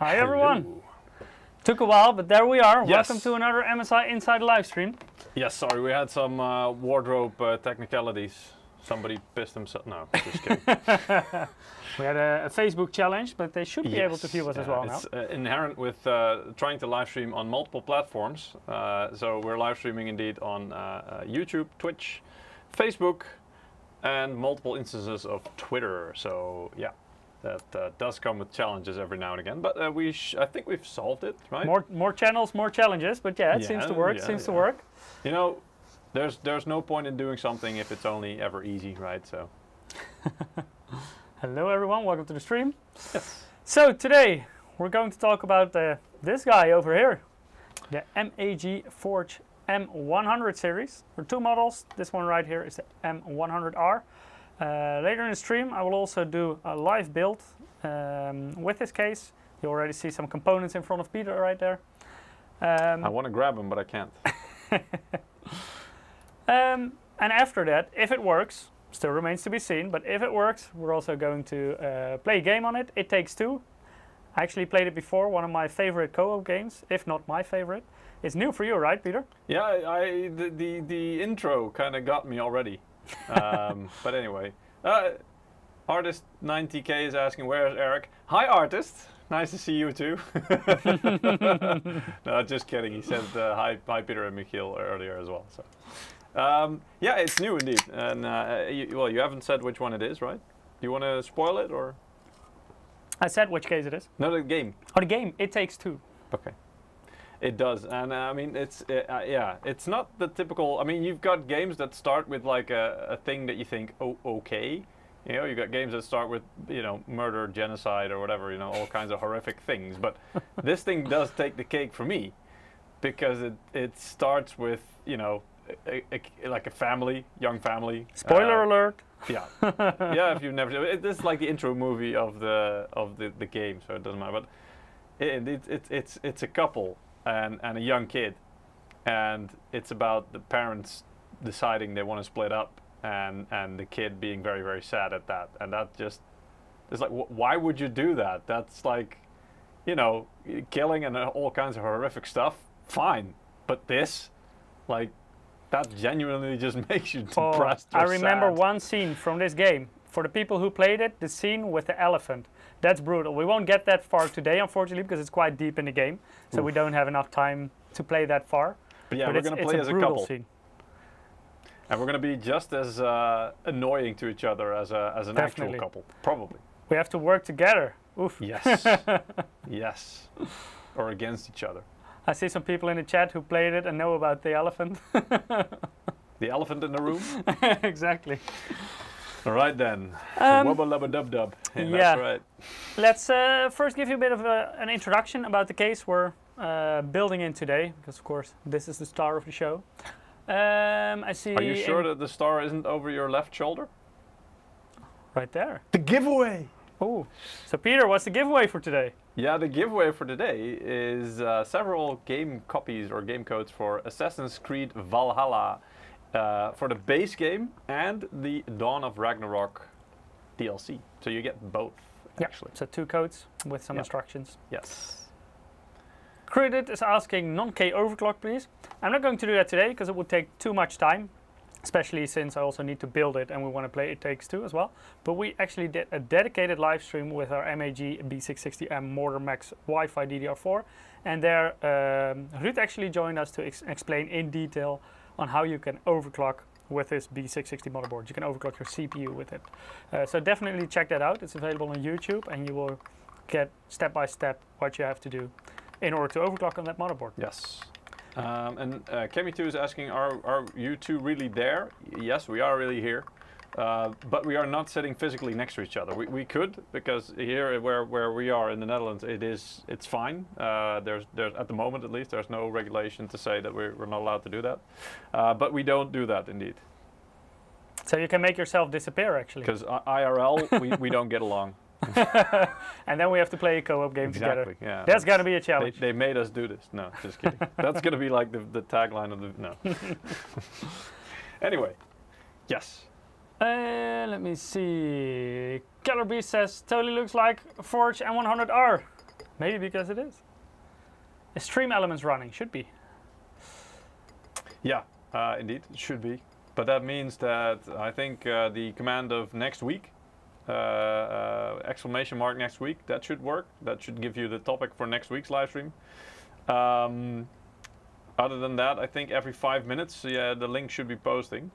Hi everyone. Hello. Took a while, but there we are. Yes. Welcome to another MSI Inside live stream. Yes, sorry, we had some uh, wardrobe uh, technicalities. Somebody pissed himself. No, just kidding. We had a, a Facebook challenge, but they should be able to Yes, view us as uh, well now. It's uh, inherent with uh, trying to live stream on multiple platforms. Uh, so we're live streaming indeed on uh, uh, YouTube, Twitch, Facebook, and multiple instances of Twitter. So yeah, that uh, does come with challenges every now and again. But uh, we, sh- I think we've solved it, right? More more channels, more challenges, but yeah, it seems to work. yeah, seems to work. You know, there's there's no point in doing something if it's only ever easy, right? So Hello everyone, welcome to the stream. yes. So today we're going to talk about uh, this guy over here, the MAG Forge M100 series. There are two models. This one right here is the M100R. Uh, later in the stream, I will also do a live build um, with this case. You already see some components in front of Peter right there. Um, I want to grab him, but I can't. Um, and after that, if it works, still remains to be seen, but if it works, we're also going to uh, play a game on it. It Takes Two. I actually played it before, one of my favorite co-op games, if not my favorite. It's new for you, right, Peter? Yeah, I, I the, the the intro kind of got me already. Um, but anyway, uh, artist 90k is asking where's Eric. Hi, artist. Nice to see you too. no, just kidding. He said uh, hi, hi, Peter and Michiel earlier as well. So, um, yeah, it's new indeed. And uh, you, well, you haven't said which one it is, right? Do you want to spoil it or I said which case it is. no? The game. Oh, the game, It Takes Two. Okay. It does, and uh, I mean, it's uh, uh, yeah, it's not the typical. I mean, you've got games that start with like a, a thing that you think, oh, okay. You know, you got games that start with you know murder, genocide, or whatever. You know, all kinds of horrific things. But this thing does take the cake for me because it it starts with you know a, a- like a family, young family. Spoiler uh, alert. yeah, yeah. If you've never, it, this is like the intro movie of the of the, the game, so it doesn't matter. But it, it, it, it's it's a couple and and a young kid, and it's about the parents deciding they want to split up, and and the kid being very very sad at that, and that just it's like wh- why would you do that? That's like, you know, killing and uh, all kinds of horrific stuff. Fine, but this, like. That genuinely just makes you Oh, depressed. I remember sad. one scene from this game. For the people who played it, the scene with the elephant. That's brutal. We won't get that far today, unfortunately, because it's quite deep in the game. So we don't have enough time to play that far. But yeah, but we're gonna play a as a couple, scene. and we're gonna be just as uh, annoying to each other as a as an Definitely. actual couple, probably. We have to work together. Oof. Yes, yes, or against each other. I see some people in the chat who played it and know about the elephant. The elephant in the room. exactly. All right then. Um, Wubba lubba dub dub. Yeah, yeah. That's right. Let's uh, first give you a bit of a, an introduction about the case we're uh, building in today, because of course this is the star of the show. Um, I see. Are you sure that the star isn't over your left shoulder? right there? The giveaway. Oh, so Peter, what's the giveaway for today? Yeah, the giveaway for today is uh, several game copies or game codes for Assassin's Creed Valhalla uh, for the base game and the Dawn of Ragnarok DLC. So you get both, Yeah. actually. So two codes with some instructions. Yes. Credit is asking non-K overclock, please. I'm not going to do that today because it would take too much time, especially since I also need to build it and we want to play It Takes Two as well. But we actually did a dedicated live stream with our MAG B660M Mortar Max Wi-Fi DDR4, and there um, Ruud actually joined us to ex- explain in detail on how you can overclock with this B660 motherboard. You can overclock your CPU with it. Uh, so definitely check that out. It's available on YouTube, and you will get step by step what you have to do in order to overclock on that motherboard. Yes. Um, and uh, Kemi2 is asking, are, are you two really there? Yes, we are really here. Uh, but we are not sitting physically next to each other. We, we could because here where, where we are in the Netherlands, it is it's fine. Uh, there's there's at the moment at least there's no regulation to say that we're, we're not allowed to do that. Uh, but we don't do that indeed So you can make yourself disappear actually. because IRL we, we don't get along. and then we have to play a co-op game Exactly. together. Yeah. That's got to be a They, challenge. they made us do this. No, just kidding. That's gonna be like the, the tagline of the no. anyway, yes. Uh, let me see. Keller Beast says totally looks like Forge M100R. Maybe because it is. Is Stream Elements running? Should be. Yeah, uh, indeed, it should be. But that means that I think uh, the command of next week, uh, uh, exclamation mark next week, that should work. That should give you the topic for next week's live stream. Um, other than that, I think every five minutes, yeah, the link should be posting.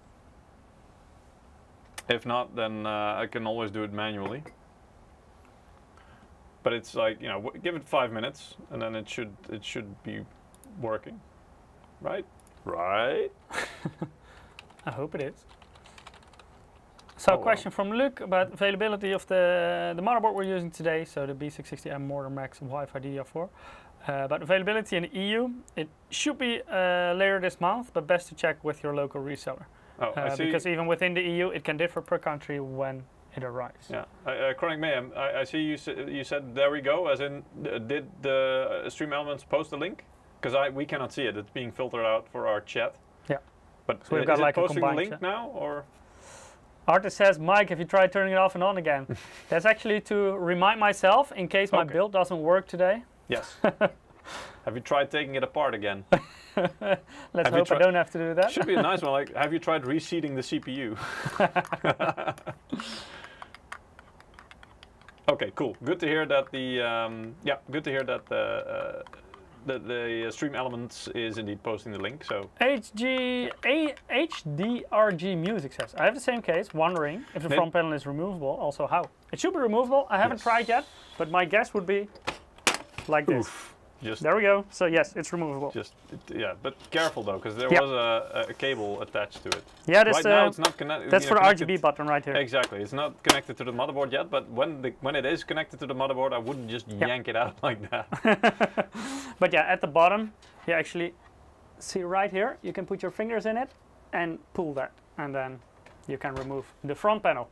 If not, then uh, I can always do it manually. But it's like you know, w- give it five minutes, and then it should it should be working, right? Right. I hope it is. So, Oh, a well. question from Luke about availability of the the motherboard we're using today. So the B660M Mortar Max Wi-Fi DDR4. Uh, about availability in the EU, it should be uh, later this month, but best to check with your local reseller Oh, I uh, see. because even within the EU, it can differ per country when it arrives. Yeah, uh, uh, Chronic Mayhem. I, I see you. you said there we go. As in, uh, did the uh, Stream Elements post the link? Because I we cannot see it. It's being filtered out for our chat. Yeah. But So we've got is it like a combined link chat. now or? Artist says, Mike, have you tried turning it off and on again? That's actually to remind myself in case my build doesn't work today. Yes. have you tried taking it apart again? Let's Have hope I don't have to do that. Should be a nice one. Like, have you tried reseating the CPU? okay, cool. Good to hear that the um, yeah, good to hear that the uh, the, the uh, Stream Elements is indeed posting the link. So HG, A, HDRG Music says, I have the same case, wondering if the Maybe- front panel is removable, also how. It should be removable, I haven't Yes. tried yet, but my guess would be like this. Just There we go, so yes, it's removable. Just yeah, but careful though, because there Yeah. was a, a cable attached to it. yeah, this, right now uh, it's not connected. that's for the RGB button right here. Exactly, it's not connected to the motherboard yet. But when the when it is connected to the motherboard, I wouldn't just Yeah. yank it out like that. But yeah, at the bottom, you actually see right here, you can put your fingers in it and pull that, and then you can remove the front panel.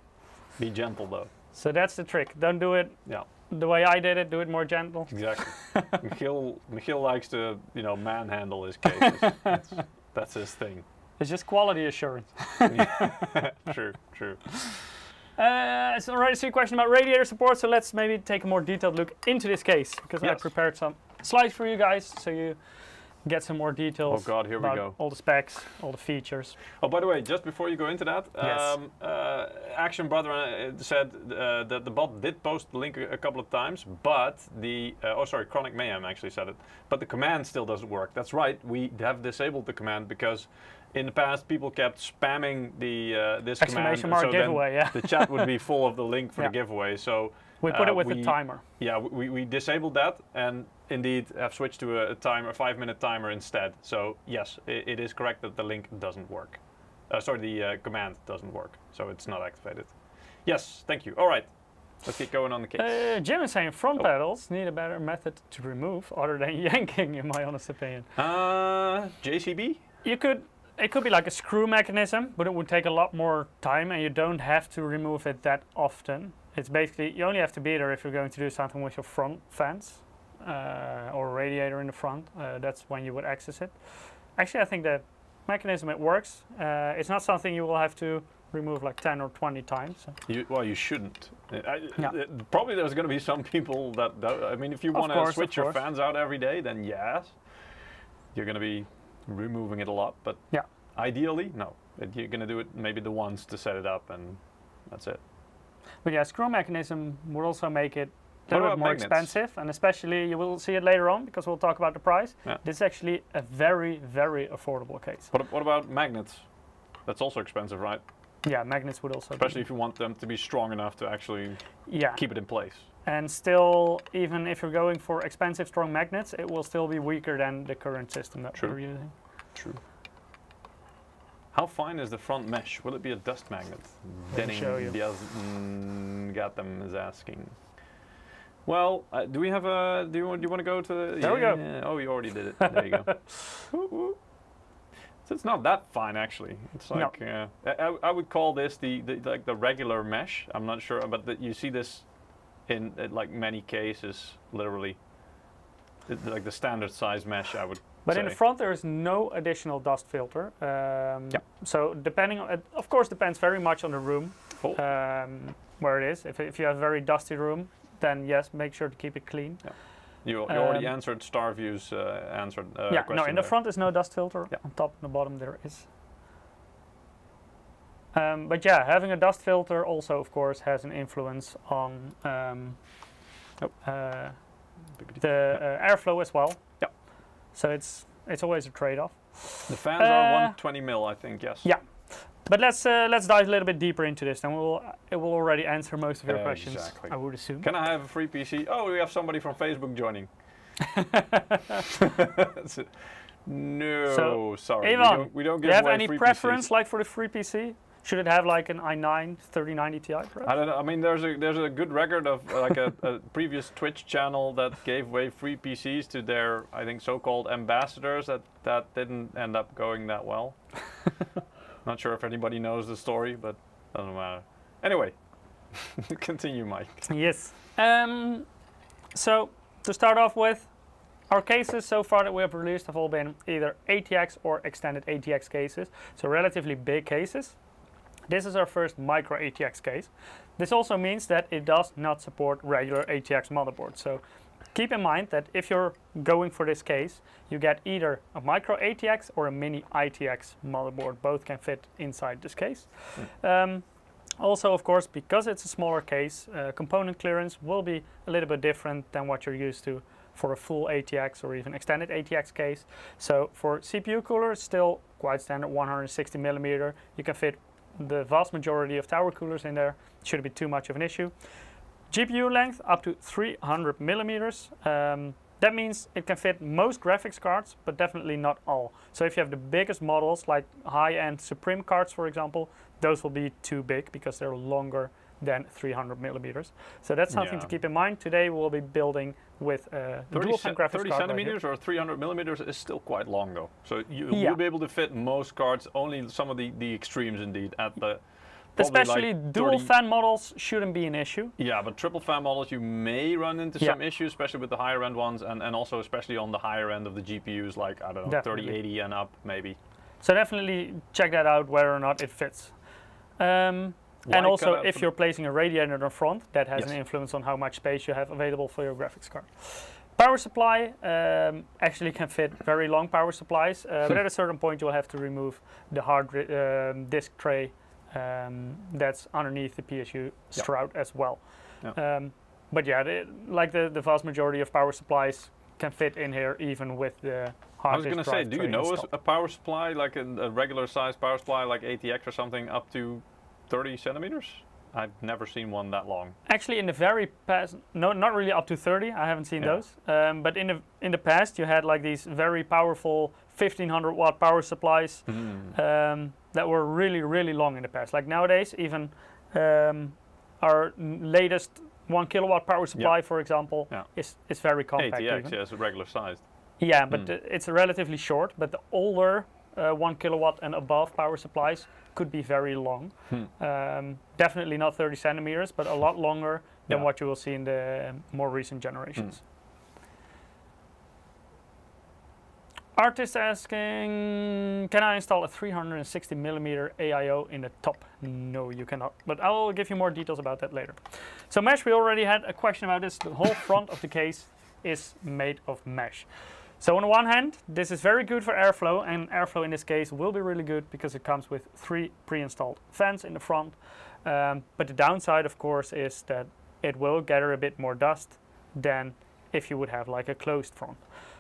Be gentle though. So that's the trick. Don't do it Yeah, the way I did it, do it more gentle. exactly. Michiel Michiel likes to you know manhandle his cases. that's, that's his thing. It's just quality assurance. true, true. Uh, it's already see a question about radiator support, so let's maybe take a more detailed look into this case because I prepared some slides for you guys so you get some more details. Oh God, here we go. all the specs, all the features. Oh, by the way, just before you go into that, Yes. um, uh, Action Brother uh, said uh, that the bot did post the link a, couple of times, but the uh, oh sorry, Chronic Mayhem actually said it, but the command still doesn't work. That's right, we have disabled the command because in the past people kept spamming the uh, this Exclamation command, mark so then giveaway, yeah. the chat would be full of the link for Yeah. the giveaway. So We put uh, it with we- the timer. yeah, we, we disabled that and indeed have switched to a, a timer, a five minute timer instead. So yes, it, it is correct that the link doesn't work. Uh, sorry, the uh, command doesn't work, so it's not activated. Yes, thank you. All right, let's get going on the case. Uh, Jim is saying front Oh. pedals need a better method to remove other than yanking, in my honest opinion. Uh, JCB? You could, it could be like a screw mechanism, but it would take a lot more time and you don't have to remove it that often. It's basically, you only have to be there if you're going to do something with your front fans uh, or radiator in the front. Uh, that's when you would access it. Actually, I think the mechanism, it works. Uh, it's not something you will have to remove like 10 or 20 times. So. You, well, you shouldn't. I, Yeah. probably there's going to be some people that, that I mean, if you want to switch your fans out every day, then yes, you're going to be removing it a lot. But Yeah. ideally, no. It- You're going to do it maybe the once to set it up, and that's it. But yeah, screw mechanism would also make it a little bit more magnets? expensive, and especially you will see it later on because we'll talk about the price. Yeah. This is actually a very, very affordable case. What, what about magnets? That's also expensive, right? Yeah, magnets would also. be- Especially if you want them to be strong enough to actually yeah, keep it in place. and still, even if you're going for expensive strong magnets, it will still be weaker than the current system that True. we're using. True. How fine is the front mesh? Will it be a dust magnet? Me show you. Mm, Gatham is asking. Well, uh, do we have a? Do you want? Do you want to go to? The, There we go. yeah, Oh, you already did it. There you go. So it's not that fine actually. It's No. like uh, I, I- would call this the, the like the regular mesh. I'm not sure, but the, you see this in uh, like many cases, literally. It's like the standard size mesh, I would. But in the front, there is no additional dust filter. Um, Yeah. So depending on, it of course, depends very much on the room Oh. um, where it is. If, if you have a very dusty room, then yes, make sure to keep it clean. Yeah. You, you already Um, answered Starview's uh, answered uh, yeah, no, question in the front is no dust filter. Yeah. On top and the bottom there is. Um, but yeah, having a dust filter also, of course, has an influence on um, Yep. uh, the uh, airflow as well. So it's it's always a trade-off. The fans are Uh, 120 mil, I think. Yes. Yeah. But let's uh, let's dive a little bit deeper into this. and we'll it will already answer most of your questions. Exactly. I would assume. Can I have a free PC? Oh, we have somebody from Facebook joining. no, So, sorry. we don't, we don't Do give you have any preference, PCs. like for the free PC? Should it have like an i9 3090 Ti? Perhaps? I don't know. I mean, there's a there's a good record of like a, a previous Twitch channel that gave away free PCs to their I think so-called ambassadors. That that didn't end up going that well. Not sure if anybody knows the story, but doesn't matter. Anyway, continue, Mike. Yes. Um, so to start off with, our cases so far that we have released have all been either ATX or extended ATX cases, so relatively big cases. This is our first micro ATX case. This also means that it does not support regular ATX motherboards. So keep in mind that if you're going for this case, you get either a micro ATX or a mini ITX motherboard. Both can fit inside this case. Um, also, of course, because it's a smaller case, uh, component clearance will be a little bit different than what you're used to for a full ATX or even extended ATX case. So for CPU coolers, still quite standard 160 millimeter. You can fit the vast majority of tower coolers in there. Shouldn't be too much of an issue. GPU length up to 300 millimeters. Um, that means it can fit most graphics cards, but definitely not all. So if you have the biggest models, like high-end Supreme cards, for example, those will be too big because they're longer than 300 millimeters. So that's something to keep in mind. Today we'll be building with uh, 30, dual fan graphics 30 card right centimeters or 300 millimeters is still quite long though. So you, Yeah. you'll be able to fit most cards, only some of the, the extremes indeed at the Especially like dual 30 fan models shouldn't be an issue. Yeah, but triple fan models you may run into Yeah. some issues, especially with the higher end ones, and, and also especially on the higher end of the GPUs, like I don't know, Definitely. 3080 and up maybe. So definitely check that out whether or not it fits. Um, Why and also, if you're placing a radiator in the front, that has Yes. an influence on how much space you have available for your graphics card. Power supply um, actually can fit very long power supplies, uh, but at a certain point you'll have to remove the hard um, disk tray um, that's underneath the PSU shroud as well. Um, but yeah, the, like the, the vast majority of power supplies can fit in here even with the hard I was disk gonna say, do you know a, a power supply like a, a regular size power supply like ATX or something up to 30 centimeters? I've never seen one that long. Actually, in the very past, no, not really up to 30. I haven't seen Yeah. those. Um, but in the in the past, you had like these very powerful 1500 watt power supplies um, that were really really long in the past. Like nowadays, even um, our latest one kilowatt power supply, for example, Yeah. is is very compact. ATX, even. yeah, it's a regular sized. Yeah, but Mm. it's relatively short. But the older uh, one kilowatt and above power supplies could be very long. Hmm. Um, definitely not 30 centimeters, but a lot longer than Yeah. what you will see in the more recent generations. Artist asking, can I install a 360 millimeter AIO in the top? No, you cannot. But I will give you more details about that later. So mesh, we already had a question about this. The whole front of the case is made of mesh. So on one hand, this is very good for airflow, and airflow in this case will be really good because it comes with three pre-installed fans in the front. Um, but the downside, of course, is that it will gather a bit more dust than if you would have like a closed front.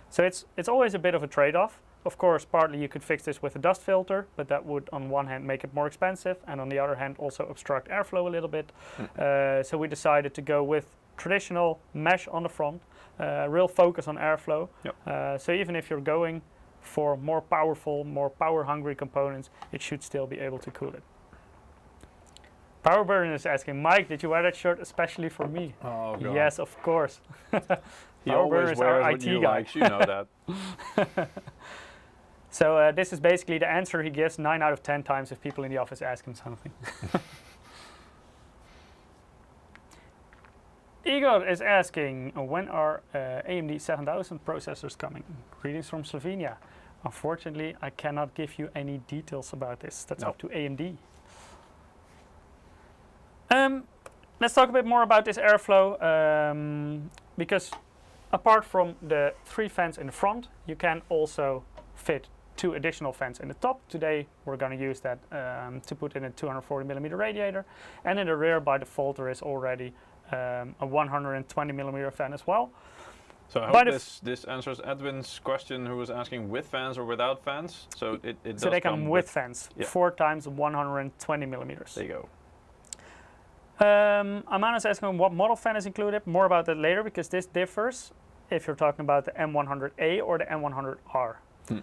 So it's it's always a bit of a trade-off. Of course, partly you could fix this with a dust filter, but that would on one hand make it more expensive, and on the other hand also obstruct airflow a little bit. Uh, so we decided to go with traditional mesh on the front, uh, real focus on airflow. Yep. Uh, so even if you're going for more powerful, more power-hungry components, it should still be able to cool it. Power Burn is asking, Mike, did you wear that shirt especially for me? Oh Yes, of course. he Power always is wears what IT you guy. likes, you know that. So uh, this is basically the answer he gives nine out of ten times if people in the office ask him something. Igor is asking, uh, when are uh, AMD 7000 processors coming? Greetings from Slovenia. Unfortunately, I cannot give you any details about this. That's No. up to AMD. Um, let's talk a bit more about this airflow um, because apart from the three fans in the front, you can also fit two additional fans in the top. Today we're going to use that um, to put in a 240 millimeter radiator. And in the rear by default there is already um, a 120 millimeter fan as well. So I hope this, this answers Edwin's question who was asking with fans or without fans. So it, it So they come with fans, yeah. four times 120 millimeters. There you go. Um, Amana's asking what model fan is included. More about that later because this differs if you're talking about the M100A or the M100R. Hmm.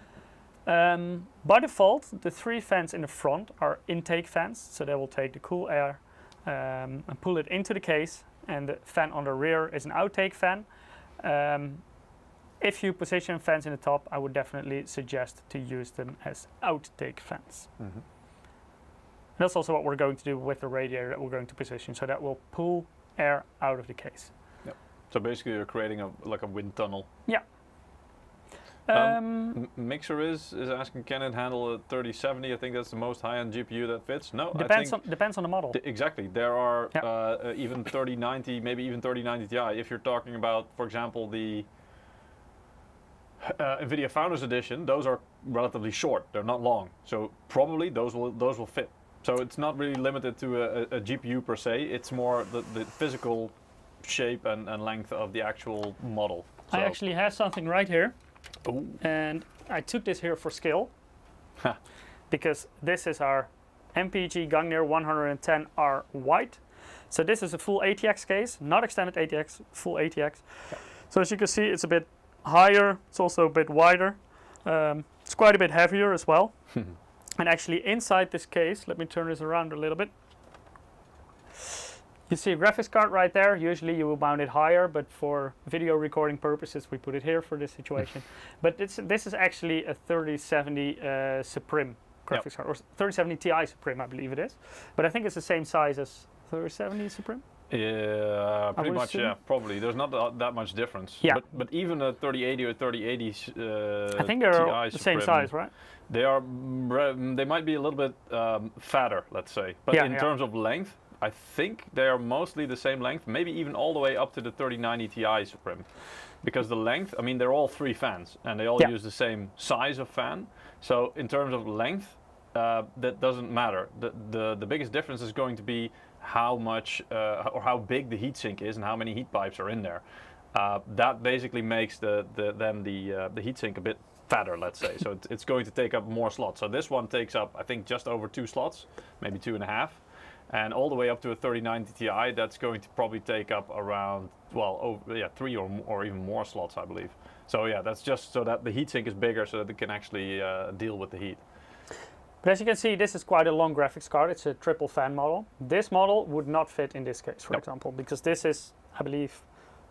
Um, by default, the three fans in the front are intake fans, so they will take the cool air um, and pull it into the case, and the fan on the rear is an outtake fan. Um, if you position fans in the top, I would definitely suggest to use them as outtake fans. Mm-hmm. That's also what we're going to do with the radiator that we're going to position, so that will pull air out of the case. Yep. So basically, you're creating a like a wind tunnel. Um, M- Mixer is is asking, can it handle a 3070? I think that's the most high-end GPU that fits. No, depends I think on depends on the model. th- exactly. There are Yeah. uh, uh, even 3090, maybe even 3090 Ti. If you're talking about, for example, the uh, NVIDIA Founders Edition, those are relatively short. They're not long, so probably those will those will fit. So it's not really limited to a, a, a GPU per se. It's more the, the physical shape and, and length of the actual model. I actually have something right here, Ooh. and I took this here for scale because this is our MPG Gungnir 110R white. So this is a full ATX case, not extended ATX, full ATX. So as you can see, it's a bit higher. It's also a bit wider. Um, it's quite a bit heavier as well. and actually inside this case, let me turn this around a little bit. You see a graphics card right there. Usually you will mount it higher, but for video recording purposes, we put it here for this situation. but it's, this is actually a 3070 uh, Supreme Yep. graphics card, or 3070 Ti Supreme, I believe it is. But I think it's the same size as 3070 Supreme. Yeah, pretty much. Yeah, probably. There's not tha- that much difference. Yeah. But, but even a 3080 or 3080, uh, I think they're Ti the same Supreme, size, right? They are. re- mm, They might be a little bit um, fatter, let's say. But Yeah, in yeah. terms of length, I think they are mostly the same length. Maybe even all the way up to the 3090 Ti Supreme, because the length. I mean, they're all three fans, and they all Yeah. use the same size of fan. So in terms of length, uh, that doesn't matter. The, the the biggest difference is going to be how much uh, or how big the heatsink is and how many heat pipes are in there. Uh, that basically makes the, the then the uh, the heatsink a bit fatter, let's say. so it's, it's going to take up more slots. So this one takes up, I think, just over two slots, maybe two and a half, and all the way up to a 3090 Ti. That's going to probably take up around well, over, yeah, three or or even more slots, I believe. So yeah, that's just so that the heatsink is bigger, so that it can actually uh, deal with the heat. But as you can see, this is quite a long graphics card. It's a triple fan model. This model would not fit in this case, for Nope. example, because this is, I believe,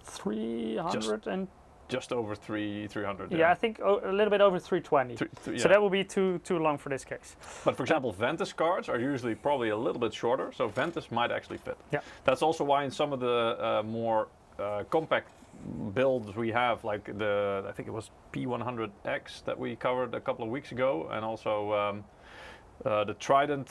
300 and Just over three 300. yeah, I think o- a little bit over 320. Three- three- So that will be too too long for this case. But for example, Ventus cards are usually probably a little bit shorter, so Ventus might actually fit. Yeah. That's also why in some of the uh, more uh, compact builds we have, like the I think it was P100X that we covered a couple of weeks ago, and also um, uh, the Trident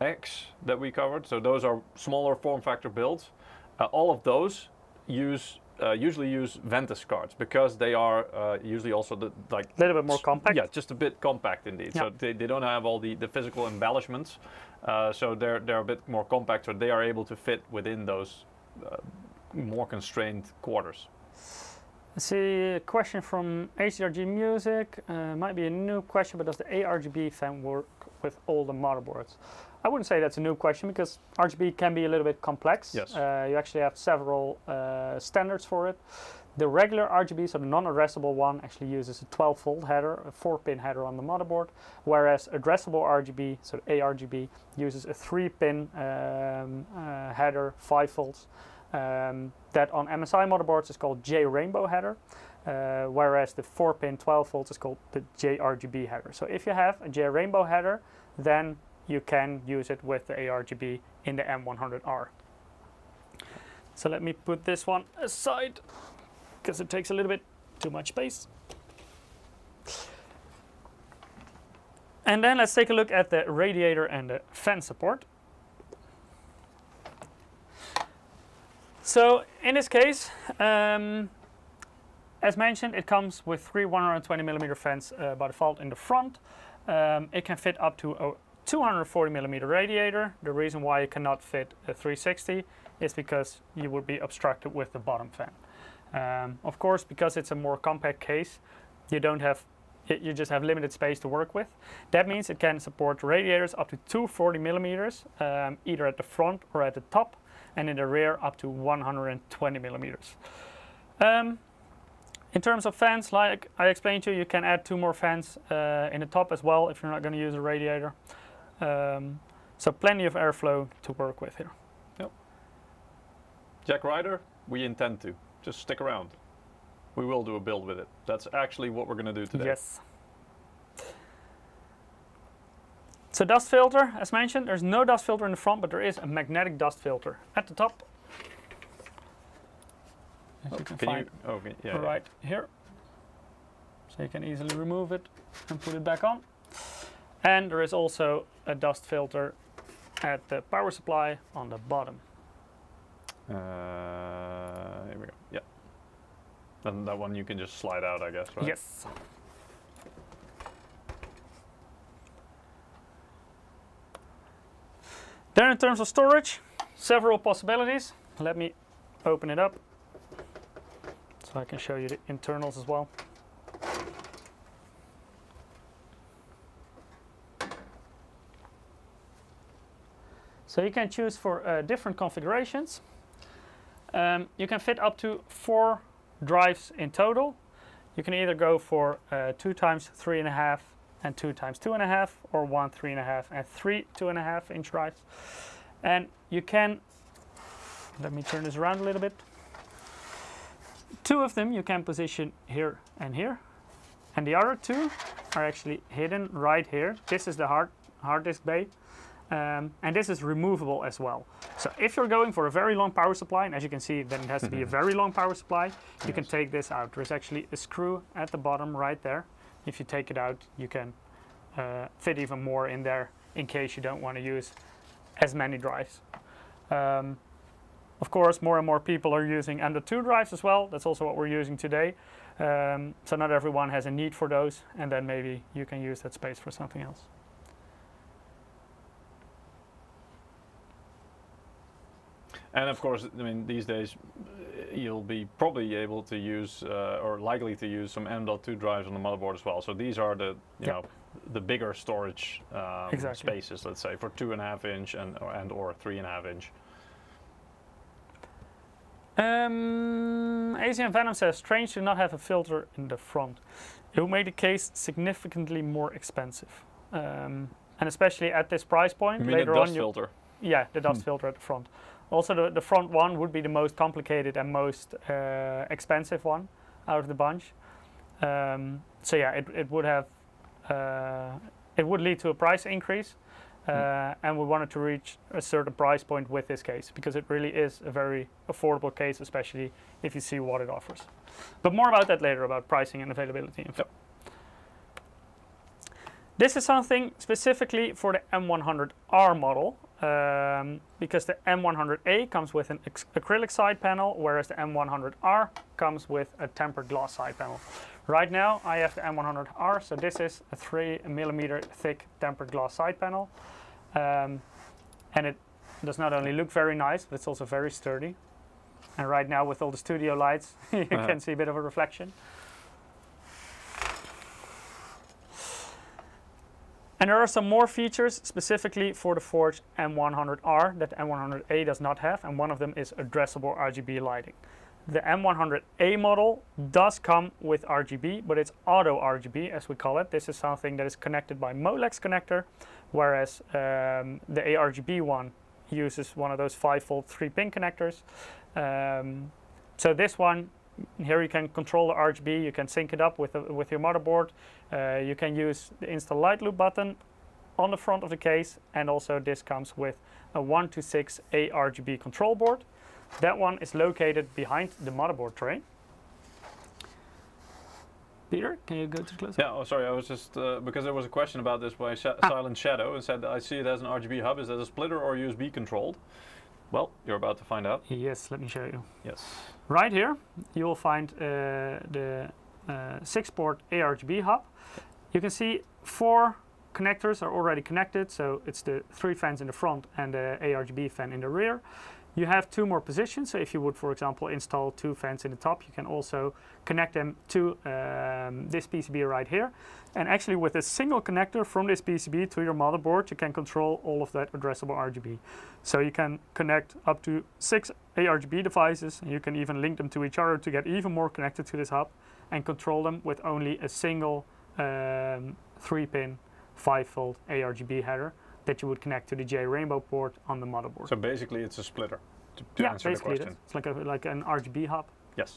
X that we covered. So those are smaller form factor builds. Uh, all of those use. Uh, usually use Ventus cards because they are uh, usually also the like A little bit more compact. Yeah, just a bit compact indeed. So they, they don't have all the, the physical embellishments. Uh, so they're they're a bit more compact. So they are able to fit within those uh, more constrained quarters. I see a question from HRG Music. Uh, might be a new question, but does the ARGB fan work with all the motherboards? I wouldn't say that's a new question because RGB can be a little bit complex. Yes. Uh, you actually have several uh, standards for it. The regular RGB, so the non-addressable one, actually uses a 12 volt header, a 4 pin header on the motherboard, whereas addressable RGB, so ARGB, uses a 3 pin um, uh, header, 5 volts. Um, that on MSI motherboards is called J Rainbow header, uh, whereas the 4 pin 12 volts is called the JRGB header. So if you have a J Rainbow header, then you can use it with the ARGB in the M100R. So let me put this one aside because it takes a little bit too much space. And then let's take a look at the radiator and the fan support. So in this case, um, as mentioned, it comes with three 120 millimeter fans uh, by default in the front. Um, it can fit up to a 240 millimeter radiator. The reason why it cannot fit a 360 is because you would be obstructed with the bottom fan. Um, of course, because it's a more compact case, you don't have you just have limited space to work with. That means it can support radiators up to 240 millimeters, um, either at the front or at the top, and in the rear up to 120 millimeters. Um, in terms of fans, like I explained to you, you can add two more fans uh, in the top as well if you're not going to use a radiator. Um, so plenty of airflow to work with here. Yep. Jack Ryder, we intend to. Just stick around. We will do a build with it. That's actually what we're going to do today. Yes. So dust filter, as mentioned, there's no dust filter in the front, but there is a magnetic dust filter at the top. As Oh, you can, can find you? Okay. Yeah. yeah. right here. So you can easily remove it and put it back on. And there is also a dust filter at the power supply on the bottom. Uh, here we go. Yeah. And that one you can just slide out, I guess, right? Yes. Then in terms of storage, several possibilities. Let me open it up so I can show you the internals as well. So you can choose for uh, different configurations. Um, you can fit up to four drives in total. You can either go for uh, two times three and a half and two times two and a half, or one three and a half and three two and a half inch drives. And you can, let me turn this around a little bit. Two of them you can position here and here, and the other two are actually hidden right here. This is the hard hard disk bay, um, and this is removable as well. So if you're going for a very long power supply, and as you can see, then it has to be a very long power supply, you can take this out. There's actually a screw at the bottom right there. If you take it out, you can uh, fit even more in there in case you don't want to use as many drives. Um, of course, more and more people are using M.2 drives as well. That's also what we're using today. Um, so not everyone has a need for those, and then maybe you can use that space for something else. And of course, I mean, these days uh, you'll be probably able to use uh, or likely to use some M.2 drives on the motherboard as well. So these are the you Yeah. know the bigger storage um, Exactly. spaces, let's say, for two and a half inch and or, and or three and a half inch. Um, ACM Venom says, strange to not have a filter in the front. It would make the case significantly more expensive. Um, and especially at this price point, You mean later a on, you, filter? yeah, the dust Hmm. filter at the front. Also, the, the front one would be the most complicated and most uh, expensive one out of the bunch. Um, so yeah, it, it would have, uh, it would lead to a price increase. Uh, and we wanted to reach a certain price point with this case because it really is a very affordable case, especially if you see what it offers. But more about that later about pricing and availability. info. This is something specifically for the M100R model um, because the M100A comes with an acrylic side panel, whereas the M100R comes with a tempered glass side panel. Right now, I have the M100R, so this is a 3 millimeter thick tempered glass side panel. Um, and it does not only look very nice, but it's also very sturdy. And right now, with all the studio lights, you Uh-huh. can see a bit of a reflection. And there are some more features specifically for the Forge M100R that the M100A does not have, and one of them is addressable RGB lighting. The M100A model does come with RGB, but it's auto RGB as we call it. This is something that is connected by Molex connector, whereas um, the ARGB one uses one of those 5 volt 3 pin connectors. Um, so this one, here you can control the RGB, you can sync it up with, the, with your motherboard. Uh, you can use the Insta Light Loop button on the front of the case, and also this comes with a 1 to 6 ARGB control board. That one is located behind the motherboard tray. Peter, can you go to the close? Yeah. Oh, sorry. I was just uh, because there was a question about this by Sa- Ah. Silent Shadow and said I see it as an RGB hub. Is that a splitter or USB controlled? Well, you're about to find out. Yes, let me show you. Yes. Right here, you will find uh, the uh, six-port ARGB hub. You can see four connectors are already connected, so it's the three fans in the front and the ARGB fan in the rear. You have two more positions, so if you would, for example, install two fans in the top, you can also connect them to um, this PCB right here. And actually with a single connector from this PCB to your motherboard, you can control all of that addressable RGB. So you can connect up to six ARGB devices, and you can even link them to each other to get even more connected to this hub and control them with only a single um, 3-pin 5-volt ARGB header that you would connect to the J Rainbow port on the motherboard. So basically, it's a splitter. To, to yeah, answer basically the question. is. It's like a, like an RGB hub. Yes.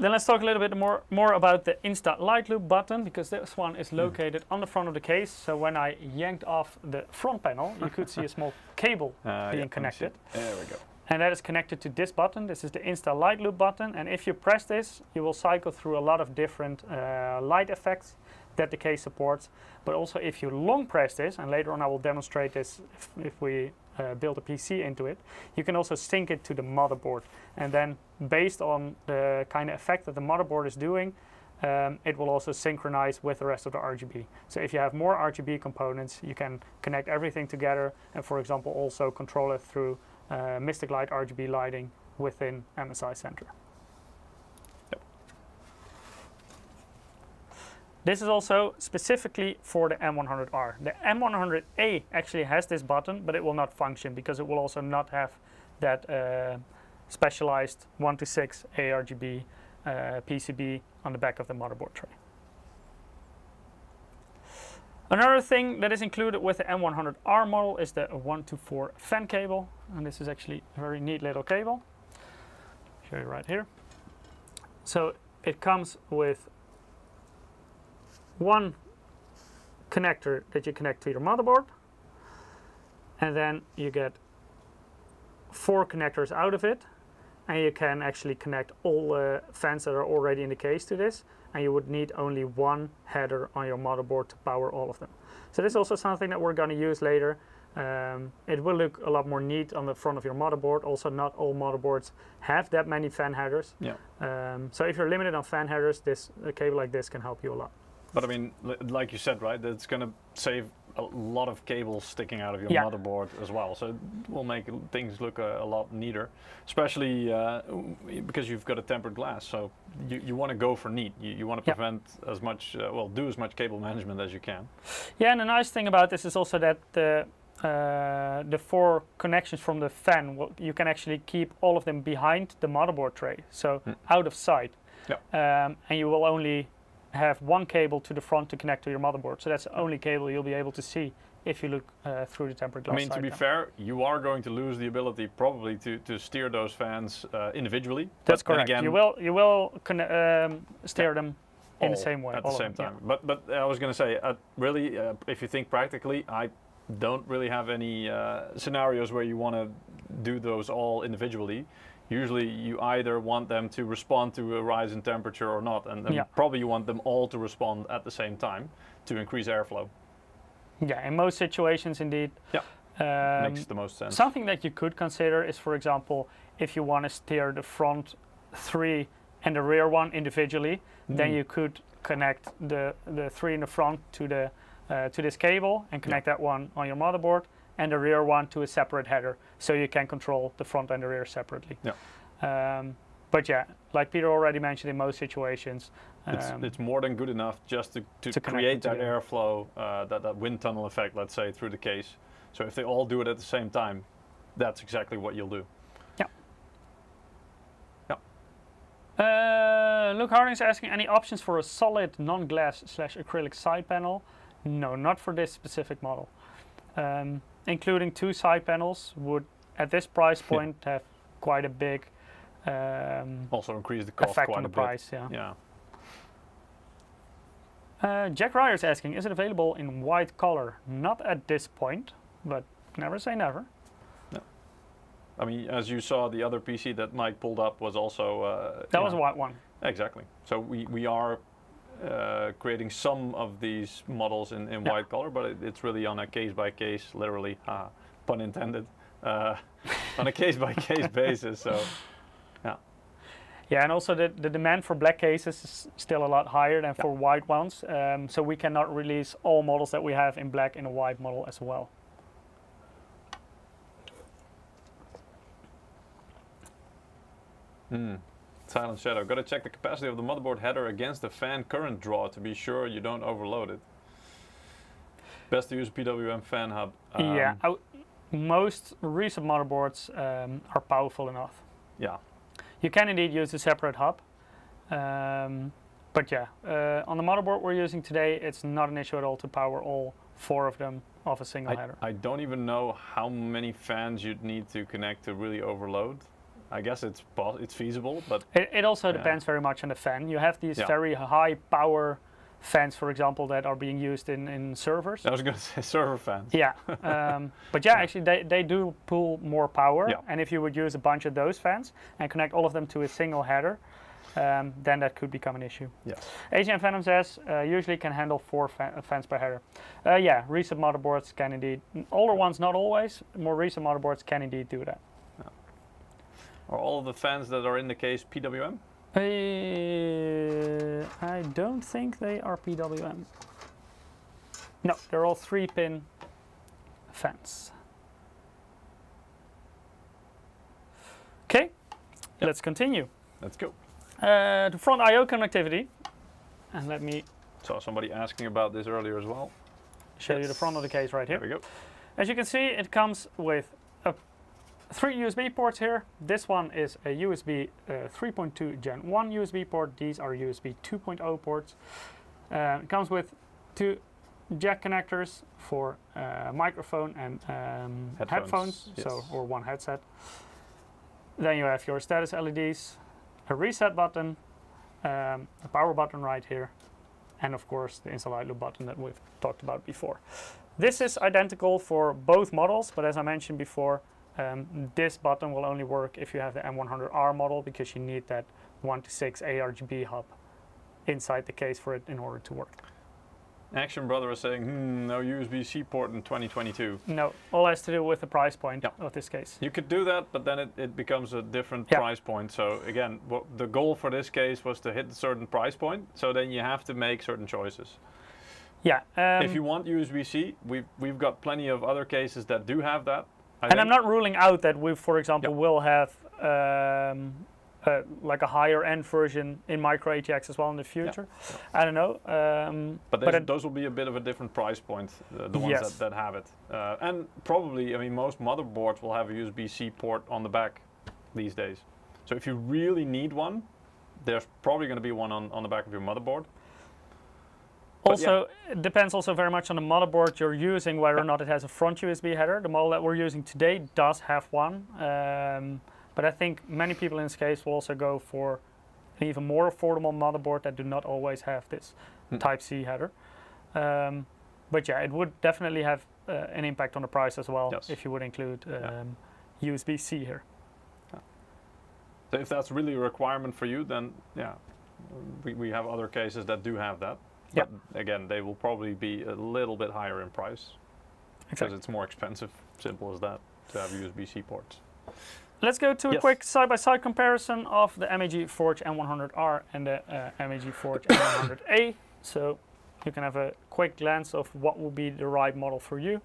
Then let's talk a little bit more, more about the Insta Light Loop button because this one is located on the front of the case. So when I yanked off the front panel, you could see a small cable Uh, being see. connected. There we go. And that is connected to this button. This is the Insta Light Loop button. And if you press this, you will cycle through a lot of different uh, light effects that the case supports. But also if you long press this, and later on I will demonstrate this if, if we uh, build a PC into it, you can also sync it to the motherboard. And then based on the kind of effect that the motherboard is doing, um, it will also synchronize with the rest of the RGB. So if you have more RGB components, you can connect everything together and for example also control it through uh, Mystic Light RGB lighting within MSI Center. This is also specifically for the M100R. The M100A actually has this button, but it will not function because it will also not have that uh, specialized 1 to 6 ARGB uh, PCB on the back of the motherboard tray. Another thing that is included with the M100R model is the 1 to 4 fan cable. And this is actually a very neat little cable. Show you right here. So it comes with one connector that you connect to your motherboard. And then you get four connectors out of it. And you can actually connect all the fans that are already in the case to this and you would need only one header on your motherboard to power all of them. So this is also something that we're going to use later. Um, it will look a lot more neat on the front of your motherboard. Also, not all motherboards have that many fan headers. Yeah. Um, so if you're limited on fan headers, this a cable like this can help you a lot. But I mean, like you said, right? That's going to save a lot of cables sticking out of your Yeah. motherboard as well. So it will make things look a, a lot neater, especially uh, because you've got a tempered glass. So you, you want to go for neat. You, you want to Yeah. prevent as much, uh, well, do as much cable management as you can. Yeah, and the nice thing about this is also that the uh, the four connections from the fan, you can actually keep all of them behind the motherboard tray, so Hmm. out of sight. Yeah. Um, and you will only have one cable to the front to connect to your motherboard. So that's the only cable you'll be able to see if you look uh, through the tempered glass. I mean, to be panel. fair, you are going to lose the ability probably to, to steer those fans uh, individually. that's but correct. Again, you will you will um, steer them in the same way at the same them, yeah. time. But but I was going to say, uh, really, uh, if you think practically, I don't really have any uh, scenarios where you want to do those all individually. Usually, you either want them to respond to a rise in temperature or not, and, and Yeah. probably you want them all to respond at the same time to increase airflow. Yeah, in most situations, indeed. Yeah. Um, Makes the most sense. Something that you could consider is, for example, if you want to steer the front three and the rear one individually, then Mm. you could connect the, the three in the front to the uh, to this cable and connect that one on your motherboard, and the rear one to a separate header, so you can control the front and the rear separately. Yeah. Um, but yeah, like Peter already mentioned, in most situations, It's, um, it's more than good enough just to, to, To create that airflow, uh, that, that wind tunnel effect, let's say, through the case. So if they all do it at the same time, that's exactly what you'll do. Yeah. Yeah. Uh, Luke Harding is asking any options for a solid non-glass slash acrylic side panel. No, not for this specific model. Um, including two side panels would, at this price point, have quite a big um, Also increase the cost effect quite on the a bit. price. Yeah. Yeah. Uh, Jack Ryer is asking, is it available in white color? Not at this point, but never say never. I mean, as you saw, the other PC that Mike pulled up was also. Uh, That was a white one. Exactly. So we, we are uh, creating some of these models in, in Yeah. white color, but it, it's really on a case by case, literally, haha, pun intended, uh, on a case by case basis. So Yeah, Yeah, and also the, the demand for black cases is still a lot higher than for white ones. Um, so we cannot release all models that we have in black in a white model as well. Hmm. Silent Shadow. Got to check the capacity of the motherboard header against the fan current draw to be sure you don't overload it. Best to use a PWM fan hub. yeah, Um, w- most recent motherboards um, are powerful enough. Yeah. You can indeed use a separate hub. Um, but yeah, uh, on the motherboard we're using today, it's not an issue at all to power all four of them off a single I, header. I don't even know how many fans you'd need to connect to really overload. I guess it's it's feasible, but It, it also Yeah. depends very much on the fan. You have these Yeah. very high power fans, for example, that are being used in, in servers. I was going to say server fans. Yeah, um, but yeah, actually they, they do pull more power. Yeah. And if you would use a bunch of those fans and connect all of them to a single header, um, then that could become an issue. Yes. Asian Phantom says uh, usually can handle four fa- fans per header. Uh, yeah, recent motherboards can indeed. Older ones not always. More recent motherboards can indeed do that. Are all of the fans that are in the case PWM? Uh, I don't think they are PWM. No, they're all three pin fans. Okay, Yep. let's continue. Let's go. Uh, the front I/O connectivity, and let me Saw somebody asking about this earlier as well. show you the front of the case right here. There we go. As you can see, it comes with three USB ports here. This one is a USB uh, 3.2 Gen 1 USB port. These are USB 2.0 ports. Uh, comes with two jack connectors for uh, microphone and um, Headphones, headphones, so or one headset. Then you have your status LEDs, a reset button, um, a power button right here, and of course the Insta Light Loop button that we've talked about before. This is identical for both models, but as I mentioned before, um, this button will only work if you have the M100R model because you need that 1 to 6 ARGB hub inside the case for it in order to work. Action Brother is saying, hmm, no USB-C port in 2022. No, all has to do with the price point Yeah. of this case. You could do that, but then it, it becomes a different Yeah. price point. So again, what the goal for this case was to hit a certain price point. So then you have to make certain choices. Yeah, um, if you want USB-C, we've we've got plenty of other cases that do have that. And. I'm not ruling out that we, for example, Yeah. will have um, uh, like a higher end version in micro ATX as well in the future. I don't know. Um, But, but those- it- those will be a bit of a different price point, uh, the ones Yes. that, that have it. Uh, and probably, I mean, most motherboards will have a USB-C port on the back these days. So if you really need one, there's probably going to be one on, on the back of your motherboard. Also, it depends also very much on the motherboard you're using, whether or not it has a front USB header. The model that we're using today does have one, um, but I think many people in this case will also go for an even more affordable motherboard that do not always have this Hmm. Type C header. Um, but yeah, it would definitely have uh, an impact on the price as well Yes. if you would include Yeah. um, USB-C here. So if that's really a requirement for you, then yeah, we, we have other cases that do have that. Yep. But again, they will probably be a little bit higher in price because Exactly. it's more expensive. Simple as that to have USB-C ports. Let's go to a Yes. quick side-by-side comparison of the MAG Forge M100R and the uh, MEG Forge M100A. So you can have a quick glance of what will be the right model for you.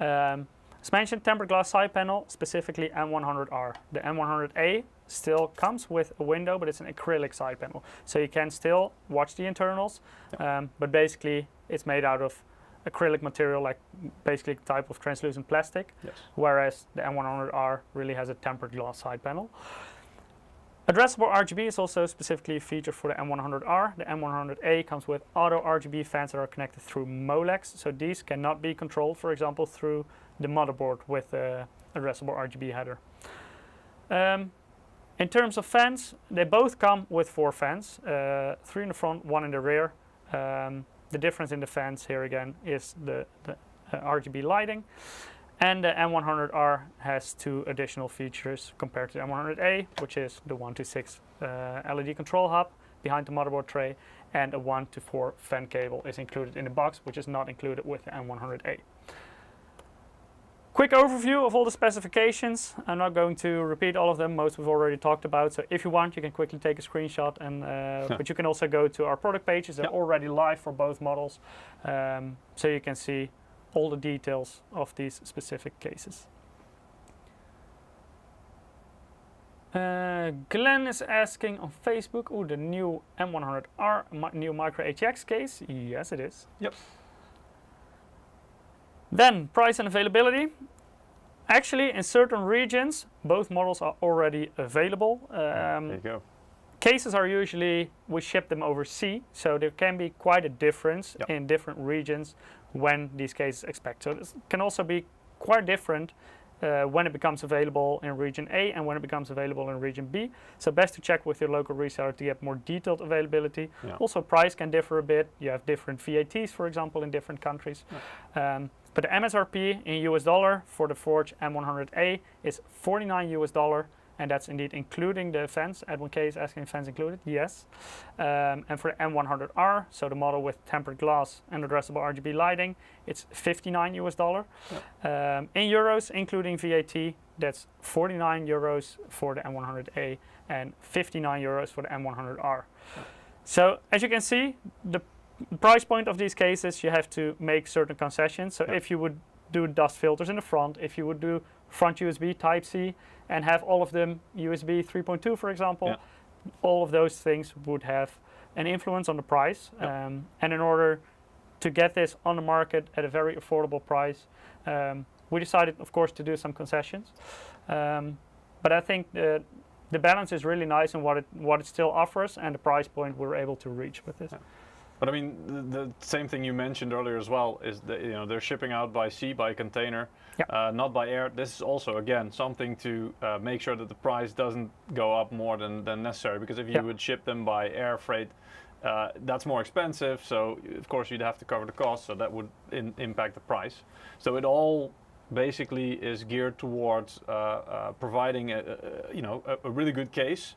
Um, mentioned, tempered glass side panel, specifically M100R. The M100A still comes with a window, but it's an acrylic side panel. So you can still watch the internals, um, but basically it's made out of acrylic material, like basically type of translucent plastic Yes. whereas the M100R really has a tempered glass side panel. Addressable RGB is also specifically a feature for the M100R. The M100A comes with auto RGB fans that are connected through Molex, so these cannot be controlled, for example, through the motherboard with a addressable RGB header. Um, in terms of fans, they both come with four fans, uh, three in the front, one in the rear. Um, the difference in the fans here again is the, the uh, RGB lighting. And the M100R has two additional features compared to the M100A, which is the 1 to 6 uh, LED control hub behind the motherboard tray, and a 1 to 4 fan cable is included in the box, which is not included with the M100A. Quick overview of all the specifications. I'm not going to repeat all of them. Most we've already talked about. So if you want, you can quickly take a screenshot. And uh, but you can also go to our product pages. They're already live for both models, um, so you can see all the details of these specific cases. Uh, Glenn is asking on Facebook, oh, the new M100R, mi- new micro ATX case. Yes, it is. Yep. Then price and availability. Actually, in certain regions, both models are already available. there Um, you go. cases are usually we ship them overseas, so there can be quite a difference Yep. in different regions when these cases expect. So this can also be quite different uh, when it becomes available in region A and when it becomes available in region B. So best to check with your local reseller to get more detailed availability. Yeah. Also, price can differ a bit. You have different VATs, for example, in different countries. Um, but the MSRP in US dollar for the Forge M100A is 49 US dollar, and that's indeed including the fence. Edwin K is asking fence included. Yes. Um, and for the M100R, so the model with tempered glass and addressable RGB lighting, it's 59 US dollar. Um, in euros, including VAT, that's 49 euros for the M100A and 59 euros for the M100R. So as you can see, the price point of these cases, you have to make certain concessions. So Yeah. if you would do dust filters in the front, if you would do front USB Type C and have all of them USB 3.2, for example, Yeah. all of those things would have an influence on the price. Yeah. Um, and in order to get this on the market at a very affordable price, um, we decided, of course, to do some concessions. Um, but I think the, the balance is really nice in what it what it still offers and the price point we're able to reach with this. Yeah. But I mean, the, the same thing you mentioned earlier as well is that you know they're shipping out by sea by container, Yeah. uh, not by air. This is also again something to uh, make sure that the price doesn't go up more than, than necessary. Because if you Yeah. would ship them by air freight, uh, that's more expensive. So of course you'd have to cover the cost. So that would in, impact the price. So it all basically is geared towards uh, uh, providing a, a, you know a, a really good case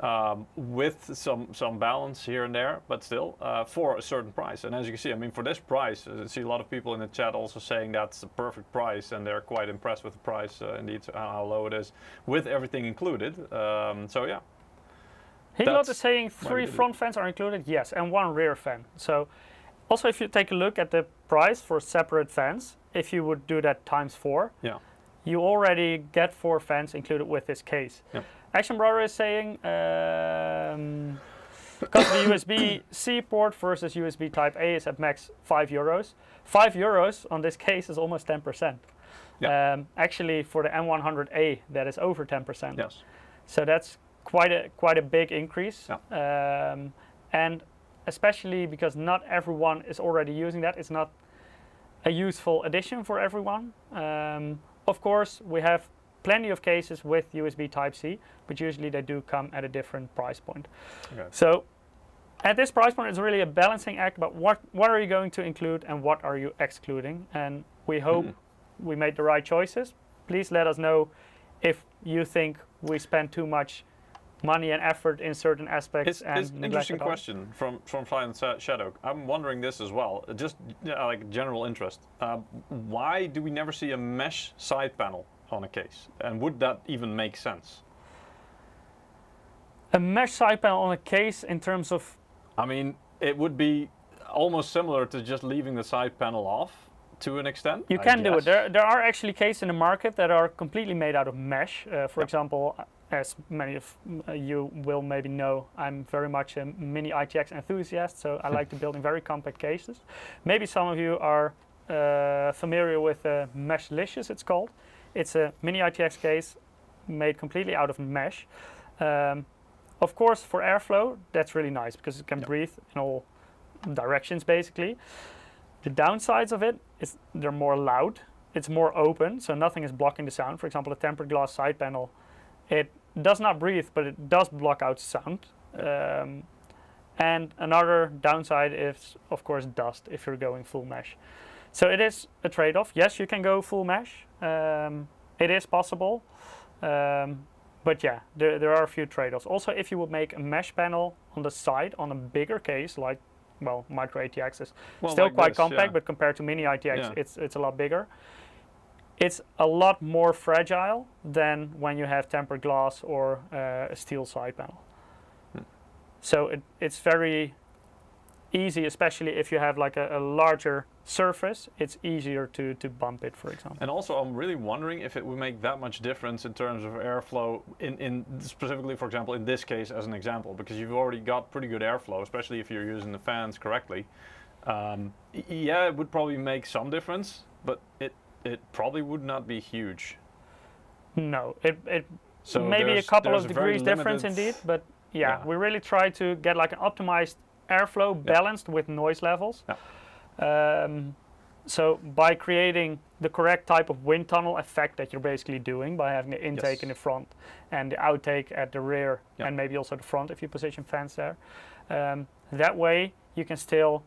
um, with some some balance here and there, but still uh, for a certain price. And as you can see, I mean, for this price, uh, I see a lot of people in the chat also saying that's the perfect price, and they're quite impressed with the price, uh, indeed, how low it is, with everything included. Um, so yeah, Higlot is saying three front fans are included, yes, and one rear fan. So also if you take a look at the price for separate fans, if you would do that times four, yeah, you already get four fans included with this case. Yep. Action Brother is saying um, because the USB C port versus USB Type A is at max five euros. Five euros on this case is almost ten percent. Yeah. Um, actually, for the M100A, that is over ten percent. yes, So that's quite a quite a big increase. Um, and especially because not everyone is already using that. It's not a useful addition for everyone. Um, of course, we have plenty of cases with USB Type-C, but usually they do come at a different price point. Okay. So at this price point, it's really a balancing act about what, what are you going to include and what are you excluding. And we hope Mhm. we made the right choices. Please let us know if you think we spend too much money and effort in certain aspects It's, and it's an interesting question from from Fly and Shadow. I'm wondering this as well, just yeah, like general interest. Uh, why do we never see a mesh side panel on a case, and would that even make sense? A mesh side panel on a case in terms of I mean, it would be almost similar to just leaving the side panel off to an extent. You can do it. There, there are actually cases in the market that are completely made out of mesh. Uh, for Yeah. example, as many of uh, you will maybe know, I'm very much a mini ITX enthusiast, so I like to build in very compact cases. Maybe some of you are uh, familiar with uh, Meshlicious, it's called. It's a mini ITX case made completely out of mesh. Um, of course, for airflow, that's really nice because it can Yeah. breathe in all directions basically. The downsides of it is they're more loud. It's more open, so nothing is blocking the sound. For example, a tempered glass side panel, it does not breathe, but it does block out sound. Um, and another downside is, of course, dust if you're going full mesh. So it is a trade-off. Yes, you can go full mesh. Um, it is possible. Um, but yeah, there, there are a few trade-offs. Also, if you would make a mesh panel on the side on a bigger case like well micro ATX is Well, still like quite this, compact, yeah. but compared to mini ITX, Yeah. it's it's a lot bigger. It's a lot more fragile than when you have tempered glass or uh, a steel side panel. Hmm. So it, it's very easy, especially if you have like a, a larger surface. It's easier to to bump it, for example. And also, I'm really wondering if it would make that much difference in terms of airflow, in, in specifically, for example, in this case as an example, because you've already got pretty good airflow, especially if you're using the fans correctly. Um, yeah, it would probably make some difference, but it it probably would not be huge. No, it it So maybe a couple of degrees difference indeed, but yeah, Yeah. we really try to get like an optimized airflow Yeah. balanced with noise levels. Um, so by creating the correct type of wind tunnel effect that you're basically doing by having the intake in the front and the outtake at the rear Yeah. and maybe also the front if you position fans there. Um, that way you can still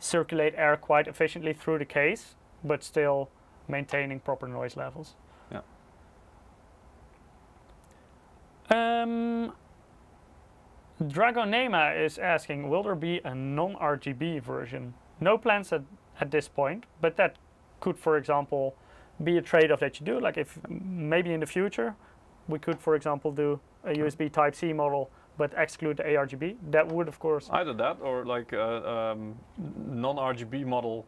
circulate air quite efficiently through the case, but still maintaining proper noise levels. Yeah. Um, Dragonema is asking, will there be a non-RGB version? No plans at, at this point, but that could, for example, be a trade-off that you do. Like if maybe in the future, we could, for example, do a USB Type-C model, but exclude the ARGB. That would, of course, Either that or like a um, non-RGB model,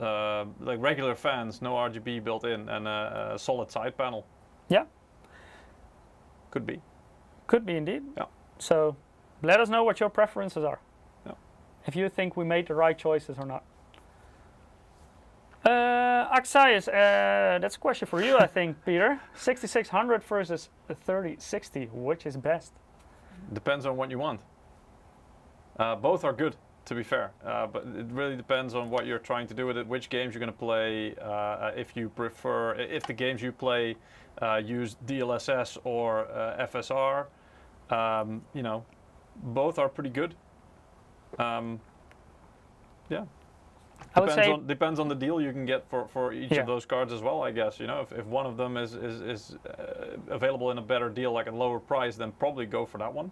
uh, like regular fans, no RGB built in, and a, a solid side panel. Yeah. Could be. could be indeed. Yeah. So let us know what your preferences are. Yeah. If you think we made the right choices or not. Uh, Axias, uh, that's a question for you, I think, Peter. 6600 versus a 3060, which is best? Depends on what you want. Uh, both are good, to be fair, uh, but it really depends on what you're trying to do with it, which games you're going to play. Uh, uh, if you prefer, if the games you play uh, use DLSS or uh, FSR, um, you know, both are pretty good. Um, yeah. I Depends on depends on the deal you can get for, for each Yeah. of those cards as well. I guess you know if, if one of them is is, is uh, available in a better deal, like a lower price, then probably go for that one.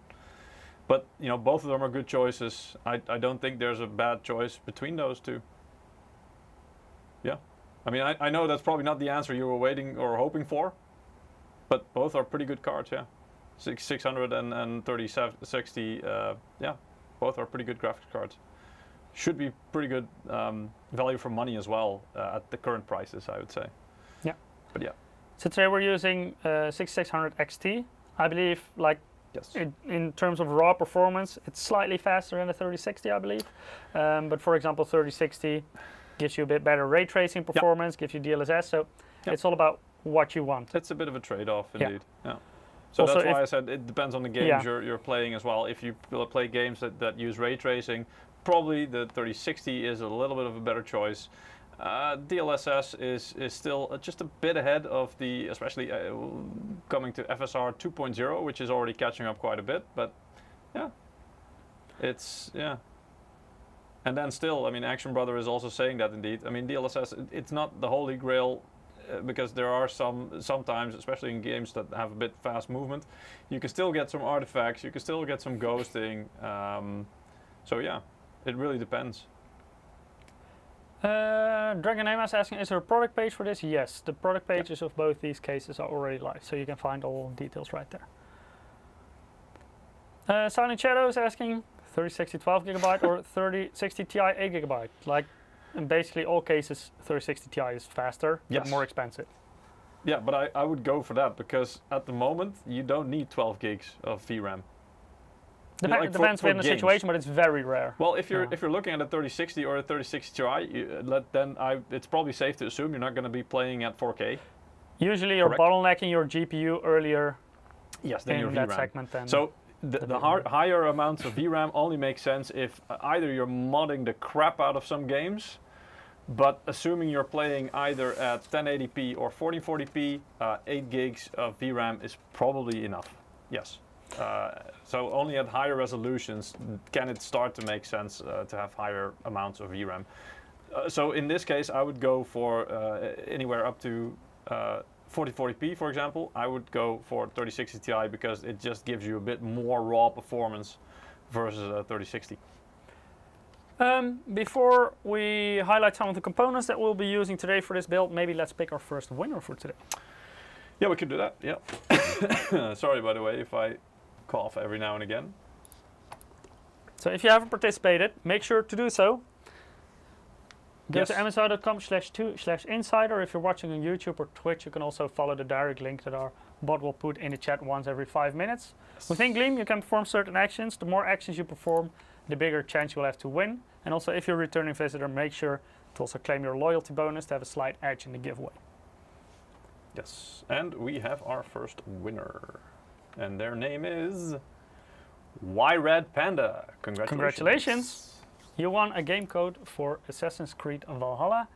But you know both of them are good choices. I, I don't think there's a bad choice between those two. Yeah, I mean I, I know that's probably not the answer you were waiting or hoping for, but both are pretty good cards. Yeah, six six hundred and and thirty sixty. Uh, yeah, both are pretty good graphics cards should be pretty good um, value for money as well uh, at the current prices, I would say. Yeah. But yeah, so today we're using uh, 6600 XT. I believe, like yes. in, in terms of raw performance, it's slightly faster than the 3060, I believe. Um, but for example, 3060 gives you a bit better ray tracing performance, gives you DLSS. So Yeah. it's all about what you want. It's a bit of a trade-off Yeah. indeed. Yeah. So Also that's why I said it depends on the games Yeah. you're, you're playing as well. If you play games that, that use ray tracing, probably the 3060 is a little bit of a better choice. Uh, DLSS is is still uh, just a bit ahead of the, especially uh, coming to FSR 2.0, which is already catching up quite a bit. But yeah, it's yeah. And then still, I mean, Action Brother is also saying that indeed. I mean, DLSS, it- it's not the holy grail because there are some sometimes, especially in games that have a bit fast movement, you can still get some artifacts, you can still get some ghosting. Um, so yeah, it really depends. Uh, Dragon Name is asking, is there a product page for this? Yes, the product pages of both these cases are already live, so you can find all details right there. Uh, Silent Shadow is asking 3060 12 gigabyte or 3060 Ti 8 gigabyte. Like, in basically all cases, 3060 Ti is faster, but more expensive. Yeah, but I, I would go for that because at the moment you don't need 12 gigs of VRAM. Dep- like depends for on the situation, but it's very rare. Well, if you're Yeah. if you're looking at a 3060 or a 3060 Ti, you, uh, let, then I it's probably safe to assume you're not going to be playing at 4K. Usually, you're Correct. bottlenecking your GPU earlier Yes, then your in that segment. Then. So the, the higher amounts of VRAM only make sense if uh, either you're modding the crap out of some games, but assuming you're playing either at 1080p or 1440p, uh, 8 gigs of VRAM is probably enough. Yes. Uh, so only at higher resolutions can it start to make sense uh, to have higher amounts of VRAM. Uh, so in this case, I would go for uh, anywhere up to uh, 4040p, for example. I would go for 3060 Ti because it just gives you a bit more raw performance versus a 3060. Um, before we highlight some of the components that we'll be using today for this build, maybe let's pick our first winner for today. Yeah, we could do that. Yeah. Sorry, by the way, if I cough every now and again. So if you haven't participated, make sure to do so. Go Yes. to msi.com slash 2 slash insider. If you're watching on YouTube or Twitch, you can also follow the direct link that our bot will put in the chat once every five minutes. Within Gleam, you can perform certain actions. The more actions you perform, the bigger chance you'll have to win. And also, if you're a returning visitor, make sure to also claim your loyalty bonus to have a slight edge in the giveaway. Yes, and we have our first winner, and their name is Y Red Panda. Congratulations! Congratulations. You won a game code for Assassin's Creed Valhalla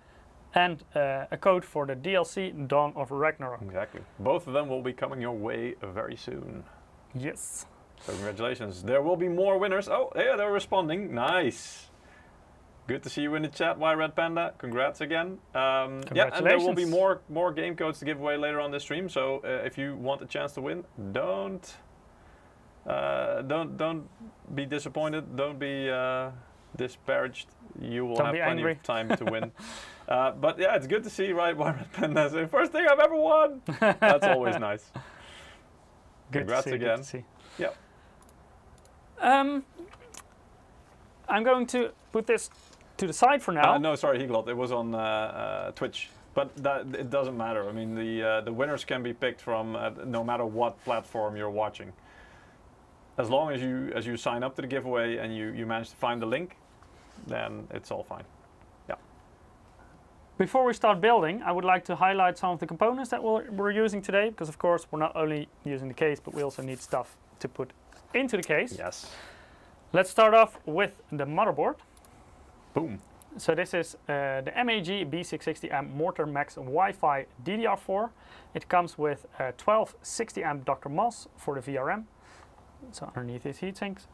and uh, a code for the DLC Dawn of Ragnarok. Exactly. Both of them will be coming your way very soon. Yes. So congratulations. There will be more winners. Oh, yeah, they're responding. Nice. Good to see you in the chat, Y Red Panda. Congrats again. Um, yeah, and there will be more more game codes to give away later on this stream. So uh, if you want a chance to win, don't uh, don't don't be disappointed. Don't be uh, disparaged. You will Don't have plenty angry. of time to win. uh, but yeah, it's good to see right Panda saying first thing I've ever won. That's always nice. Good Congrats to see, again. Good to see. Yep. Um, I'm going to put this to the side for now. Uh, no, sorry, Higlot. It was on uh, uh, Twitch, but that it doesn't matter. I mean, the uh, the winners can be picked from uh, no matter what platform you're watching. As long as you as you sign up to the giveaway and you you manage to find the link, then it's all fine. Yeah. Before we start building, I would like to highlight some of the components that we're, we're using today, because of course we're not only using the case, but we also need stuff to put into the case. Yes. Let's start off with the motherboard. Boom. So this is uh, the MAG B660M Mortar Max Wi-Fi DDR4. It comes with a 12 60 amp Dr. MOS for the VRM. So underneath these heatsinks.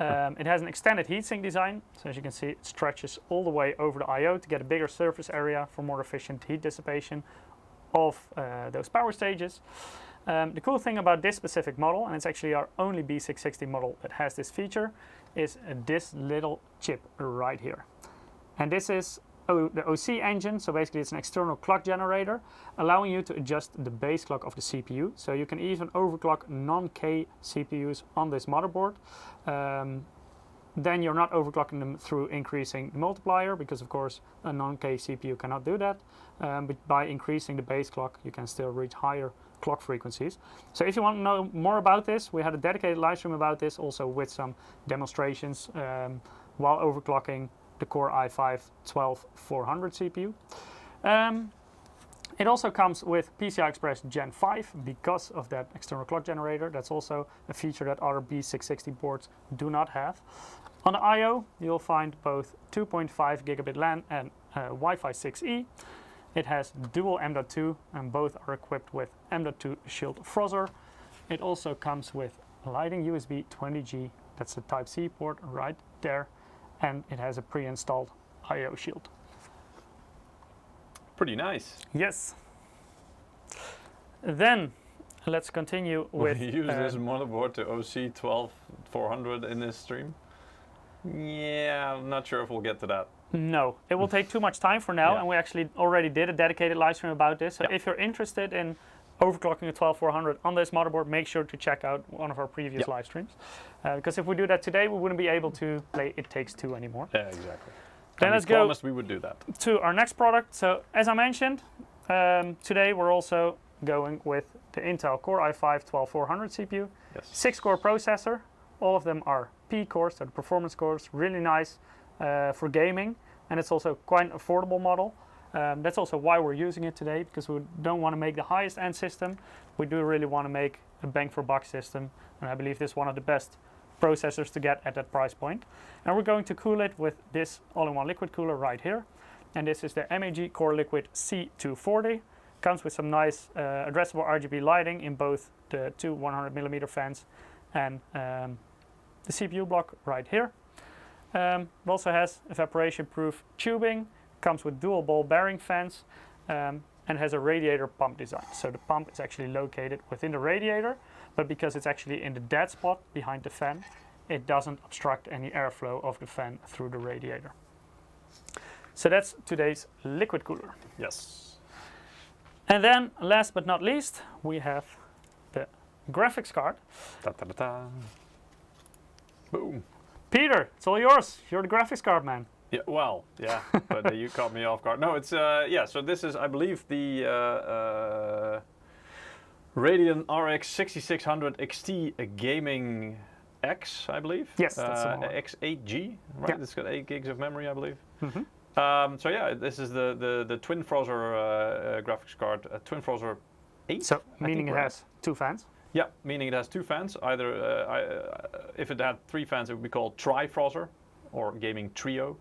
Um, it has an extended heatsink design. So as you can see, it stretches all the way over the I/O to get a bigger surface area for more efficient heat dissipation of uh, those power stages. Um, the cool thing about this specific model, and it's actually our only B660 model that has this feature, is this little chip right here. And this is the OC engine, so basically it's an external clock generator, allowing you to adjust the base clock of the CPU. So you can even overclock non-K CPUs on this motherboard. Um, then you're not overclocking them through increasing the multiplier, because of course a non-K CPU cannot do that. Um, but by increasing the base clock, you can still reach higher clock frequencies. So if you want to know more about this, we had a dedicated live stream about this, also with some demonstrations um, while overclocking the Core i5 12400 CPU. Um, it also comes with PCI Express Gen 5 because of that external clock generator. That's also a feature that other B660 boards do not have. On the I/O, you'll find both 2.5 gigabit LAN and uh, Wi-Fi 6E. It has dual M.2 and both are equipped with M.2 Shield Frozr. It also comes with Lightning USB 20G, that's the Type-C port right there, and it has a pre-installed I/O shield. Pretty nice. Yes. Then let's continue with. we use this uh, motherboard to OC 12400 in this stream. Yeah, I'm not sure if we'll get to that. No, it will take too much time for now, Yeah. and we actually already did a dedicated live stream about this. So Yeah. if you're interested in overclocking a 12400 on this motherboard, make sure to check out one of our previous Yeah. live streams. Uh, because if we do that today, we wouldn't be able to play It Takes Two anymore. Yeah, exactly. Then And we let's go promised we would do that. to our next product. So as I mentioned, um, today we're also going with the Intel Core i5 12400 CPU. Yes. six core processor. All of them are P cores, so the performance cores, really nice uh, for gaming, and it's also quite an affordable model. Um, that's also why we're using it today because we don't want to make the highest end system. We do really want to make a bang for buck system, and I believe this is one of the best processors to get at that price point. And we're going to cool it with this all-in-one liquid cooler right here, and this is the MAG CoreLiquid C240. Comes with some nice uh, addressable RGB lighting in both the two 100 millimeter fans and um, the CPU block right here. Um, it also has evaporation proof tubing, comes with dual ball bearing fans, um, and has a radiator pump design. So the pump is actually located within the radiator, but because it's actually in the dead spot behind the fan, it doesn't obstruct any airflow of the fan through the radiator. So that's today's liquid cooler. Yes. And then last but not least, we have the graphics card. Da, da, da. Boom. Peter, it's all yours. You're the graphics card man. Yeah, well, yeah, but uh, you caught me off guard. No, it's uh, yeah. So this is, I believe, the uh, uh, Radeon RX 6600 XT gaming X, I believe. Yes, that's the uh. X8G, right? Yeah. It's got eight gigs of memory, I believe. Mm -hmm. Um, so yeah, this is the the, the Twin Frozr uh, uh, graphics card, uh, Twin Frozr 8. So I meaning it we're has two fans. Yeah, meaning it has two fans. Either uh, I, uh, if it had three fans, it would be called Tri-Frozr or Gaming Trio.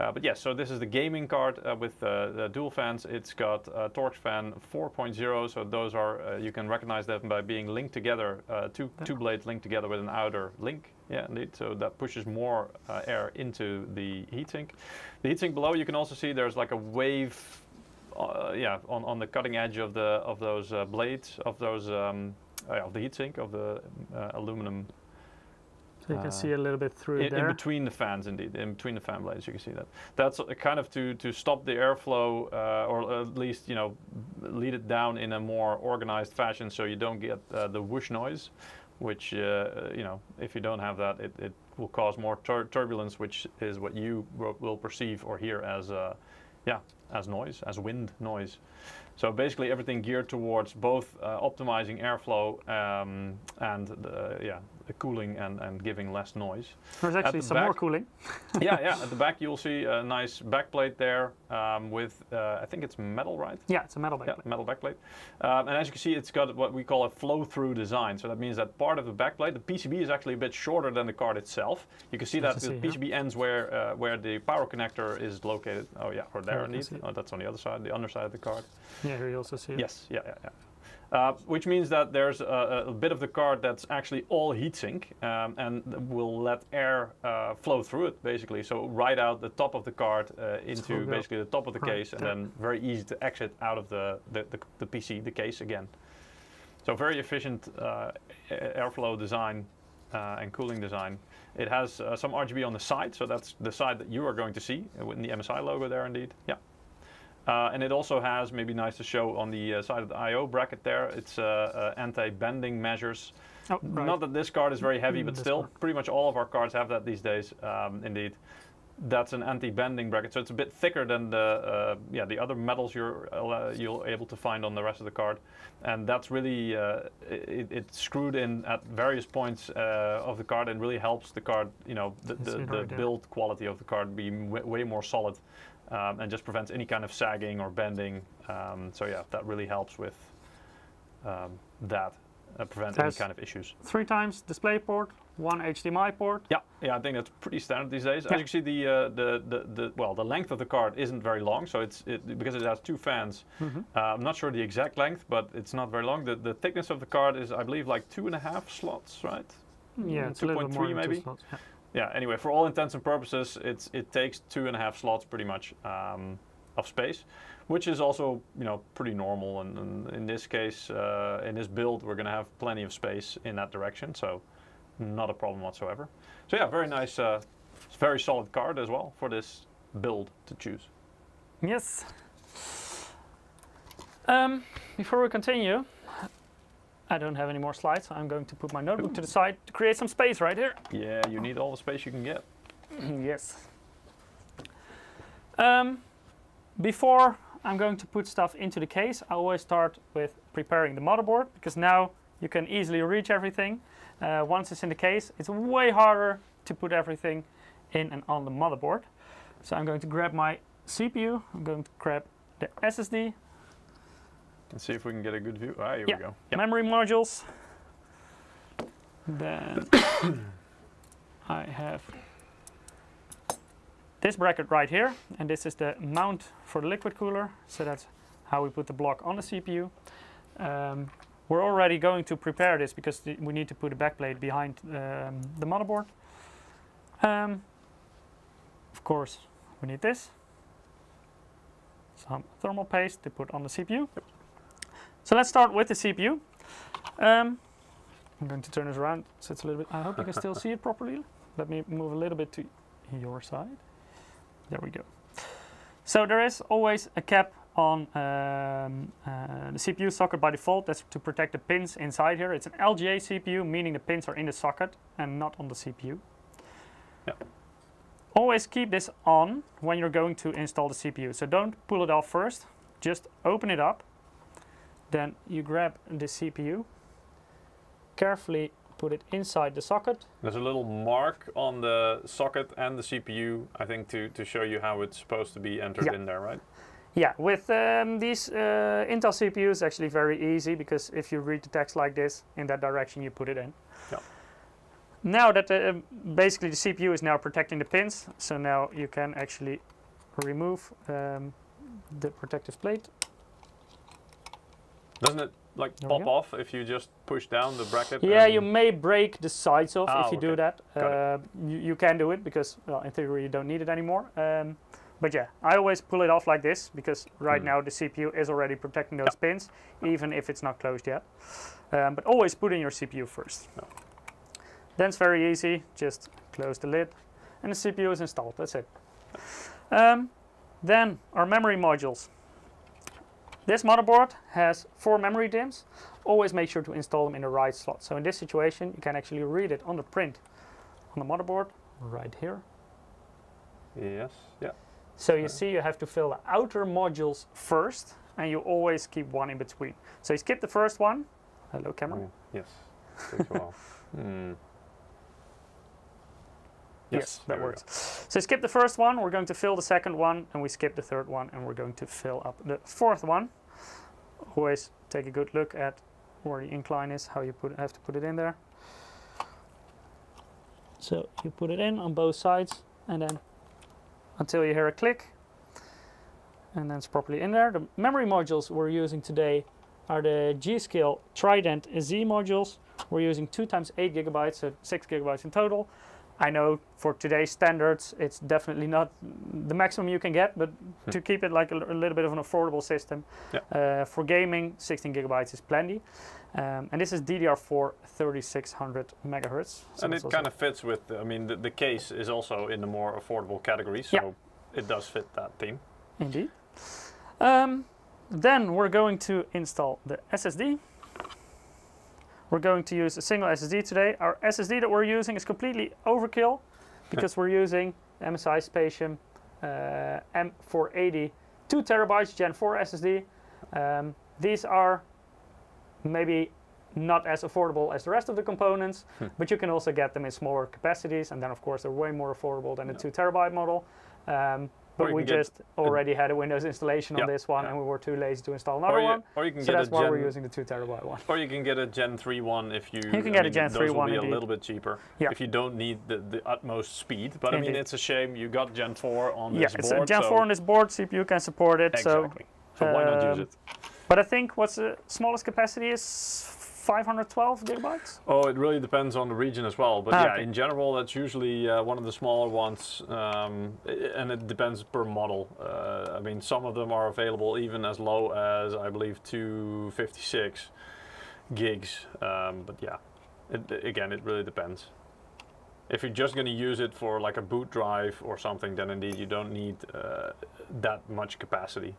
Uh, but yes, so this is the gaming card uh, with uh, the dual fans. It's got uh, Torx fan 4.0, so those are uh, you can recognize them by being linked together, uh, two two blades linked together with an outer link. Yeah, indeed. So that pushes more uh, air into the heatsink. The heatsink below, you can also see there's like a wave. Uh, yeah, on, on the cutting edge of the of those uh, blades of those um, uh, of the heatsink of the uh, aluminum So you Uh, can see a little bit through in, there. in between the fans, indeed, in between the fan blades, you can see that. That's uh, kind of to to stop the airflow, uh, or at least you know, lead it down in a more organized fashion, so you don't get uh, the whoosh noise, which uh, you know, if you don't have that, it, it will cause more tur- turbulence, which is what you will, perceive or hear as, uh, yeah, as noise, as wind noise. So basically, everything geared towards both uh, optimizing airflow um, and the, yeah, the cooling and, and giving less noise. There's actually the some more cooling. yeah, yeah. At the back, you'll see a nice backplate there um, with, uh, I think it's metal, right? Yeah, it's a metal Yeah, backplate. metal backplate. Um, and as you can see, it's got what we call a flow-through design. So that means that part of the backplate, the PCB is actually a bit shorter than the card itself. You can see Nice that the see, PCB ends where uh, where the power connector is located. Oh yeah, or there indeed. Oh, that's on the other side, the underside of the card. Yeah, here you also see it. Yes, yeah, yeah, yeah. Uh, which means that there's a, a bit of the card that's actually all heatsink um, and will let air uh, flow through it basically. So right out the top of the card uh, into basically the top of the case and then very easy to exit out of the, the, the, the PC, the case again. So very efficient uh, airflow design uh, and cooling design. It has uh, some RGB on the side, so that's the side that you are going to see with the MSI logo there indeed. Yeah. Uh, and it also has, maybe nice to show on the uh, side of the I/O bracket there. It's uh, uh, anti-bending measures. Oh, right. Not that this card is very heavy, Mm, but still, one. pretty much all of our cards have that these days. Um, indeed, that's an anti-bending bracket, so it's a bit thicker than the uh, yeah the other metals you're uh, you'll able to find on the rest of the card, and that's really uh, it, it's screwed in at various points uh, of the card and really helps the card you know the, the, the build quality of the card be w- way more solid. Um, and just prevents any kind of sagging or bending. Um, so yeah, that really helps with um, that, uh, prevent any kind of issues. Three times display port, one HDMI port. Yeah, yeah, I think that's pretty standard these days. Yeah. As you can see, the, uh, the, the, the well, the length of the card isn't very long, so it's it, because it has two fans. Mhm. Uh, I'm not sure the exact length, but it's not very long. The, the thickness of the card is, I believe, like two and a half slots, right? Yeah, Mm, it's a little more 2.3 than two maybe? slots. Yeah. Yeah. Anyway, for all intents and purposes, it's it takes two and a half slots pretty much um, of space, which is also you know pretty normal. And, and in this case, uh, in this build, we're going to have plenty of space in that direction, so not a problem whatsoever. So yeah, very nice, uh, very solid card as well for this build to choose. Yes. Um, before we continue, I don't have any more slides. so I'm going to put my notebook to the side to create some space right here. Yeah, you need all the space you can get. yes. Um, before I'm going to put stuff into the case, I always start with preparing the motherboard because now you can easily reach everything. Uh, once it's in the case, it's way harder to put everything in and on the motherboard. So I'm going to grab my CPU, I'm going to grab the SSD, Let's see if we can get a good view. Ah, here Yeah. we go. Yeah. memory modules. Then I have this bracket right here, and this is the mount for the liquid cooler. So that's how we put the block on the CPU. Um, we're already going to prepare this because the, we need to put a backplate behind um, the motherboard. Um, of course, we need this. Some thermal paste to put on the CPU. So let's start with the CPU. Um, I'm going to turn this around so it's a little bit. I hope you can still see it properly. Let me move a little bit to your side. There we go. So there is always a cap on um, uh, the CPU socket by default. That's to protect the pins inside here. It's an LGA CPU, meaning the pins are in the socket and not on the CPU. Yeah. Always keep this on when you're going to install the CPU. So don't pull it off first. Just open it up. Then you grab the CPU, carefully put it inside the socket. There's a little mark on the socket and the CPU, I think, to, to show you how it's supposed to be entered Yeah. in there, right? Yeah, with um, these uh, Intel CPUs, actually very easy because if you read the text like this, in that direction you put it in. Yeah. Now that uh, basically the CPU is now protecting the pins, so now you can actually remove um, the protective plate. Doesn't it like There pop off if you just push down the bracket? Yeah, you may break the sides off Ah, if you do that. Uh, you, you can do it because, well, in theory, you don't need it anymore. Um, but yeah, I always pull it off like this because right Hmm. now the CPU is already protecting those pins, even if it's not closed yet. Um, but always put in your CPU first. Yeah. Then it's very easy. Just close the lid, and the CPU is installed. That's it. Um, then our memory modules. This motherboard has four memory DIMMs. Always make sure to install them in the right slot. So in this situation, you can actually read it on the print on the motherboard right here. Yes, yeah. So you see you have to fill the outer modules first and you always keep one in between. So you skip the first one. Hello camera. Oh, yes. Takes a while. Hmm. Yes, there that works. So skip the first one, we're going to fill the second one, and we skip the third one, and we're going to fill up the fourth one. Always take a good look at where the incline is, how you put have to put it in there. So you put it in on both sides, and then until you hear a click, and then it's properly in there. The memory modules we're using today are the G.Skill Trident Z modules. We're using two times eight gigabytes, so six gigabytes in total. I know for today's standards, it's definitely not the maximum you can get, but Hmm. to keep it like a little bit of an affordable system, Yeah. uh, for gaming, 16 gigabytes is plenty. Um, and this is DDR4 3600 megahertz. so and it kind of fits with, I mean, the, the case is also in the more affordable category, so Yeah. it does fit that theme. Indeed. Um, then we're going to install the SSD. We're going to use a single SSD today. Our SSD that we're using is completely overkill because we're using MSI Spatium uh, M480 2 terabytes Gen 4 SSD. Um, these are maybe not as affordable as the rest of the components, Hmm. but you can also get them in smaller capacities, and then of course they're way more affordable than the Yeah. 2 terabyte model. Um, but we just already had a Windows installation on Yeah, this one, yeah. and we were too lazy to install another or, you, one. or you can So get that's a why Gen, we're using the 2 terabyte one. or you can get a Gen 3 one if you. You can I get a mean, Gen those 3 will one be indeed. a little bit cheaper Yeah. if you don't need the, the utmost speed. But I mean, it's a shame you got Gen 4 on Yeah, this it's board. a Gen so 4 on this board, CPU can support it. Exactly. So, why not use um, it? But I think what's the smallest capacity is 512 gigabytes. Oh, it really depends on the region as well. But Ah, yeah, okay. in general, that's usually uh, one of the smaller ones, um, and it depends per model. Uh, I mean, some of them are available even as low as I believe 256 gigs. Um, but yeah, it, again, it really depends. If you're just going to use it for like a boot drive or something, then indeed you don't need uh, that much capacity.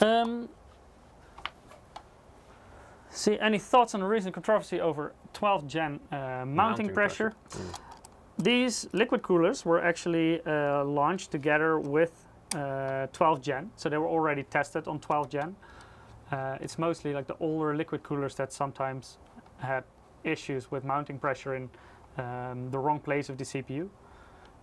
Um, see, any thoughts on the recent controversy over 12 gen uh, mounting, Mounting pressure? pressure. Mm. These liquid coolers were actually uh, launched together with uh, 12 gen, so they were already tested on 12 gen. Uh, it's mostly like the older liquid coolers that sometimes had issues with mounting pressure in um, the wrong place of the CPU.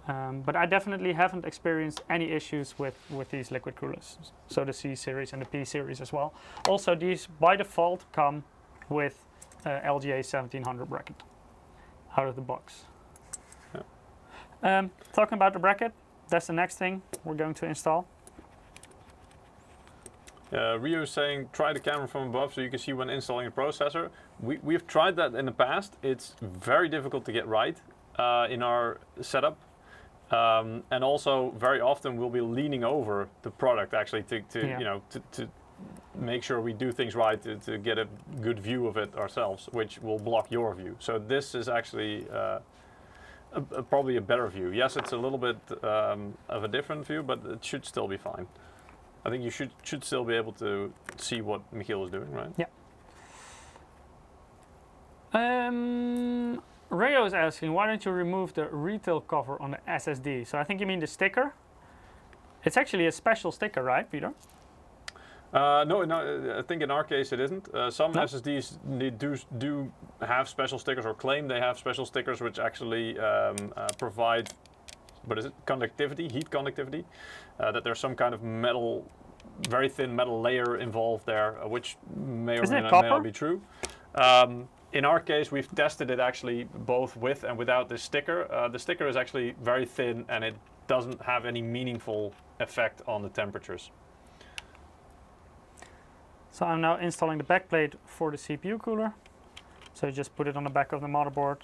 Um, but I definitely haven't experienced any issues with, with these liquid coolers. So the C series and the P series as well. Also, these by default come with uh, LGA 1700 bracket out of the box. Um, talking about the bracket, that's the next thing we're going to install. Uh, Rio is saying try the camera from above so you can see when installing the processor. We, we've tried that in the past. It's very difficult to get right uh, in our setup. Um, and also very often we'll be leaning over the product actually to, to Yeah. you know to, to make sure we do things right to, to get a good view of it ourselves, which will block your view. So this is actually uh, a, a, probably a better view. Yes, it's a little bit um, of a different view, but it should still be fine. I think you should should still be able to see what Michiel is doing, right? Yeah. Um, Rayo is asking, why don't you remove the retail cover on the SSD? So I think you mean the sticker. It's actually a special sticker, right, Peter? Uh, no, no, I think in our case it isn't. Uh, some No? SSDs do do have special stickers or claim they have special stickers which actually um, uh, provide, what is it, conductivity, heat conductivity. Uh, that there's some kind of metal, very thin metal layer involved there, uh, which may or may not, may not be true. Um, in our case, we've tested it actually both with and without this sticker. Uh, the sticker is actually very thin and it doesn't have any meaningful effect on the temperatures. So I'm now installing the backplate for the CPU cooler. So you just put it on the back of the motherboard.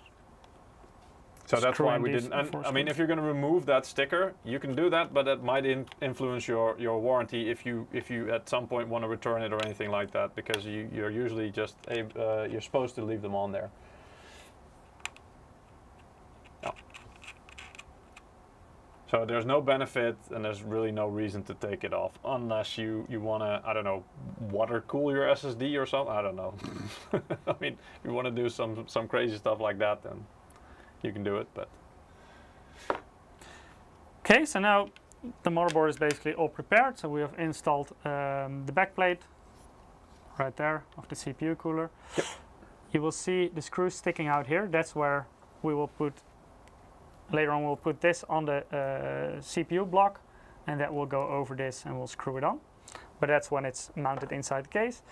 So that's why we didn't. And, I mean, if you're going to remove that sticker, you can do that, but that might in, influence your, your warranty if you if you at some point want to return it or anything like that, because you you're usually just a, uh, you're supposed to leave them on there. Yeah. So there's no benefit, and there's really no reason to take it off unless you you want to I don't know water cool your SSD or something. I don't know. I mean, if you want to do some some crazy stuff like that, then you can do it. But Okay, so now the motherboard is basically all prepared. So we have installed um, the backplate right there of the CPU cooler. Yep. You will see the screws sticking out here. That's where we will put, later on we'll put this on the uh, CPU block and that will go over this and we'll screw it on. But that's when it's mounted inside the case.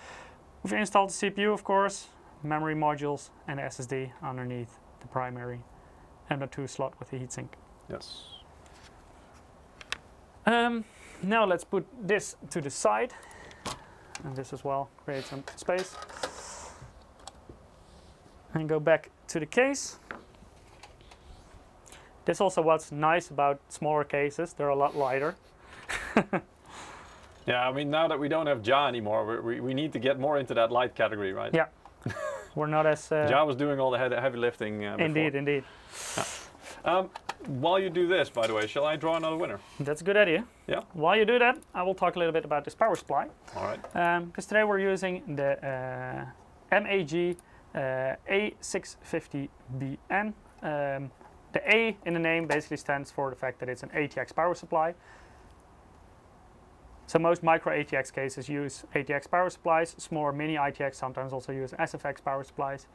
We've installed the CPU of course, memory modules and SSD underneath the primary M.2 slot with the heatsink. yes. Um, now let's put this to the side. And this as well, create some space. And go back to the case. This also what's nice about smaller cases, they're a lot lighter. Yeah, I mean, now that we don't have Ja anymore, we, we, we need to get more into that light category, right? Yeah. We're not as... Uh, Ja was doing all the heavy, heavy lifting. Uh, before. indeed, indeed. Um, while you do this, by the way, shall I draw another winner? That's a good idea. Yeah. While you do that, I will talk a little bit about this power supply. All right. Because today we're using the uh, MAG uh, A650BN. Um, the A in the name basically stands for the fact that it's an ATX power supply. So most micro ATX cases use ATX power supplies. Smaller mini ITX sometimes also use SFX power supplies.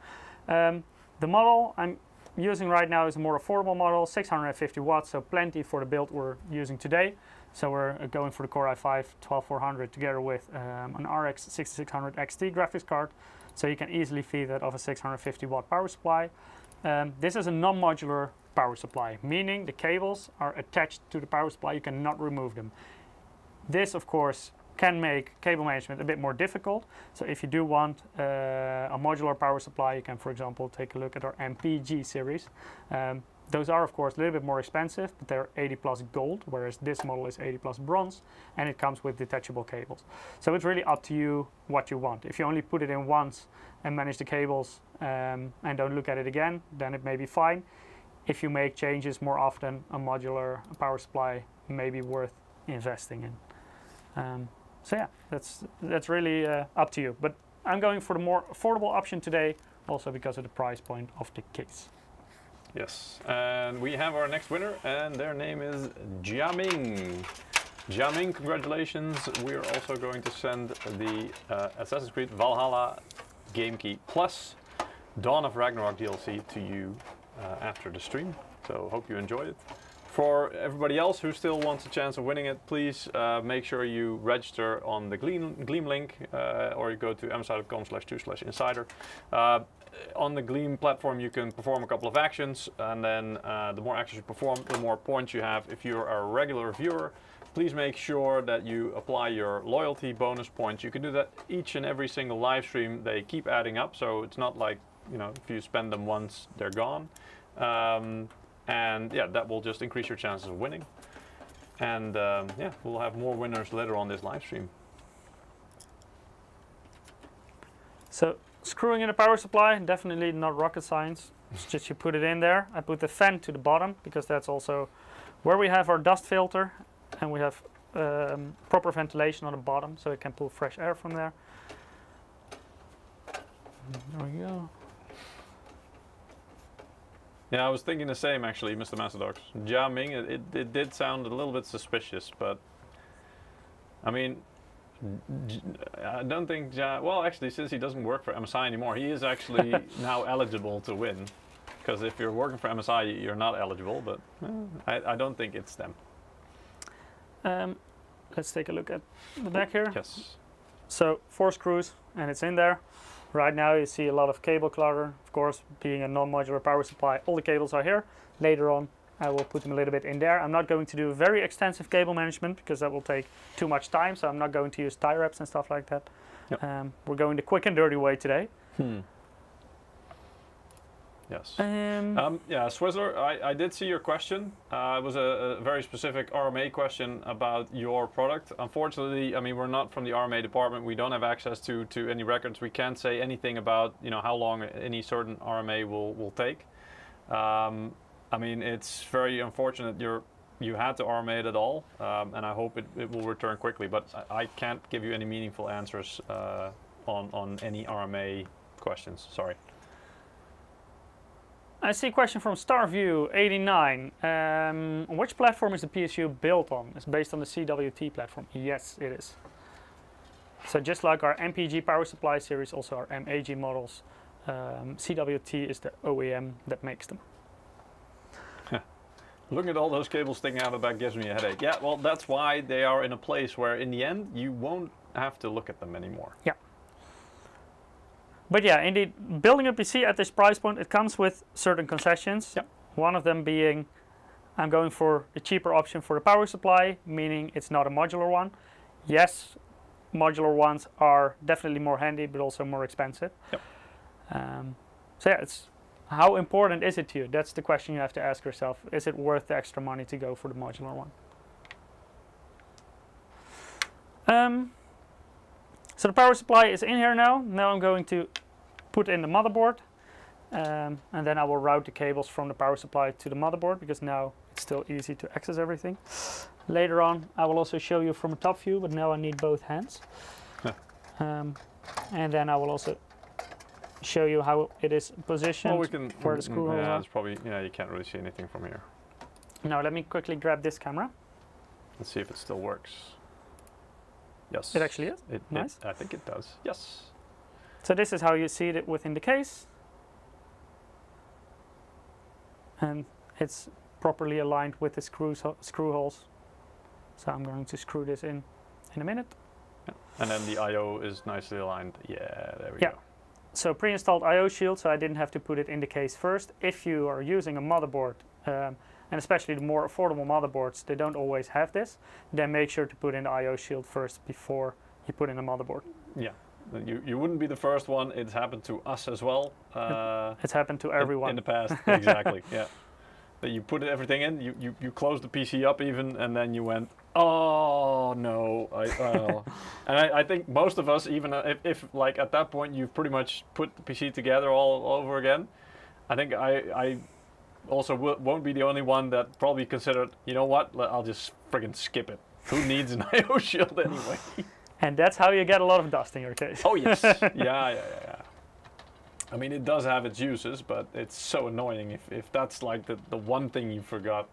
Um, the model I'm using right now is a more affordable model, 650 watts, so plenty for the build we're using today. So we're uh, going for the Core i5 12400 together with um, an RX 6600 XT graphics card. So you can easily feed that of a 650 watt power supply. Um, this is a non-modular power supply, meaning the cables are attached to the power supply. You cannot remove them. This, of course, can make cable management a bit more difficult. So if you do want uh, a modular power supply, you can, for example, take a look at our MPG series. Um, those are, of course, a little bit more expensive, but they're 80 plus gold, whereas this model is 80 plus bronze, and it comes with detachable cables. So it's really up to you what you want. If you only put it in once and manage the cables um, and don't look at it again, then it may be fine. If you make changes more often, a modular power supply may be worth investing in. Um, so yeah, that's that's really uh, up to you. But I'm going for the more affordable option today, also because of the price point of the case. Yes. And we have our next winner, and their name is Jiaming. Jiaming, congratulations. We're also going to send the uh, Assassin's Creed Valhalla Game Key Plus Dawn of Ragnarok DLC to you uh, after the stream. So hope you enjoy it. For everybody else who still wants a chance of winning it, please uh, make sure you register on the Gleam, Gleam link uh, or you go to amazon.com slash 2 slash insider. Uh, on the Gleam platform, you can perform a couple of actions, and then uh, the more actions you perform, the more points you have. If you're a regular viewer, please make sure that you apply your loyalty bonus points. You can do that each and every single live stream. They keep adding up, so it's not like you know if you spend them once, they're gone. Um, and yeah, that will just increase your chances of winning. And um, yeah, we'll have more winners later on this live stream. So screwing in a power supply, definitely not rocket science. It's just you put it in there. I put the fan to the bottom because that's also where we have our dust filter and we have um, proper ventilation on the bottom so it can pull fresh air from there. There we go. Yeah, I was thinking the same actually, Mr. Masterdogs. Jia Ming, it, it, it did sound a little bit suspicious, but I mean, I don't think Jia. Well, actually, since he doesn't work for MSI anymore, he is actually now eligible to win. Because if you're working for MSI, you're not eligible. But eh, I, I don't think it's them. Um, let's take a look at the back here. Yes. So four screws and it's in there. Right now you see a lot of cable clutter. Of course, being a non-modular power supply, all the cables are here. Later on, I will put them a little bit in there. I'm not going to do very extensive cable management because that will take too much time. So I'm not going to use tie wraps and stuff like that. Yep. Um, we're going the quick and dirty way today. Hmm. Yes. Um, Um, yeah, Swizzler, I, I did see your question. Uh, it was a, a very specific RMA question about your product. Unfortunately, I mean, we're not from the RMA department. We don't have access to, to any records. We can't say anything about, you know, how long any certain RMA will, will take. Um, I mean, it's very unfortunate you're, you had to RMA it at all, um, and I hope it, it will return quickly. But I, I can't give you any meaningful answers uh, on, on any RMA questions. Sorry. I see a question from Starview89. Um, on which platform is the PSU built on? It's based on the CWT platform. Yes, it is. So just like our MPG power supply series, also our MAG models, um, CWT is the OEM that makes them. Looking at all those cables sticking out of the back gives me a headache. Yeah, well, that's why they are in a place where, in the end, you won't have to look at them anymore. But yeah, indeed, building a PC at this price point, it comes with certain concessions. Yep. One of them being I'm going for a cheaper option for the power supply, meaning it's not a modular one. Yes, modular ones are definitely more handy, but also more expensive. Yep. Um, so yeah, it's how important is it to you? That's the question you have to ask yourself. Is it worth the extra money to go for the modular one? Um, so the power supply is in here now. Now I'm going to put in the motherboard. Um, and then I will route the cables from the power supply to the motherboard because now it's still easy to access everything. Later on, I will also show you from a top view, but now I need both hands. um, and then I will also show you how it is positioned. Well, we can. where the mm, screw holes Yeah, it's probably. Yeah, you can't really see anything from here. Now let me quickly grab this camera. Let's see if it still works. Yes. It actually is. It, it- Nice. I think it does. Yes. So this is how you see it within the case. And it's properly aligned with the screws, screw holes. So I'm going to screw this in in a minute. And then the I/O is nicely aligned. Yeah, there we Yeah. go. So pre-installed I/O shield, so I didn't have to put it in the case first. If you are using a motherboard, um, and especially the more affordable motherboards, they don't always have this. Then make sure to put in the I/O shield first before you put in the motherboard. Yeah. You you wouldn't be the first one. It's happened to us as well. Uh, It's happened to everyone. in the past. exactly. Yeah. That you put everything in. You, you you closed the PC up even, and then you went. Oh no! I, oh. and I, I think most of us, even uh, if, if like at that point you've pretty much put the PC together all, all over again, I think I I also w- won't be the only one that probably considered. You know what? I'll just friggin' skip it. Who needs an I/O shield anyway? and that's how you get a lot of dust in your case. Oh yes, yeah, yeah, yeah, yeah. I mean, it does have its uses, but it's so annoying if, if that's like the, the one thing you forgot.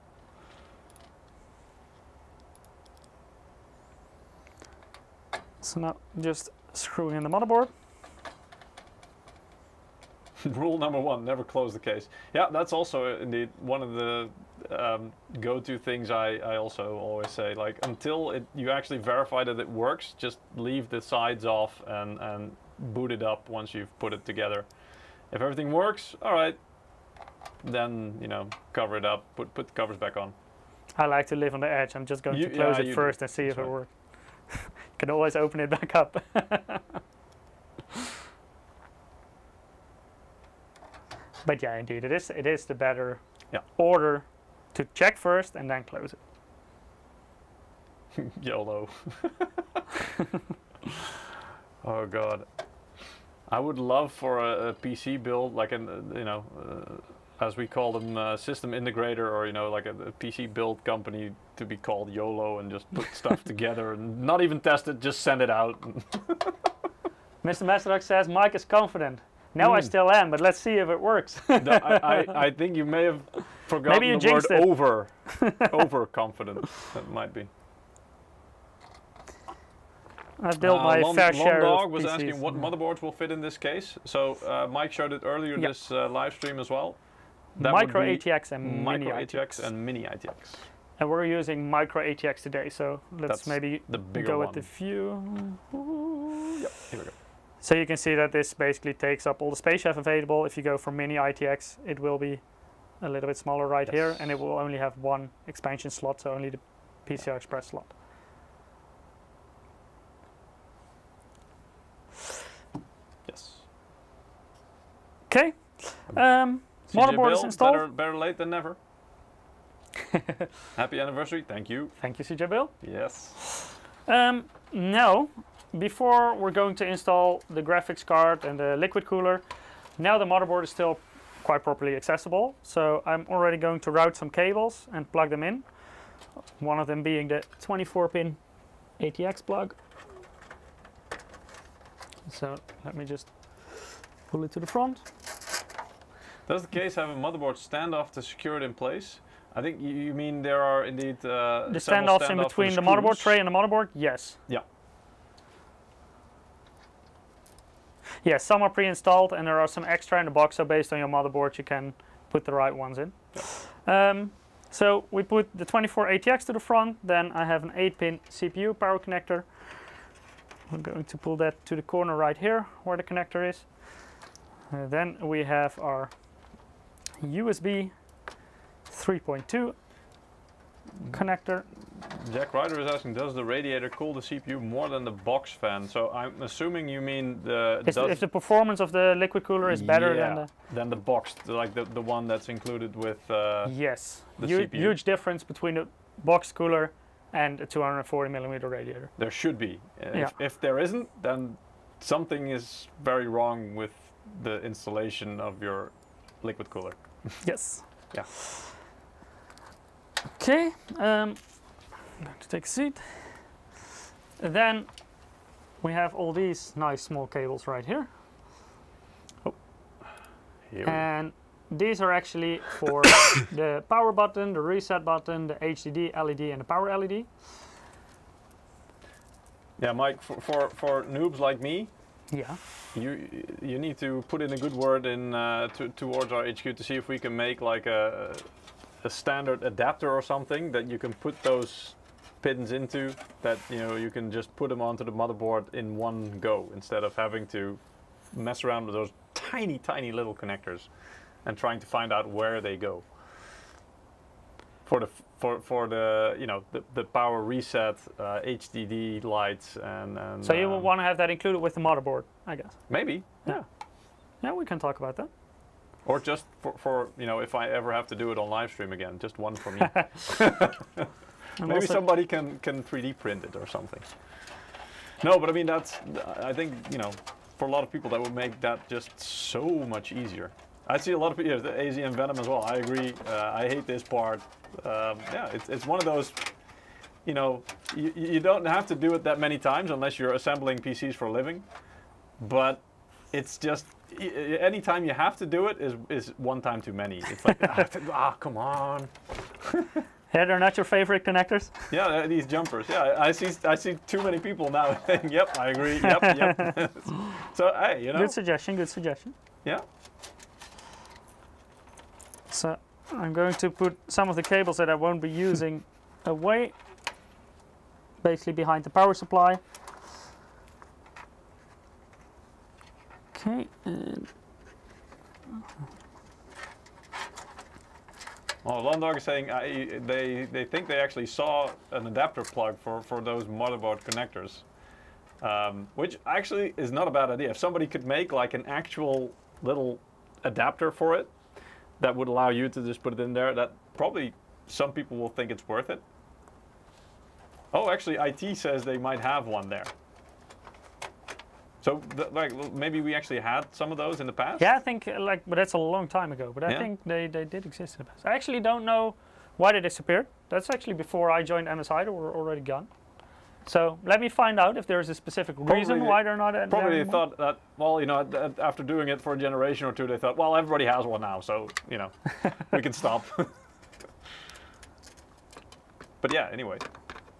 So now just screwing in the motherboard. Rule number one: never close the case. Yeah, that's also indeed one of the um, go-to things I, I also always say. Like until it, you actually verify that it works, just leave the sides off and and boot it up once you've put it together. If everything works, all right, then you know cover it up, put put the covers back on. I like to live on the edge. I'm just going You- to close yeah, it you do. first and see if it works. you can always open it back up. but yeah, indeed, it is it is the better Yeah. order to check first and then close it. YOLO. oh god. I would love for a, a PC build, like an uh, you know, uh, as we call them, uh, system integrator, or you know, like a, a PC build company to be called YOLO and just put stuff together and not even test it, just send it out. Mr. Masterdock says Mike is confident. No, I Hmm. still am, but let's see if it works. No, I, I, I think you may have forgotten you the word it. over, overconfident. That might be. I've built Uh, my Lon- fair Lon share Dog of was asking what motherboards will fit in this case. So uh, Mike showed it earlier Yeah. this uh, live stream as well. That would micro be ATX and micro mini ATX and mini ATX. And we're using micro ATX today, so let's That's maybe The go one. with the view. Yep, here we go. So you can see that this basically takes up all the space you have available. If you go for mini ITX, it will be a little bit smaller right here, and it will only have one expansion slot, so only the PCI Express slot. Yes. Okay. Um, CJ Motherboard is installed. Better, better late than never. Happy anniversary. Thank you. thank you, CJ Bill. Yes. Um, now, before we're going to install the graphics card and the liquid cooler, now the motherboard is still quite properly accessible. So I'm already going to route some cables and plug them in. One of them being the 24 pin ATX plug. So let me just pull it to the front. Does the case have a motherboard standoff to secure it in place? I think you, mean there are indeed uh, The several standoffs in between the motherboard tray and the motherboard, yes. Yeah. Yes, some are pre-installed and there are some extra in the box, so based on your motherboard you can put the right ones in. Um, so we put the 24 ATX to the front, then I have an 8-pin CPU power connector. I'm going to pull that to the corner right here where the connector is. Uh, then we have our USB 3.2 connector. Jack Ryder is asking, does the radiator cool the CPU more than the box fan? So I'm assuming you mean the If, if the performance of the liquid cooler is better than the than the box, like the, the one that's included with. Uh, Yes, the Hu- CPU. huge difference between the box cooler and a 240 millimeter radiator. There should be. Uh, Yeah. If, if there isn't, then something is very wrong with the installation of your liquid cooler. Yes. Yeah. Okay, um, I'm going to take a seat. Then we have all these nice small cables right here, Oh. Here we go. and these are actually for the power button, the reset button, the HDD LED, and the power LED. Yeah, Mike, for, for, for noobs like me, Yeah. you you need to put in a good word in uh, to, towards our HQ to see if we can make like a, a standard adapter or something that you can put those pins into that you know you can just put them onto the motherboard in one go instead of having to mess around with those tiny tiny little connectors and trying to find out where they go for the for for the you know the, the power reset uh, HDD lights and, and So you um, want to have that included with the motherboard, I guess. maybe Yeah. Yeah, we can talk about that. Or just for, for you know, if I ever have to do it on live stream again, just one for me. Maybe somebody can can 3D print it or something. No, but I mean that's I think you know for a lot of people that would make that just so much easier. I see a lot of people, yeah, the AZN Venom as well. I agree. Uh, I hate this part. Um, yeah, it's it's one of those. You know, you, you don't have to do it that many times unless you're assembling PCs for a living. But it's just any time you have to do it is is one time too many. It's like ah, come on. Yeah, they're not your favorite connectors. Yeah, uh, these jumpers. Yeah, I see. I see too many people now "Yep, I agree." Yep, yep. so hey, you know, Good suggestion, good suggestion. yeah. So I'm going to put some of the cables that I won't be using away, basically behind the power supply. Okay, and Well, Londog is saying I, they they think they actually saw an adapter plug for for those motherboard connectors, um, which actually is not a bad idea. If somebody could make like an actual little adapter for it, that would allow you to just put it in there. That probably some people will think it's worth it. Oh, actually, IT says they might have one there. So th- like maybe we actually had some of those in the past. Yeah, I think uh, like, but that's a long time ago. But I Yeah. think they, they did exist in the past. I actually don't know why they disappeared. That's actually before I joined MSI. They were already gone. So let me find out if there's a specific reason why they're not. at- there Probably they thought that, well, you know, after doing it for a generation or two, they thought, well, everybody has one now, so, you know, we can stop. but yeah, anyway,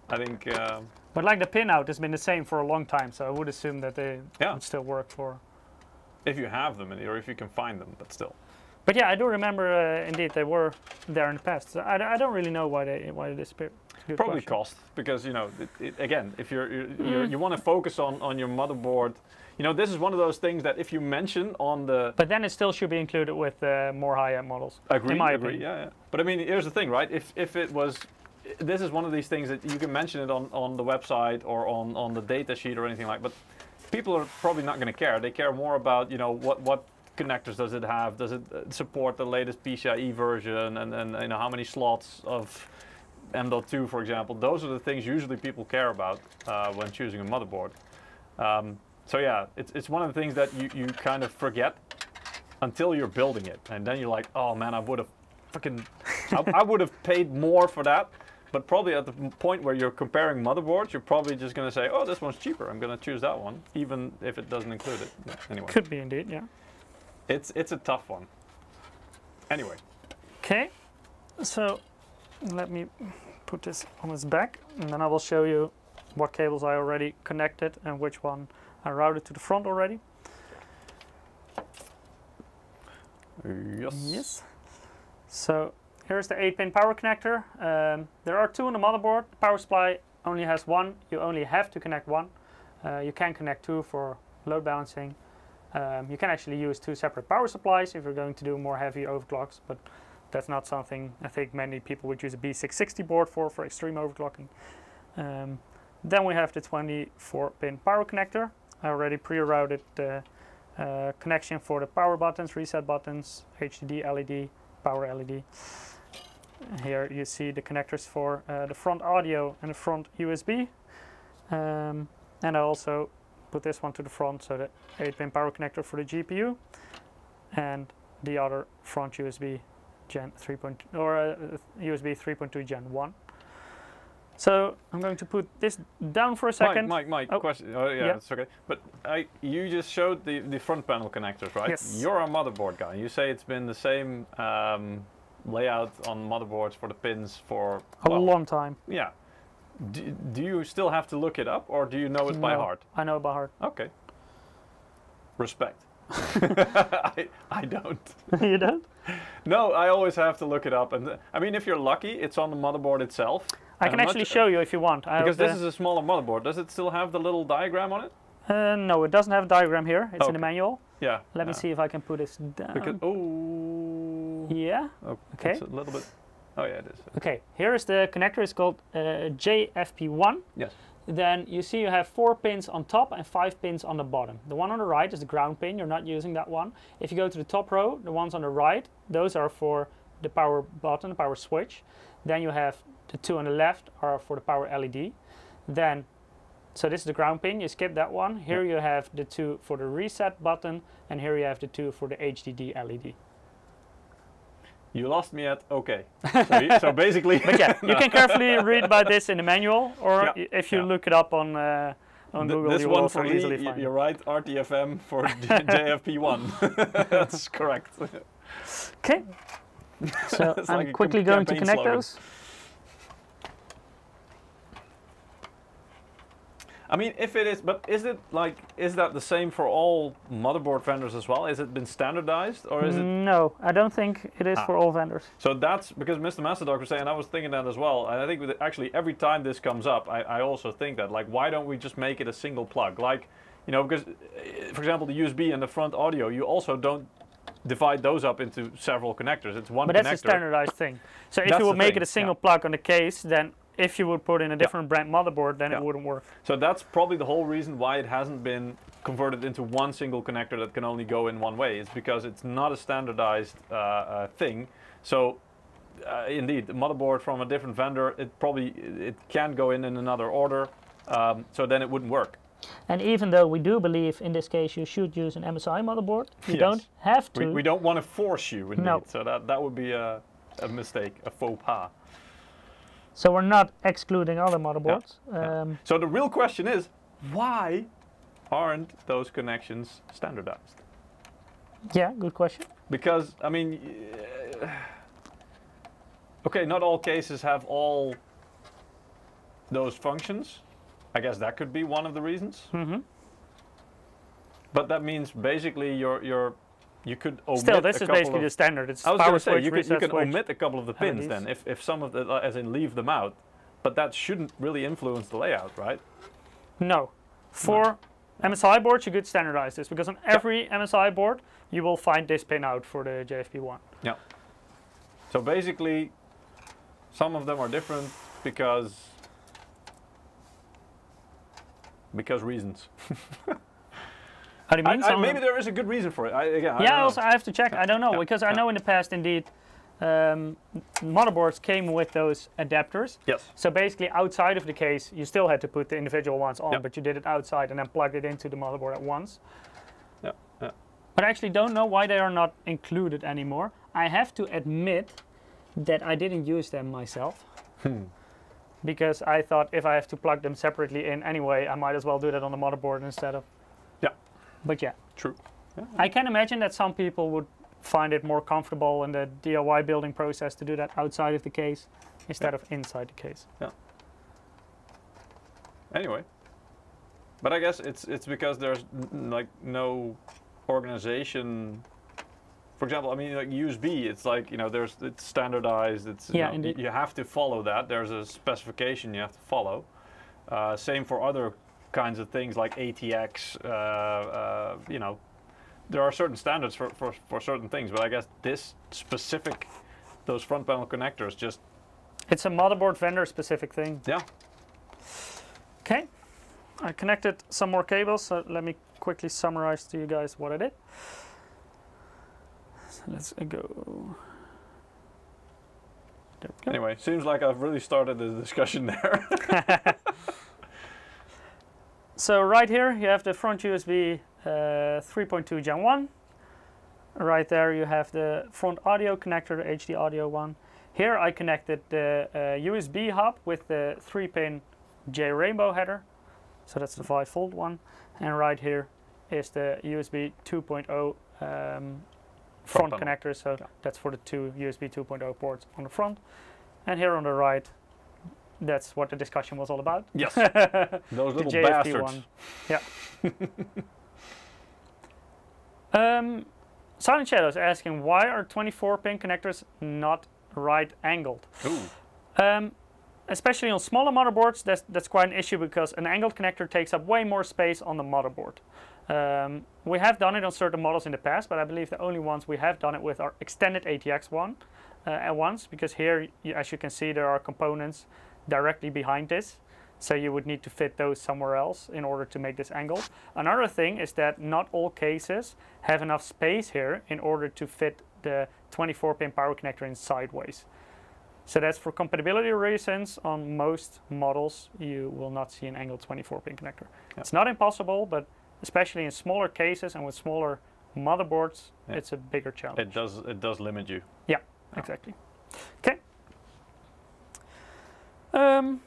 I think, um, But like the pinout has been the same for a long time, so I would assume that they Yeah. would still work for. if you have them, or if you can find them, but still. But yeah, I do remember uh, indeed they were there in the past. So I, I don't really know why they why they disappeared. It's a good Probably question. cost, because, you know, it, it, again, if you're, you're, you're, Mm. you want to focus on, on your motherboard, you know, this is one of those things that if you mention on the But then it still should be included with uh, more high-end models. Agree, my agree, opinion. yeah, yeah. But I mean, here's the thing, right? If if it was, this is one of these things that you can mention it on on the website or on on the data sheet or anything like. But people are probably not going to care. They care more about you know what what connectors does it have? Does it uh, support the latest PCIe version? And and you know how many slots of M.2, for example. Those are the things usually people care about uh, when choosing a motherboard. Um, so yeah, it's it's one of the things that you you kind of forget until you're building it, and then you're like, oh man, I would have fucking, I, I would have paid more for that. But probably at the point where you're comparing motherboards, you're probably just going to say, oh, this one's cheaper. I'm going to choose that one, even if it doesn't include it. Yeah, Anyway, Could be indeed, yeah. it's it's a tough one. Anyway, Okay, so let me put this on its back, and then I will show you what cables I already connected and which one I routed to the front already. yes. Yes. So here's the 8-pin power connector. Um, there are two on the motherboard. The power supply only has one. You only have to connect one. Uh, you can connect two for load balancing. Um, you can actually use two separate power supplies if you're going to do more heavy overclocks, but that's not something I think many people would use a B660 board for for extreme overclocking. Um, then we have the 24-pin power connector. I already pre-routed the uh, connection for the power buttons, reset buttons, HDD LED, power LED. Here you see the connectors for uh, the front audio and the front USB. Um, and I also put this one to the front, so the 8-pin power connector for the GPU, and the other front USB Gen 3. or uh, USB 3.2 Gen 1. So I'm going to put this down for a second. Mike, Mike, Mike, Oh. question. Oh, yeah, Yeah. it's okay. But I, you just showed the, the front panel connectors, right? Yes. You're a motherboard guy. You say it's been the same um, layout on motherboards for the pins for a well, long time. Yeah. Do, do you still have to look it up, or do you know it by heart? I know it by heart. Okay. Respect. I, I don't. you don't? No, I always have to look it up, and I mean, if you're lucky, it's on the motherboard itself. I can actually su- show you if you want. I Because this is a smaller motherboard. Does it still have the little diagram on it? Uh, no, it doesn't have a diagram here. It's in the manual. Yeah. Let me see if I can put this down. Because oh, yeah. oh, Okay. it's a little bit. Oh yeah, it is. Okay. Here is the connector. It's called uh, JFP1. Yes. Then you see you have four pins on top and five pins on the bottom. The one on the right is the ground pin. You're not using that one. If you go to the top row, the ones on the right, those are for the power button, the power switch. Then you have the two on the left are for the power LED. Then, so this is the ground pin. You skip that one. Here you have the two for the reset button, and here you have the two for the HDD LED. You lost me at okay. So, you- so basically. But yeah, you can carefully read about this in the manual, or Yeah, if you yeah. look it up on uh, on Th- Google, this you will one also for me, easily y- find. you're right. RTFM for JFP1. That's correct. Okay. So I'm like quickly going to connect slogan. those. I mean, if it is, but is it like, is that the same for all motherboard vendors as well? Has it been standardized, or is it? No, I don't think it is Ah. for all vendors. So that's because Mr. Masterdog was saying, I was thinking that as well. And I think with actually every time this comes up, I, I also think that like, why don't we just make it a single plug? Like, you know, because uh, for example, the USB and the front audio, you also don't divide those up into several connectors. It's one But that's a standardized thing. So if That's you would make thing, it a single yeah. plug on the case, then if you would put in a different brand motherboard, then Yeah. it wouldn't work. So that's probably the whole reason why it hasn't been converted into one single connector that can only go in one way. It's because it's not a standardized uh, uh, thing. So uh, indeed, the motherboard from a different vendor, it probably it can go in in another order. Um, so then it wouldn't work. And even though we do believe in this case you should use an MSI motherboard, you Yes. don't have to. We, we don't want to force you, indeed. No. So that, that would be a, a mistake, a faux pas. So we're not excluding other motherboards. Yeah. Um, So the real question is, why aren't those connections standardized? yeah, good question. Because, I mean, uh, okay, not all cases have all those functions. I guess that could be one of the reasons. hmm But that means basically you're, you're, you could omit Still, this a is basically the standard. It's I was power going to say switch, you can, you can switch. omit a couple of the pins LEDs. then, if, if some of the, as in leave them out, but that shouldn't really influence the layout, right? No. For MSI boards, you could standardize this because on every MSI board, you will find this pin out for the JFP1. Yeah. So basically, some of them are different because because reasons. How do you I, mean? I, maybe there is a good reason for it. I, again, yeah, also I have to check. I don't know because I know in the past, indeed, um, motherboards came with those adapters. yes. So basically, outside of the case, you still had to put the individual ones on, but you did it outside and then plugged it into the motherboard at once. Yeah, yeah. But I actually don't know why they are not included anymore. I have to admit that I didn't use them myself. Hmm. Because I thought if I have to plug them separately in anyway, I might as well do that on the motherboard instead of. Yeah. But yeah, True. I can imagine that some people would find it more comfortable in the DIY building process to do that outside of the case instead of inside the case. Yeah. Anyway, but I guess it's it's because there's n- n- like no organization. For example, I mean, like USB, it's like you know, there's it's standardized. It's you Yeah, know, indeed. you have to follow that. There's a specification you have to follow. Uh, same for other kinds of things like ATX. Uh, uh, you know, there are certain standards for, for for certain things, but I guess this specific, those front panel connectors, just It's a motherboard vendor specific thing. yeah, Okay, I connected some more cables, so let me quickly summarize to you guys what I did. So let's go. There we go. Anyway, seems like I've really started the discussion there. So right here you have the front USB uh, 3.2 Gen 1. Right there you have the front audio connector, the HD audio one. Here I connected the uh, USB hub with the 3-pin JRainbow header. So that's the 5 volt one. And right here is the USB 2.0 um, front panel. connector. So Yeah. that's for the two USB 2.0 ports on the front. And here on the right, that's what the discussion was all about. yes, those little bastards. one. Yeah. um, Silent Shadows asking why are 24 pin connectors not right angled? Ooh. Um, especially on smaller motherboards, that's, that's quite an issue because an angled connector takes up way more space on the motherboard. Um, we have done it on certain models in the past, but I believe the only ones we have done it with are extended ATX one uh, at once because here, as you can see, there are components directly behind this. So you would need to fit those somewhere else in order to make this angle. Another thing is that not all cases have enough space here in order to fit the 24 pin power connector in sideways. So that's for compatibility reasons. On most models, you will not see an angled 24 pin connector. Yeah. It's not impossible, but especially in smaller cases and with smaller motherboards, Yeah. it's a bigger challenge. It does it does limit you. Yeah, exactly. Okay. Um,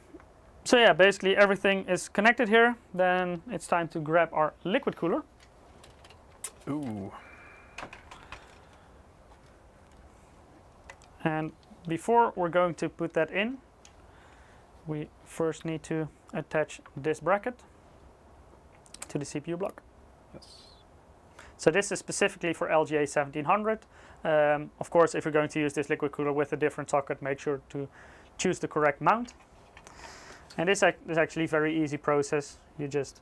so yeah, basically everything is connected here. Then it's time to grab our liquid cooler. Ooh. And before we're going to put that in, we first need to attach this bracket to the CPU block. Yes. So this is specifically for LGA 1700. Um, of course, if you're going to use this liquid cooler with a different socket, make sure to choose the correct mount. And this is actually a very easy process. You just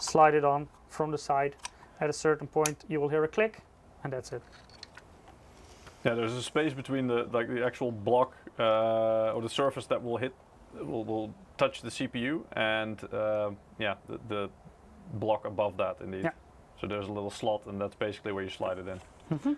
slide it on from the side. At a certain point, you will hear a click, and that's it. Yeah, there's a space between the like the actual block uh, or the surface that will hit will, will touch the CPU and uh, yeah the, the block above that indeed. Yeah. So there's a little slot and that's basically where you slide it in.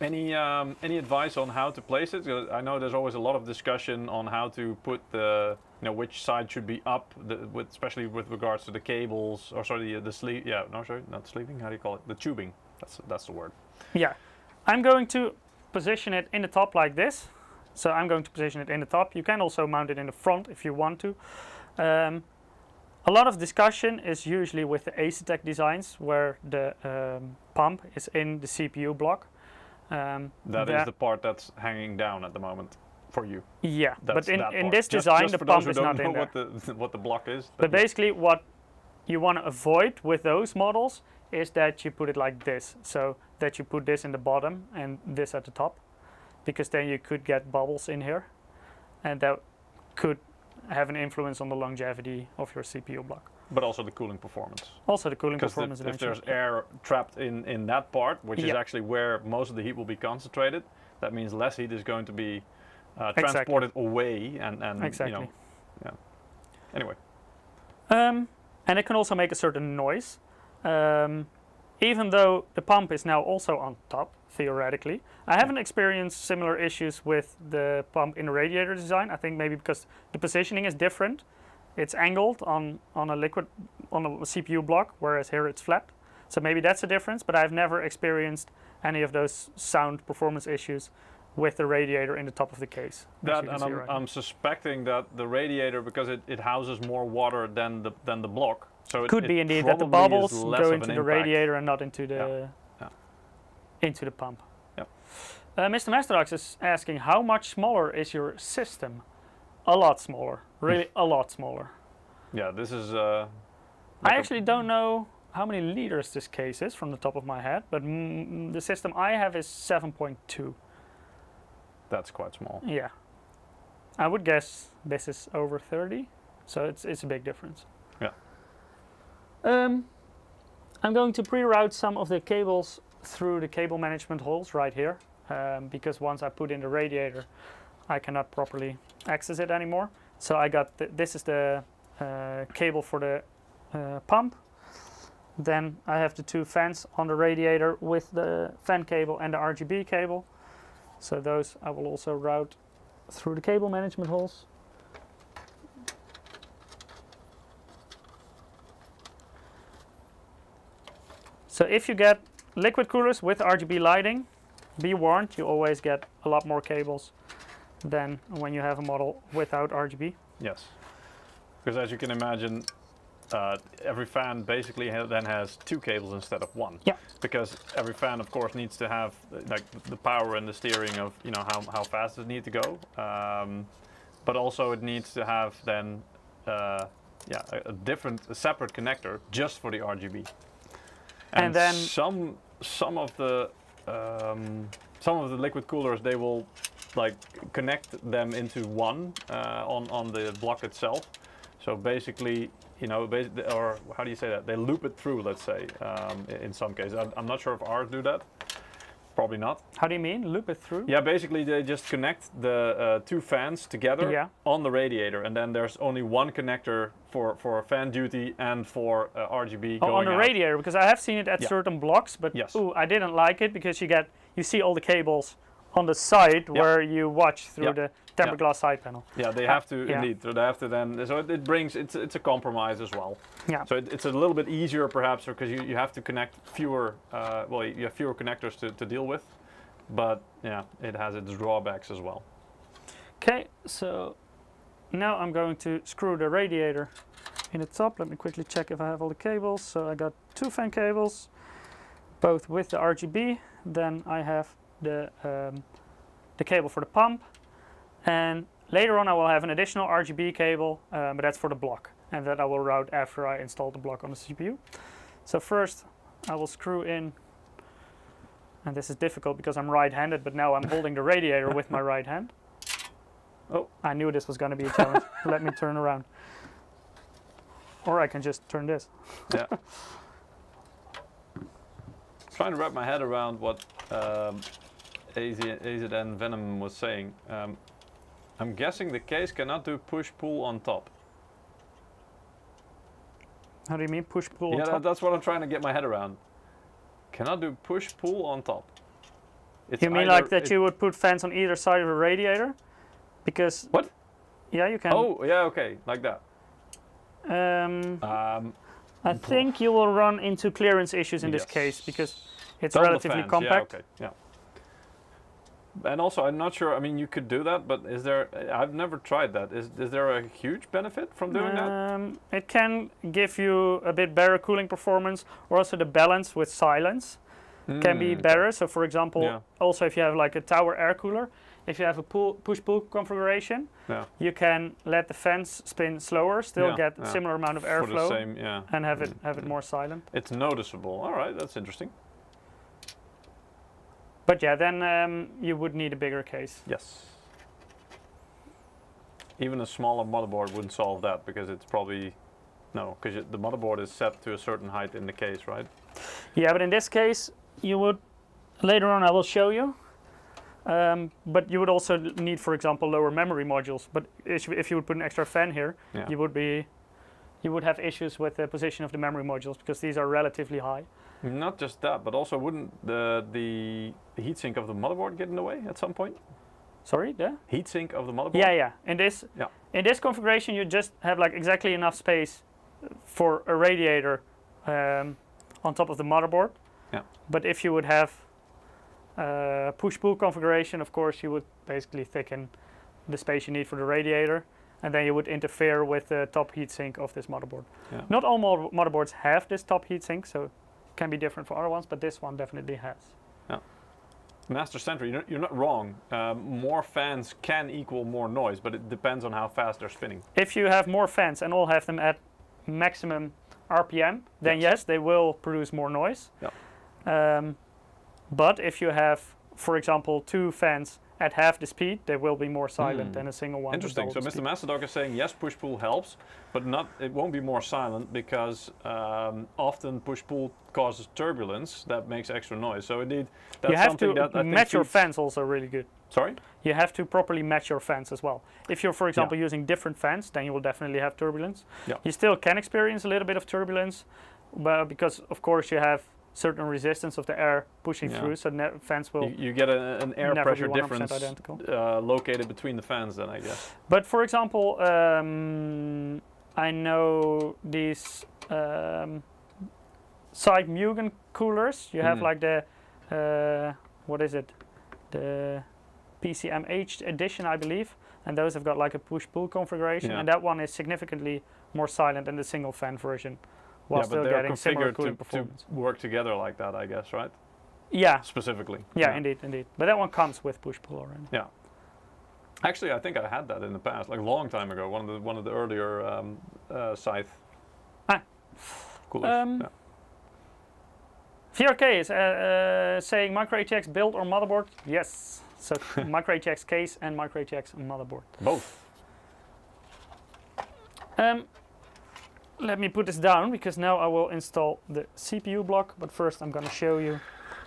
Any um, any advice on how to place it? I know there's always a lot of discussion on how to put the you know which side should be up, the, with, especially with regards to the cables or sorry the the sleeve. Yeah, no, sorry, not sleeving. How do you call it? The tubing. That's that's the word. Yeah, I'm going to position it in the top like this. So I'm going to position it in the top. You can also mount it in the front if you want to. Um, a lot of discussion is usually with the Asetek designs where the um, pump is in the CPU block. Um, That is the part that's hanging down at the moment for you. yeah, That's but in, in this Just- design just the pump is not in there. what the what the block is. But basically, what you want to avoid with those models is that you put it like this. So that you put this in the bottom and this at the top, because then you could get bubbles in here, and that could have an influence on the longevity of your CPU block. But also the cooling performance. Also, the cooling performance. if there's air trapped in, in that part, which is actually where most of the heat will be concentrated, that means less heat is going to be uh, Exactly. transported away and, and Exactly. you know, yeah. Anyway, Um, and it can also make a certain noise. Um, even though the pump is now also on top, theoretically. I haven't experienced similar issues with the pump in the radiator design. I think maybe because the positioning is different. It's angled on, on a liquid, on a CPU block, whereas here it's flat. So maybe that's a difference, but I've never experienced any of those sound performance issues with the radiator in the top of the case. that and I'm, right I'm suspecting that the radiator, because it, it houses more water than the than the block, so it could it be indeed that the bubbles go into the impact. radiator and not into the Yeah. Yeah. into the pump. Yep. Uh, Mr. Masterox is asking how much smaller is your system? A lot smaller, really a lot smaller. Yeah, this is. Uh, I like a- actually don't know how many liters this case is from the top of my head, but mm, the system I have is 7.2. That's quite small. Yeah. I would guess this is over 30, so it's it's a big difference. Yeah. Um, I'm going to pre-route some of the cables through the cable management holes right here, um, because once I put in the radiator, I cannot properly access it anymore. So I got th this is the uh, cable for the uh, pump. Then I have the two fans on the radiator with the fan cable and the RGB cable. So those I will also route through the cable management holes. So if you get liquid coolers with RGB lighting, be warned, you always get a lot more cables than when you have a model without RGB. Yes, because as you can imagine, uh, every fan basically ha- then has two cables instead of one. Yeah. Because every fan, of course, needs to have like the power and the steering of you know how how fast it needs to go, um, but also it needs to have then uh, yeah a, a different a separate connector just for the RGB. And then- some some of the um, some of the liquid coolers they will like connect them into one uh, on on the block itself. So basically, you know, bas- or how do you say that? They loop it through, let's say, um, in some cases. I'm, I'm not sure if ours do that. Probably not. How do you mean? Loop it through? Yeah, basically they just connect the uh, two fans together Yeah. on the radiator, and then there's only one connector for for fan duty and for uh, RGB Oh, going on the out. radiator because I have seen it at Yeah. certain blocks, but Yes. ooh, I didn't like it because you get you see all the cables on the side where you watch through Yeah. the tempered glass side panel. Yeah, they Uh, have to indeed. So they have to then. So it, it brings it's it's a compromise as well. Yeah. So it, it's a little bit easier perhaps because you, you have to connect fewer. Uh, well, you have fewer connectors to, to deal with, but yeah, it has its drawbacks as well. Okay, so now I'm going to screw the radiator in the top. Let me quickly check if I have all the cables. So I got two fan cables, both with the RGB. Then I have the um, the cable for the pump, and later on I will have an additional RGB cable, um, but that's for the block, and that I will route after I install the block on the CPU. So first I will screw in. And this is difficult because I'm right-handed, but now I'm holding the radiator with my right hand. Oh. I knew this was going to be a challenge. Let me turn around. Or I can just turn this. Yeah. Trying to wrap my head around what um, AZN Venom was saying. Um, I'm guessing the case cannot do push pull on top. How do you mean push pull yeah, on that, top? that's what I'm trying to get my head around. Cannot do push pull on top. It's you mean either- like that you would put fans on either side of a radiator? Because What? Yeah, you can. Oh, yeah, okay, like that. Um, Um, I think you will run into clearance issues in this case because it's double relatively fans, compact. Yeah, okay, yeah. And also, I'm not sure. I mean, you could do that, but is there? I've never tried that. Is is there a huge benefit from doing that? Um, it can give you a bit better cooling performance, or also the balance with silence can be Mm, better. So, for example, Yeah. also if you have like a tower air cooler, if you have a pull, push-pull configuration, Yeah. you can let the fans spin slower, still Yeah, get yeah. similar amount of airflow, same, yeah. and have it Mm, have it mm. more silent. It's noticeable. All right, that's interesting. But yeah, then um, you would need a bigger case. Yes. Even a smaller motherboard wouldn't solve that because it's probably no, because the motherboard is set to a certain height in the case, right? Yeah, but in this case, you would later on I will show you. Um, but you would also need, for example, lower memory modules. But if you, if you would put an extra fan here, Yeah. you would be, you would have issues with the position of the memory modules because these are relatively high. Not just that, but also wouldn't the the heatsink of the motherboard get in the way at some point? Sorry, the? Heatsink of the motherboard. Yeah, yeah. In this, Yeah. in this configuration, you just have like exactly enough space for a radiator um, on top of the motherboard. Yeah. But if you would have uh, push-pull configuration, of course, you would basically thicken the space you need for the radiator, and then you would interfere with the top heatsink of this motherboard. Yeah. Not all motherboards have this top heatsink, so can be different for other ones, but this one definitely has. Yeah. Master Sentry, you're, you're not wrong. Um, more fans can equal more noise, but it depends on how fast they're spinning. if you have more fans and all have them at maximum RPM, then Yes. yes, they will produce more noise. Yeah. Um, but if you have, for example, two fans at half the speed, they will be more silent Hmm. than a single one. Interesting. So Mr. Masterdog is saying yes, push pull helps, but not. It won't be more silent because um, often push pull causes turbulence that makes extra noise. So indeed, that's you have something to that I match your fans also really good. Sorry. You have to properly match your fans as well. If you're, for example, using different fans, then you will definitely have turbulence. Yeah. You still can experience a little bit of turbulence, but because of course you have certain resistance of the air pushing Yeah. through, so ne- fans will You, you get a, an air pressure difference identical. uh, located between the fans. Then I guess. But for example, um, I know these um, Scythe Mugen coolers. You have Mm. like the uh, what is it, the PCMH edition, I believe, and those have got like a push-pull configuration, Yeah. and that one is significantly more silent than the single fan version, while yeah, but still they're getting similar configured cooling to, to work together like that. I guess, right? Yeah, Specifically. yeah, indeed, indeed. But that one comes with push-pull already. Yeah. Actually, I think I had that in the past, like a long time ago. One of the one of the earlier um, uh, scythe. Ah. Coolers. Um, yeah. VRK is uh, uh, saying micro ATX build or motherboard. Yes. So micro ATX case and micro ATX motherboard. Both. Um, let me put this down because now I will install the CPU block. But first I'm going to show you.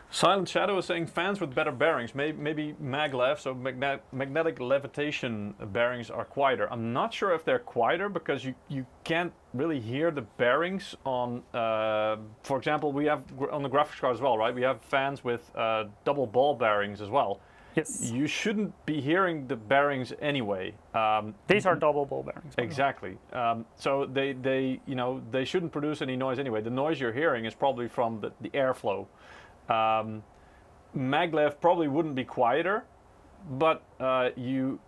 Silent Shadow is saying fans with better bearings, maybe, maybe maglev, so magnet, magnetic levitation bearings are quieter. I'm not sure if they're quieter because you, you can't really hear the bearings on, uh, for example, we have on the graphics card as well, right? We have fans with uh, double ball bearings as well. Yes. You shouldn't be hearing the bearings anyway. Um, These are double ball bearings. by the way. Exactly. Um, so they, they, you know, they shouldn't produce any noise anyway. The noise you're hearing is probably from the, the airflow. Um, maglev probably wouldn't be quieter, but uh, you,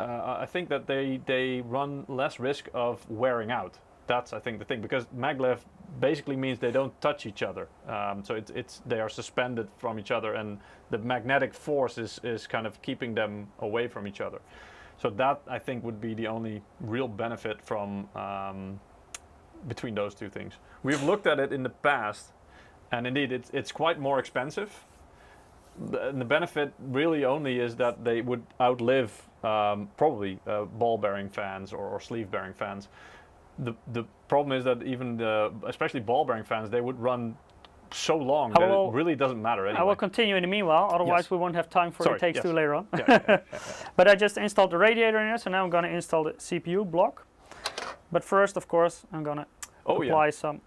uh, I think that they they run less risk of wearing out. That's I think the thing because maglev basically means they don't touch each other. Um, so it's it's they are suspended from each other, and the magnetic force is is kind of keeping them away from each other. So that I think would be the only real benefit from um, between those two things. We've looked at it in the past, and indeed it's it's quite more expensive. And the benefit really only is that they would outlive um, probably uh, ball bearing fans or, or sleeve bearing fans. The the problem is that even the especially ball bearing fans they would run so long I that will- it really doesn't matter anyway. I will continue in the meanwhile, otherwise Yes. we won't have time for Sorry, the takes yes. two later on. Yeah, yeah, yeah. But I just installed the radiator in here, so now I'm going to install the CPU block. But first, of course, I'm going to Oh apply some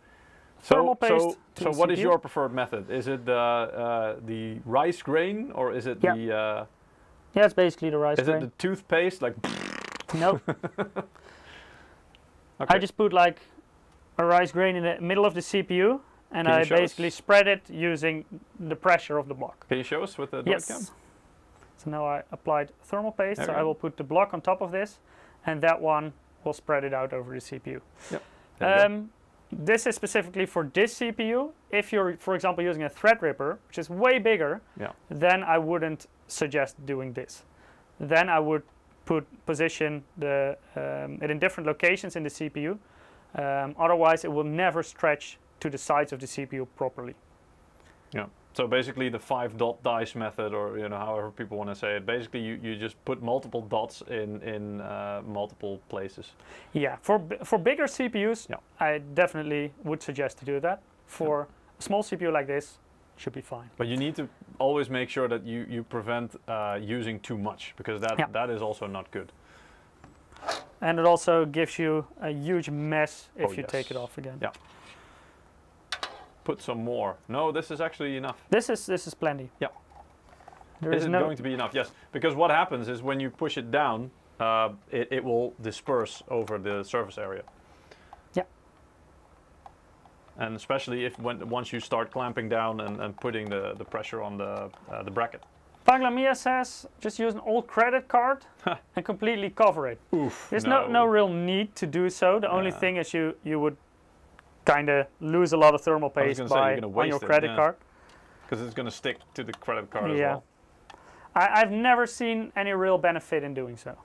thermal paste. So, so what is CPU. your preferred method? Is it the uh, the rice grain or is it the uh, Yeah, it's basically the rice is grain. it the toothpaste? Like Nope. okay. I just put like a rice grain in the middle of the CPU, and I show us? basically spread it using the pressure of the block. Can you show us with the yes. cam? So now I applied thermal paste. There So I will put the block on top of this, and that one will spread it out over the CPU. Go. Um, this is specifically for this CPU. If you're, for example, using a Threadripper, which is way bigger, Yeah. then I wouldn't suggest doing this. Then I would put position the um, it in different locations in the CPU. Um, otherwise, it will never stretch to the sides of the CPU properly. Yeah. So basically the five dot dice method, or you know however people want to say it. Basically, you, you just put multiple dots in in uh, multiple places. Yeah, for for bigger CPUs, Yeah. I definitely would suggest to do that. For a small CPU like this, should be fine. But you need to always make sure that you you prevent uh, using too much because that Yeah. that is also not good. And it also gives you a huge mess if Oh, you take it off again. Yeah. Put some more. No, this is actually enough. This is this is plenty. Yeah. There is is it no going to be enough? Yes, because what happens is when you push it down, uh, it, it will disperse over the surface area. Yeah. And especially if when once you start clamping down and, and putting the, the pressure on the uh, the bracket. Panglamia says just use an old credit card and completely cover it. Oof. There's no. no real need to do so. The only Yeah. thing is you you would kind of lose a lot of thermal paste gonna say, by on your it, credit yeah. card. Because it's going to stick to the credit card as well. I, I've never seen any real benefit in doing so.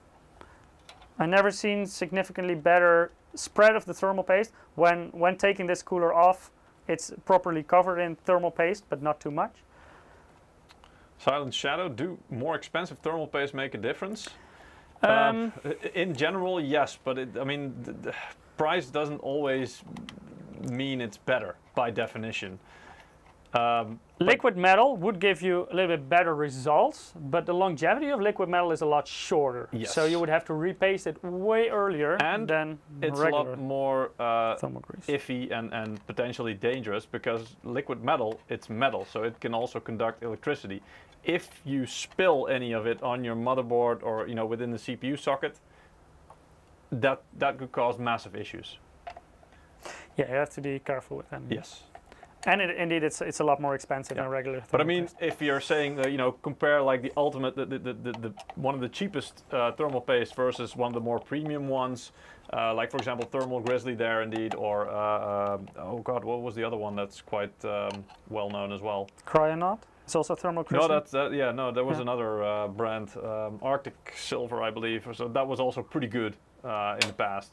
I've never seen significantly better spread of the thermal paste when when taking this cooler off. It's properly covered in thermal paste, but not too much. Silent Shadow, do more expensive thermal paste make a difference? Um, Uh, in general, yes, but it, I mean, the, the price doesn't always mean it's better by definition. Um, liquid metal would give you a little bit better results, but the longevity of liquid metal is a lot shorter. Yes. So you would have to repaste it way earlier And than it's a regular lot more uh, iffy and, and potentially dangerous because liquid metal, it's metal, so it can also conduct electricity. If you spill any of it on your motherboard or you know within the CPU socket, that that could cause massive issues. yeah, you have to be careful with that. Yes. And it, indeed, it's it's a lot more expensive Yeah. than regular. But I mean, if you're saying that, you know, compare like the ultimate, the, the, the, the, one of the cheapest uh, thermal paste versus one of the more premium ones, uh, like for example Thermal Grizzly there indeed, or uh, uh, oh god, what was the other one that's quite um, well known as well? Kryonaut. It's also thermal No, that's that, yeah, no, there was Yeah. another uh, brand, um, Arctic Silver, I believe. So that was also pretty good uh, in the past.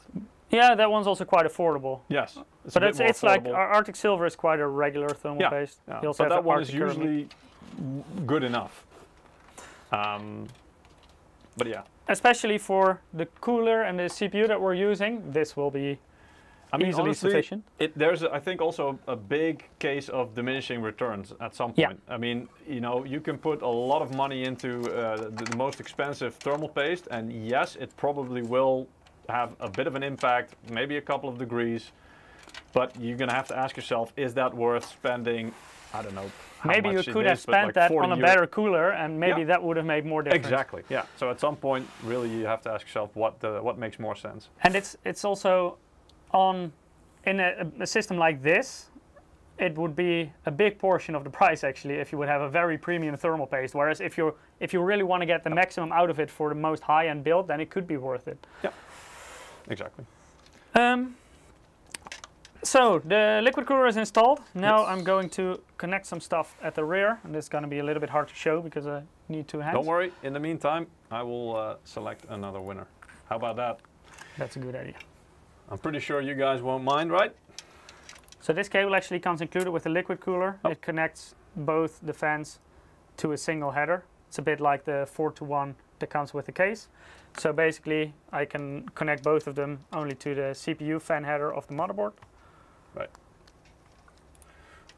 Yeah, that one's also quite affordable. Yes, it's but it's it's like affordable. Ar- Arctic Silver is quite a regular thermal Yeah, paste. Yeah, but that one is Arctic Ceramic. usually good enough. Um, but yeah, Especially for the cooler and the CPU that we're using, this will be I mean, easily honestly, sufficient. It, there's, I think, also a big case of diminishing returns at some point. Yeah. I mean, you know, you can put a lot of money into uh, the, the most expensive thermal paste, and yes, it probably will have a bit of an impact, maybe a couple of degrees. But you're gonna have to ask yourself: Is that worth spending? I don't know. Maybe you could have is, spent like that on a euro- better cooler, and maybe Yeah. that would have made more difference. Exactly. Yeah. So at some point, really, you have to ask yourself what the, what makes more sense. And it's it's also on in a, a system like this, it would be a big portion of the price actually if you would have a very premium thermal paste. Whereas if you if you really want to get the maximum out of it for the most high end build, then it could be worth it. Exactly. Um, so the liquid cooler is installed. Now Yes. I'm going to connect some stuff at the rear, and this is going to be a little bit hard to show because I need two hands. Don't worry. In the meantime, I will uh, select another winner. How about that? That's a good idea. I'm pretty sure you guys won't mind, right? So this cable actually comes included with the liquid cooler. Oh. It connects both the fans to a single header. It's a bit like the 4 to 1 that comes with the case. So basically I can connect both of them only to the CPU fan header of the motherboard. Right.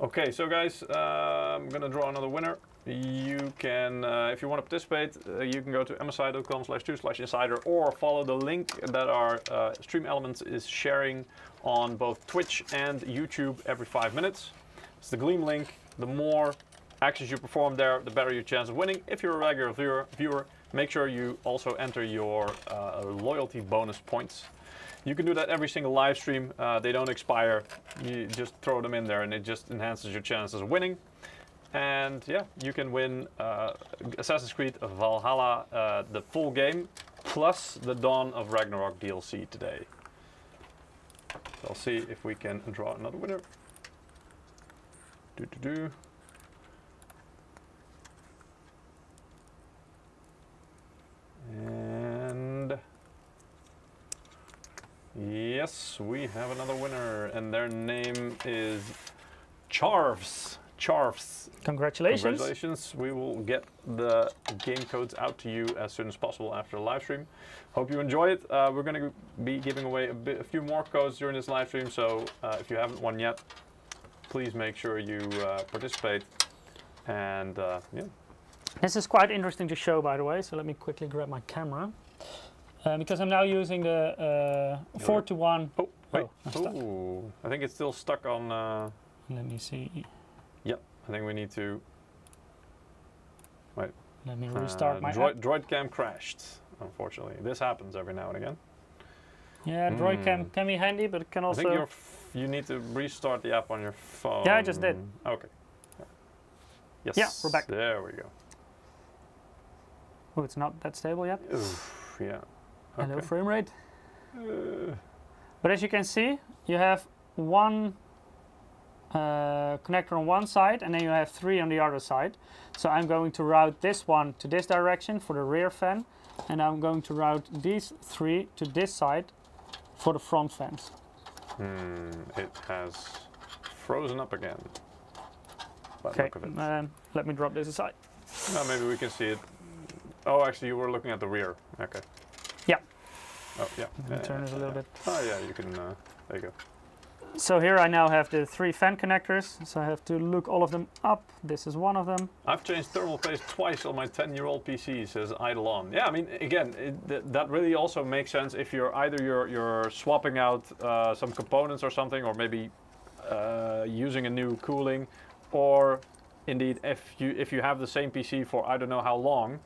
Okay, so guys, uh, I'm gonna draw another winner. You can, uh, if you want to participate, uh, you can go to msi.com slash 2 slash insider or follow the link that our uh, Stream Elements is sharing on both Twitch and YouTube every five minutes. It's the Gleam link. The more actions you perform there, the better your chance of winning. If you're a regular viewer, viewer make sure you also enter your uh, loyalty bonus points. You can do that every single live stream. Uh, they don't expire. You just throw them in there and it just enhances your chances of winning. And yeah, you can win uh, Assassin's Creed Valhalla, uh, the full game, plus the Dawn of Ragnarok DLC today. I'll see if we can draw another winner. Do do do. And yes, we have another winner, and their name is Charves. Charves. Congratulations. Congratulations. We will get the game codes out to you as soon as possible after the live stream. Hope you enjoy it. Uh, we're going to be giving away a, bit, a, few more codes during this live stream, so uh, if you haven't won yet, please make sure you uh, participate. And uh, yeah. This is quite interesting to show, by the way, so let me quickly grab my camera. Uh, because I'm now using the uh, 4 to 1. Oh, wait. Oh, I think it's still stuck on. Let me see. Yep, I think we need to. Wait. Let me restart uh, my droid, droid cam crashed. Unfortunately, this happens every now and again. Yeah, droid mm. cam can be handy, but it can also. I think you need to restart the app on your phone. Yeah, I just did. Okay. Yes. Yeah, we're back. There we go. Oh, it's not that stable yet. Oof, yeah. Okay. Hello, frame rate. Uh. But as you can see, you have one uh, connector on one side and then you have three on the other side. So I'm going to route this one to this direction for the rear fan and I'm going to route these three to this side for the front fans. Hmm, it has frozen up again. okay, um, let me drop this aside. Well, maybe we can see it. Oh, actually, you were looking at the rear. Okay. Yeah. Oh, yeah. Let me turn it a little bit. Oh, yeah, you can. Uh, there you go so here I now have the three fan connectors, so I have to look all of them up. This is one of them. I've changed thermal paste twice on my 10-year-old PC, says idle on. Yeah, I mean, again, it, th that really also makes sense if you're either you're, you're swapping out uh, some components or something, or maybe uh, using a new cooling, or indeed if you if you have the same PC for I don't know how long,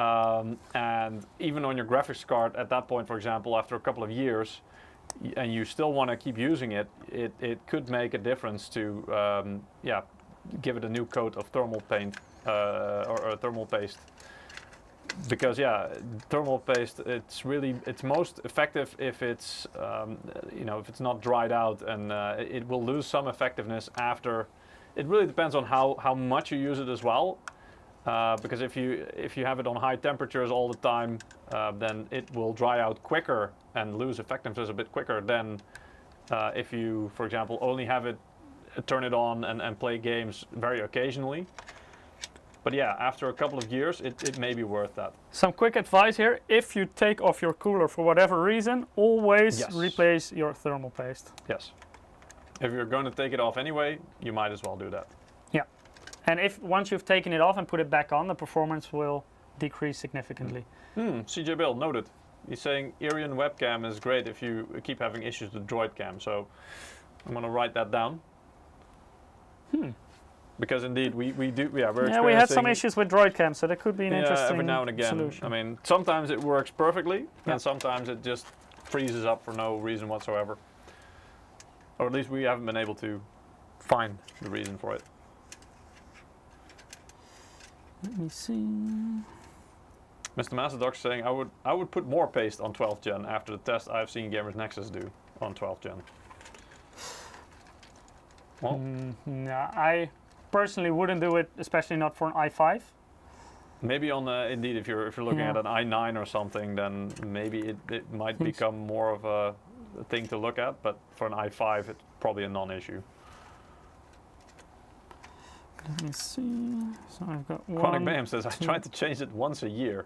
um, and even on your graphics card at that point, for example, after a couple of years, and you still want to keep using it, it, it could make a difference to, um, yeah, give it a new coat of thermal paint uh, or, or, thermal paste. Because yeah, thermal paste, it's really, it's most effective if it's, um, you know, if it's not dried out and uh, it will lose some effectiveness after, it really depends on how, how much you use it as well. Uh, because if you if you have it on high temperatures all the time, uh, then it will dry out quicker and lose effectiveness a bit quicker than uh, if you, for example, only have it uh, turn it on and, and play games very occasionally. But yeah, after a couple of years, it, it may be worth that. Some quick advice here. If you take off your cooler for whatever reason, always yes. replace your thermal paste. Yes. If you're going to take it off anyway, you might as well do that. And if once you've taken it off and put it back on, the performance will decrease significantly. Hmm, CJ Bill, noted. He's saying Iriun webcam is great if you keep having issues with Droid cam. So I'm going to write that down. Hmm. Because indeed, we, we do, yeah, we're Yeah, we had some issues with Droid cam, so that could be an yeah, interesting every now and again. Solution. I mean, sometimes it works perfectly, yeah. and sometimes it just freezes up for no reason whatsoever. Or at least we haven't been able to find the reason for it. Let me see. Mr. Masterdoc saying I would I would put more paste on 12th gen after the test I've seen Gamers Nexus do on 12th gen. Well, mm, no, I personally wouldn't do it, especially not for an i5. Maybe on uh, indeed, if you're if you're looking yeah. at an i9 or something, then maybe it, it might become more of a, a thing to look at. But for an i5, it's probably a non-issue. Let me see. So I've got one. Chronic Mayhem says I tried to change it once a year.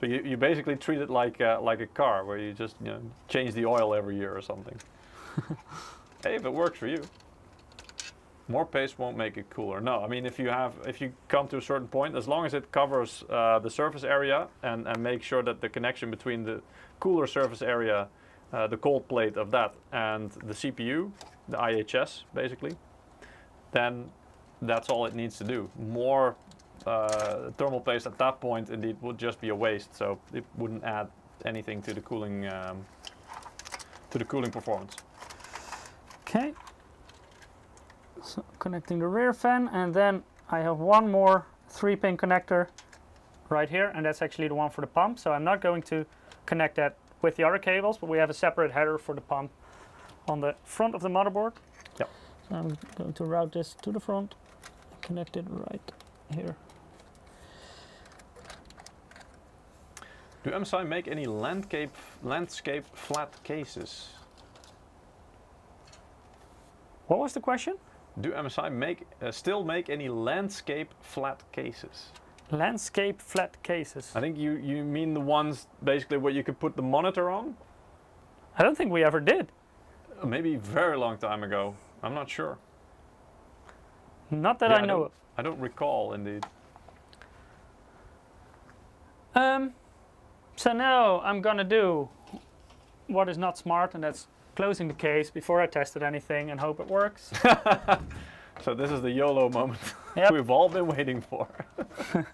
So you, you basically treat it like uh, like a car, where you just you know change the oil every year or something. hey, if it works for you. More paste won't make it cooler. No, I mean if you have if you come to a certain point, as long as it covers uh, the surface area and and make sure that the connection between the cooler surface area, uh, the cold plate of that, and the CPU, the IHS basically, then that's all it needs to do. More uh, thermal paste at that point indeed would just be a waste, so it wouldn't add anything to the cooling um, to the cooling performance. Okay. So connecting the rear fan and then I have one more three pin connector right here and that's actually the one for the pump. So I'm not going to connect that with the other cables, but we have a separate header for the pump on the front of the motherboard. Yep. So I'm going to route this to the front, connect it right here. Do MSI make any landscape landscape flat cases? What was the question? Do MSI make uh, still make any landscape flat cases? Landscape flat cases. I think you you mean the ones basically where you could put the monitor on. I don't think we ever did. Maybe very long time ago. I'm not sure. Not that Yeah, I know don't, of. I don't recall indeed. Um, so now I'm gonna do what is not smart, and that's closing the case before I tested anything and hope it works. So this is the YOLO moment Yep. we've all been waiting for. and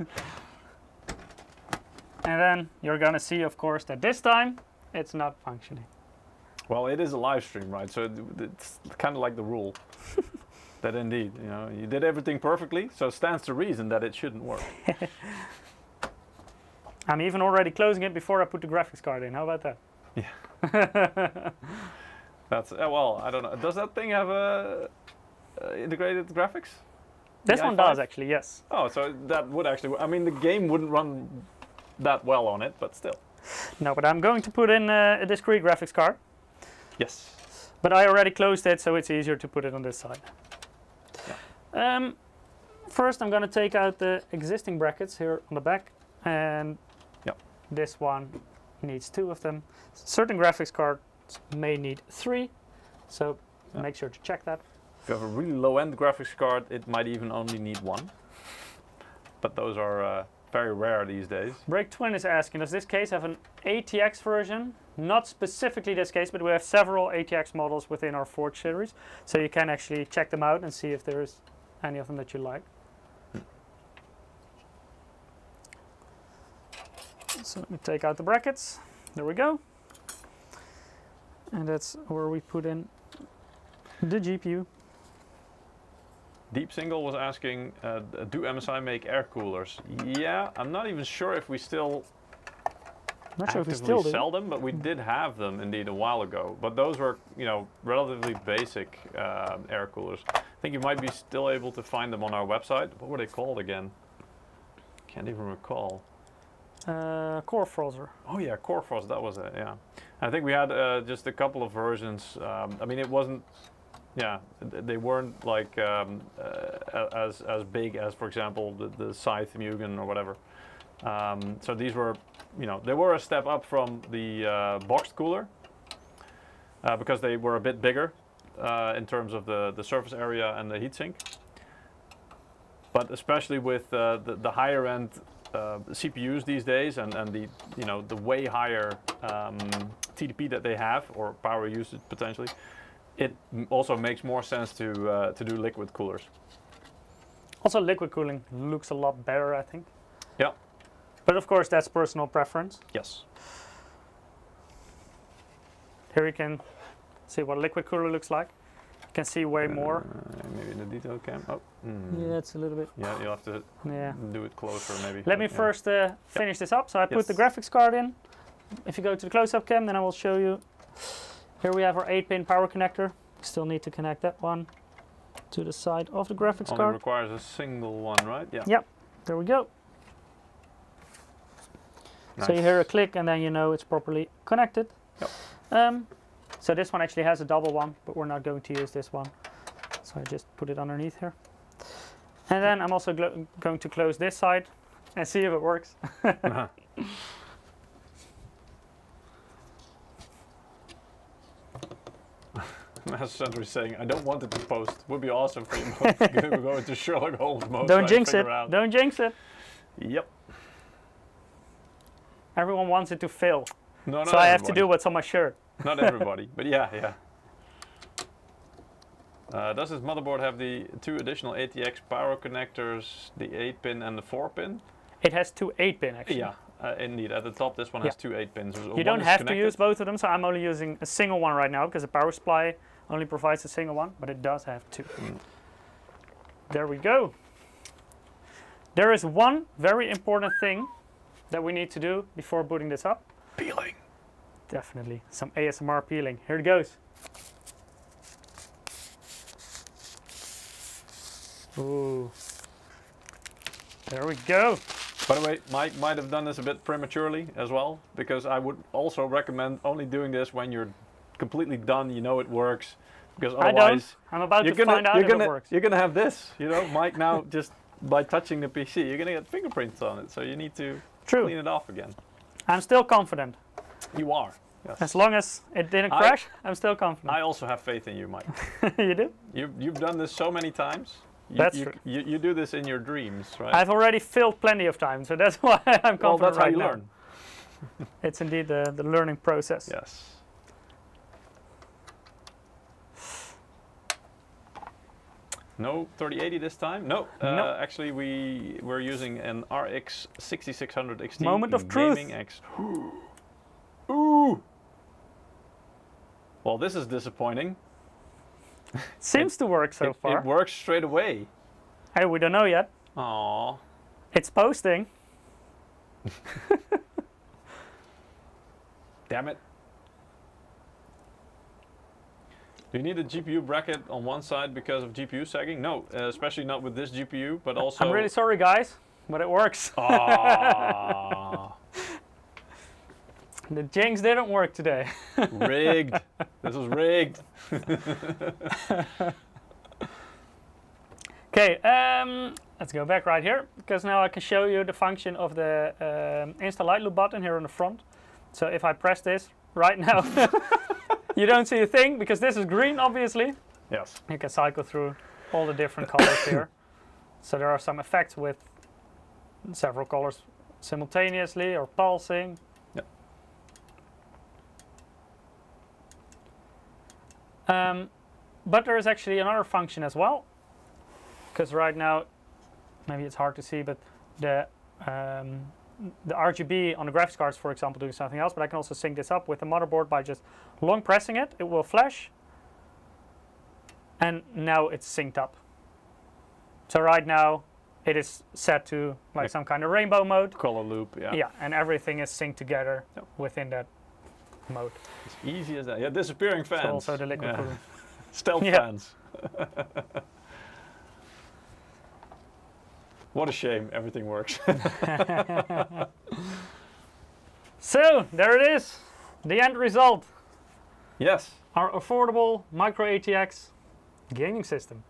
then you're gonna see, of course, that this time it's not functioning. Well, it is a live stream, right? So it's kind of like the rule. That indeed, you know, you did everything perfectly, so it stands to reason that it shouldn't work. I'm even already closing it before I put the graphics card in. How about that? Yeah. That's uh, well, I don't know. Does that thing have a uh, integrated graphics? This The one i5? does actually, yes. Oh, so that would actually. I mean, the game wouldn't run that well on it, but still. No, but I'm going to put in uh, a discrete graphics card. Yes. But I already closed it, so it's easier to put it on this side. Um, first, I'm going to take out the existing brackets here on the back, and Yep. this one needs two of them. Certain graphics cards may need three, so Yeah. make sure to check that. If you have a really low-end graphics card, it might even only need one. But those are uh, very rare these days. Break Twin is asking, does this case have an ATX version? Not specifically this case, but we have several ATX models within our Forge series, so you can actually check them out and see if there's any of them that you like. So let me take out the brackets. There we go. And that's where we put in the GPU. Deep Single was asking, uh, do MSI make air coolers? Yeah, I'm not even sure if we still Not sure if we still do. sell them, but we did have them indeed a while ago. But those were, you know, relatively basic uh, air coolers. I think you might be still able to find them on our website. What were they called again? Can't even recall. Uh, Core Frozr. Oh yeah, Corfos, that was it. Yeah, I think we had uh, just a couple of versions. Um, I mean, it wasn't. Yeah, they weren't like um, uh, as as big as, for example, the, the Scythe Mugen or whatever. Um, so these were, you know, they were a step up from the uh, boxed cooler uh, because they were a bit bigger uh, in terms of the the surface area and the heatsink. But especially with uh, the, the higher end uh, CPUs these days and, and the you know the way higher um, TDP that they have or power usage potentially, it also makes more sense to uh, to do liquid coolers. Also, liquid cooling looks a lot better, I think. Yeah. But of course, that's personal preference. Yes. Here you can see what a liquid cooler looks like. You can see way more. Uh, maybe in the detail cam. Oh. mm. Yeah, it's a little bit. Yeah, you'll have to Yeah. do it closer maybe. Let me Yeah. first uh, finish this up. So I put the graphics card in. If you go to the close-up cam, then I will show you. Here we have our 8-pin power connector. Still need to connect that one to the side of the graphics Only card. requires a single one, right? Yeah. Yep. There we go. So you hear a click and then you know it's properly connected. Yep. Um, so this one actually has a double one, but we're not going to use this one. So I just put it underneath here. And then I'm also going to close this side and see if it works. Uh-huh. Century saying, I don't want it to post. Would be awesome for you to go into Sherlock Holmes mode. Don't jinx it. Don't jinx it. Yep. Everyone wants it to fail. No, not so I have to do what's on my shirt. Not everybody, but yeah, yeah. Uh, does this motherboard have the two additional ATX power connectors, the 8 pin and the 4 pin? It has two 8 pin actually. Yeah, uh, indeed. At the top, this one has two 8 pins. You one don't have to use both of them, so I'm only using a single one right now because the power supply only provides a single one, but it does have two. Mm. There we go. There is one very important thing that we need to do before booting this up. peeling. Definitely some ASMR peeling. Here it goes. Ooh. There we go. By the way, Mike might have done this a bit prematurely as well, because I would also recommend only doing this when you're completely done, you know it works, because I don't. otherwise I'm about to gonna find out you're gonna it works. you're gonna have this, you know, Mike now just by touching the PC, you're gonna get fingerprints on it, so you need to clean it off again. I'm still confident. You are. Yes. As long as it didn't I- crash, I'm still confident. I also have faith in you, Mike. you do? You you've done this so many times. You, That's you, true. You, you do this in your dreams, right? I've already failed plenty of times, so that's why I'm confident well, that's how you now. learn. It's indeed the, the learning process. Yes. No 3080 this time? No. Uh, No. Actually, we we're using an RX 6600 XT Moment of truth. Gaming X. Ooh. Well, this is disappointing. Seems to work so it, far. it works straight away. Hey, we don't know yet. Aww. It's posting. Damn it. Do you need a GPU bracket on one side because of GPU sagging? No, uh, especially not with this GPU, but also. I'm really sorry, guys, but it works. Ah, The jinx didn't work today. rigged. This was rigged. Okay, um, let's go back right here because now I can show you the function of the um, Insta Light Loop button here on the front. So if I press this right now, you don't see a thing because this is green, obviously. Yes. You can cycle through all the different colors here. So there are some effects with several colors simultaneously or pulsing. Yep. Um, but there is actually another function as well. Because right now, maybe it's hard to see, but the um, the RGB on the graphics cards, for example, doing something else. But I can also sync this up with the motherboard by just long pressing it. It will flash, and now it's synced up. So right now, it is set to like some kind of rainbow mode. Color loop. Yeah. Yeah, and everything is synced together Yep. within that mode. It's easy as that. Yeah. Disappearing fans. So also the liquid Yeah. cooling. Stealth Yeah. fans. what a shame. Everything works. So there it is, the end result. yes. Our affordable micro ATX gaming system.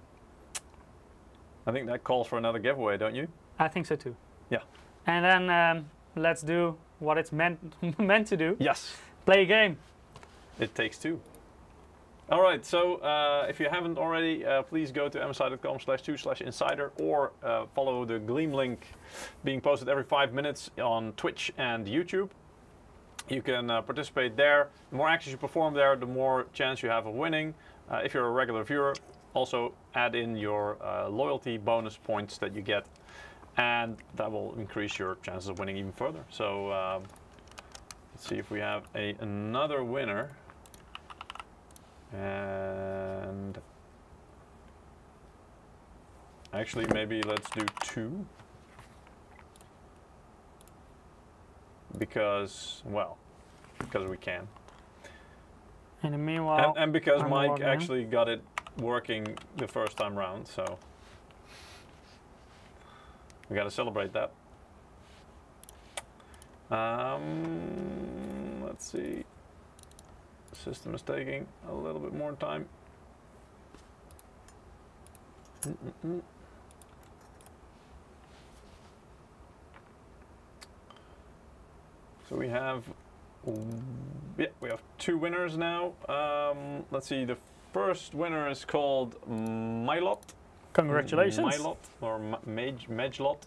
I think that calls for another giveaway, don't you? I think so too. Yeah. And then um, let's do what it's meant meant to do: Yes. play a game. It takes two. All right, so uh, if you haven't already, uh, please go to msi.com slash 2 slash insider or uh, follow the Gleam link being posted every five minutes on Twitch and YouTube. You can uh, participate there. The more actions you perform there, the more chance you have of winning. Uh, if you're a regular viewer, also add in your uh, loyalty bonus points that you get, and that will increase your chances of winning even further. So um, let's see if we have a, another winner. And actually, maybe let's do two. Because, well, because we can. In meanwhile, and, and because I'm Mike actually got it working the first time round, so we got to celebrate that. Um, let's see. System is taking a little bit more time. Mm-mm-mm. So we have, yeah, we have two winners now. Um, let's see, the first winner is called Mylot. Congratulations. Mylot or Mage Medgelot.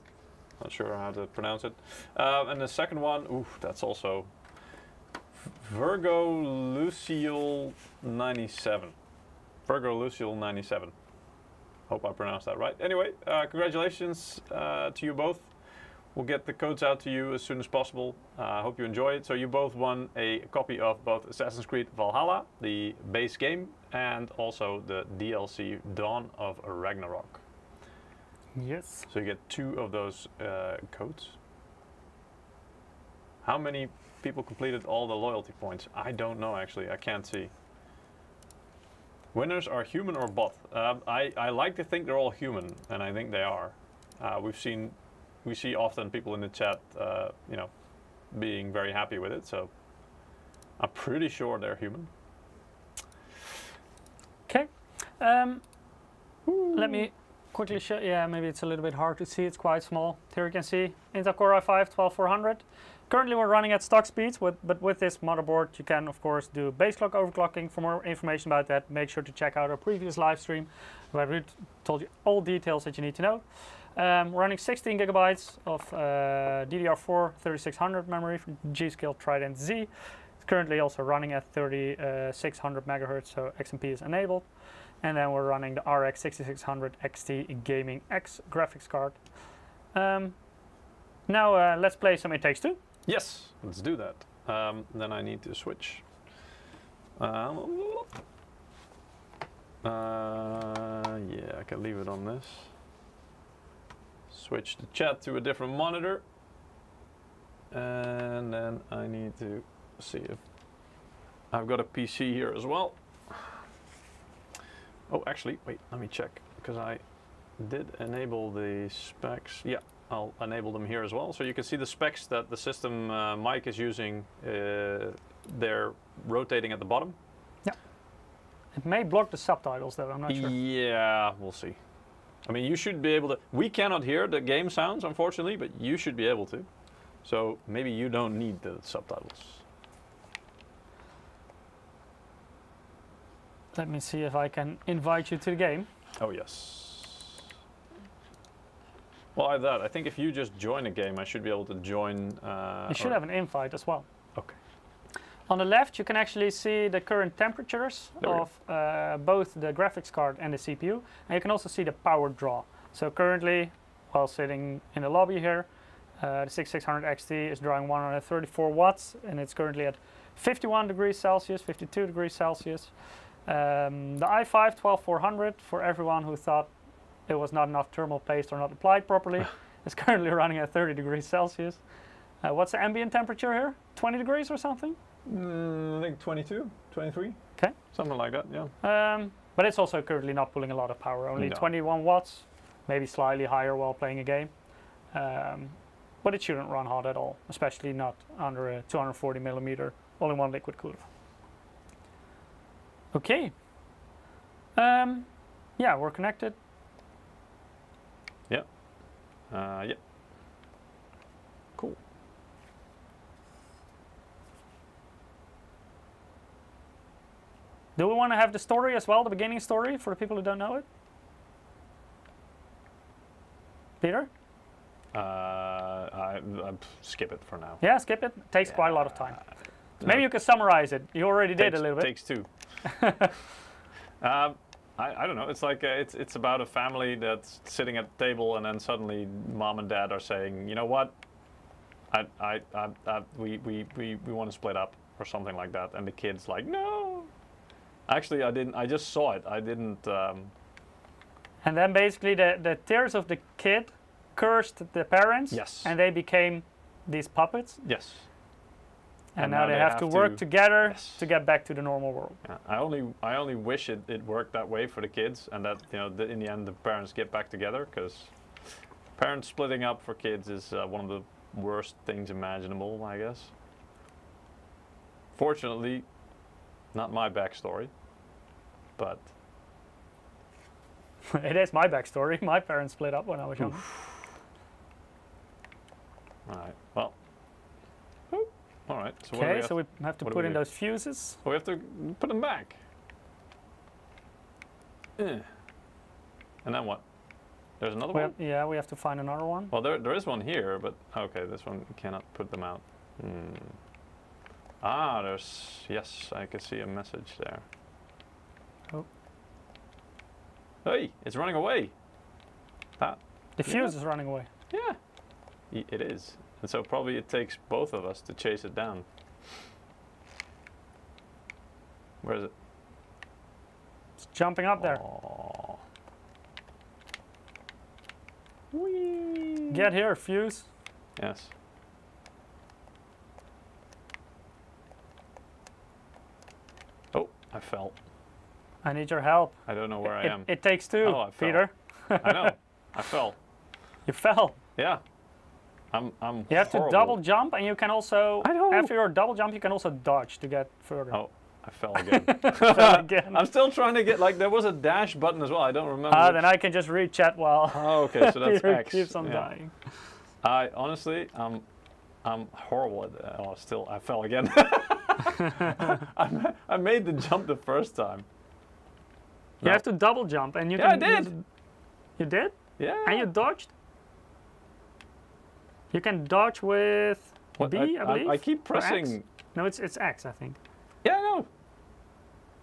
Not sure how to pronounce it. Uh, and the second one, oof, that's also Virgo Lucial 97. Virgo Lucial 97. Hope I pronounced that right. Anyway, uh, congratulations uh, to you both. We'll get the codes out to you as soon as possible. I hope you enjoy it. So you both won a copy of both Assassin's Creed Valhalla, the base game, and also the DLC Dawn of Ragnarok. Yes. So you get two of those uh, codes. How many people completed all the loyalty points? I don't know actually. I can't see. Winners are human or bot. Um, I, I like to think they're all human, and I think they are. Uh, we've seen, we see often people in the chat, uh, you know, being very happy with it. So I'm pretty sure they're human. Okay. Um, let me quickly show. Yeah, maybe it's a little bit hard to see. It's quite small. Here you can see Intel Core i5 12400. Currently we're running at stock speeds, with, but with this motherboard you can of course do base clock overclocking. For more information about that, make sure to check out our previous live stream where we told you all details that you need to know. Um, running 16 gigabytes of uh, DDR4 3600 memory from G.Skill Trident Z. It's currently also running at 3600 megahertz, so XMP is enabled. And then we're running the RX 6600 XT Gaming X graphics card. Um, now uh, let's play some It Takes Two. Yes, let's do that. Um, then I need to switch. Um, uh, yeah, I can leave it on this. Switch the chat to a different monitor. And then I need to see if I've got a PC here as well. Oh, actually, wait, let me check because I did enable the specs. Yeah, I'll enable them here as well. So you can see the specs that the system uh, mic is using. Uh, they're rotating at the bottom. Yeah. It may block the subtitles though, I'm not sure. Yeah, we'll see. I mean, you should be able to. We cannot hear the game sounds, unfortunately, but you should be able to. So maybe you don't need the subtitles. Let me see if I can invite you to the game. Oh, yes. Well, I that. I think if you just join a game, I should be able to join. Uh, you should have an invite as well. Okay. On the left, you can actually see the current temperatures There we go. of uh, both the graphics card and the CPU. And you can also see the power draw. So currently, while sitting in the lobby here, uh, the 6600 XT is drawing 134 watts, and it's currently at 51 degrees Celsius, 52 degrees Celsius. Um, the i5 12400, for everyone who thought it was not enough thermal paste or not applied properly, it's currently running at 30 degrees Celsius. Uh, what's the ambient temperature here? 20 degrees or something? Mm, I think 22, 23. Okay. Something like that, yeah. Um, but it's also currently not pulling a lot of power, only No. 21 watts, maybe slightly higher while playing a game. Um, but it shouldn't run hot at all, especially not under a 240 millimeter all-in-one liquid cooler. Okay. Um, yeah, we're connected. Uh, yeah. Cool. Do we want to have the story as well, the beginning story, for the people who don't know it? Peter? Uh, I, I skip it for now. Yeah, skip it. Takes quite a lot of time. Maybe you can summarize it. You already did a little bit. Takes two. um, I, I don't know. It's like uh, it's it's about a family that's sitting at the table, and then suddenly mom and dad are saying, you know what, I I, I, I we, we, we, we want to split up or something like that, and the kid's like, no. Actually, I didn't. I just saw it. I didn't. Um, And then basically the, the tears of the kid cursed the parents. Yes. And they became these puppets. yes. And, now, they, have, to work together Yes. to get back to the normal world. Yeah, I only I only wish it, it worked that way for the kids, and that you know the, in the end the parents get back together because parents splitting up for kids is uh, one of the worst things imaginable, I guess. Fortunately, not my backstory, but it is my backstory. My parents split up when I was young. all right. Well, all right. So Okay, have so we have to put in do? those fuses. we have to put them back. Eh. And then what? There's another one? yeah, we have to find another one. Well, there, there is one here, but okay, this one cannot put them out. Hmm. Ah, there's yes, I can see a message there. Oh. Hey, it's running away. Ah, The Yeah. fuse is running away. yeah, it is. And so probably it takes both of us to chase it down. Where is it? It's jumping up there. Whee! Get here, fuse. Yes. Oh, I fell. I need your help. I don't know where I am. it takes two, Oh, I. Peter. I know. I fell. You fell. Yeah. I'm. I'm. You have to double jump, and you can also, I know. after your double jump, you can also dodge to get further. Oh, I fell again. Fell again. I'm still trying to get like there was a dash button as well. I don't remember. Ah, which- then I can just read chat while Oh, okay. So that's Peter X. keeps on yeah. dying. I honestly, I'm, I'm horrible at that. Oh, still, I fell again. I, I made the jump the first time. You No. have to double jump, and you Yeah, I can. use- did. You did? Yeah. And you dodged? You can dodge with What, B, I, I believe. I, keep pressing. No, it's it's X, I think. Yeah, I know.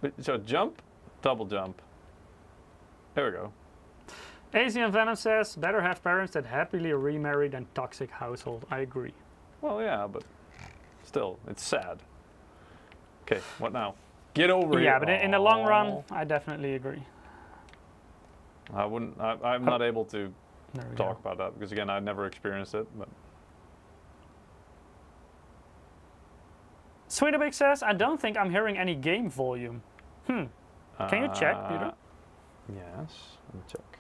But, so jump, double jump. There we go. AZN Venom says, better have parents that happily remarry than toxic household. I agree. Well, yeah, but still, it's sad. Okay, what now? Get over it. Yeah, but in, in the long run, I definitely agree. I wouldn't. I, I'm not able to talk go. about that because again, I never experienced it. But Sweetabix says, I don't think I'm hearing any game volume. Hmm. Can you check, Peter? Uh, Yes, let me check.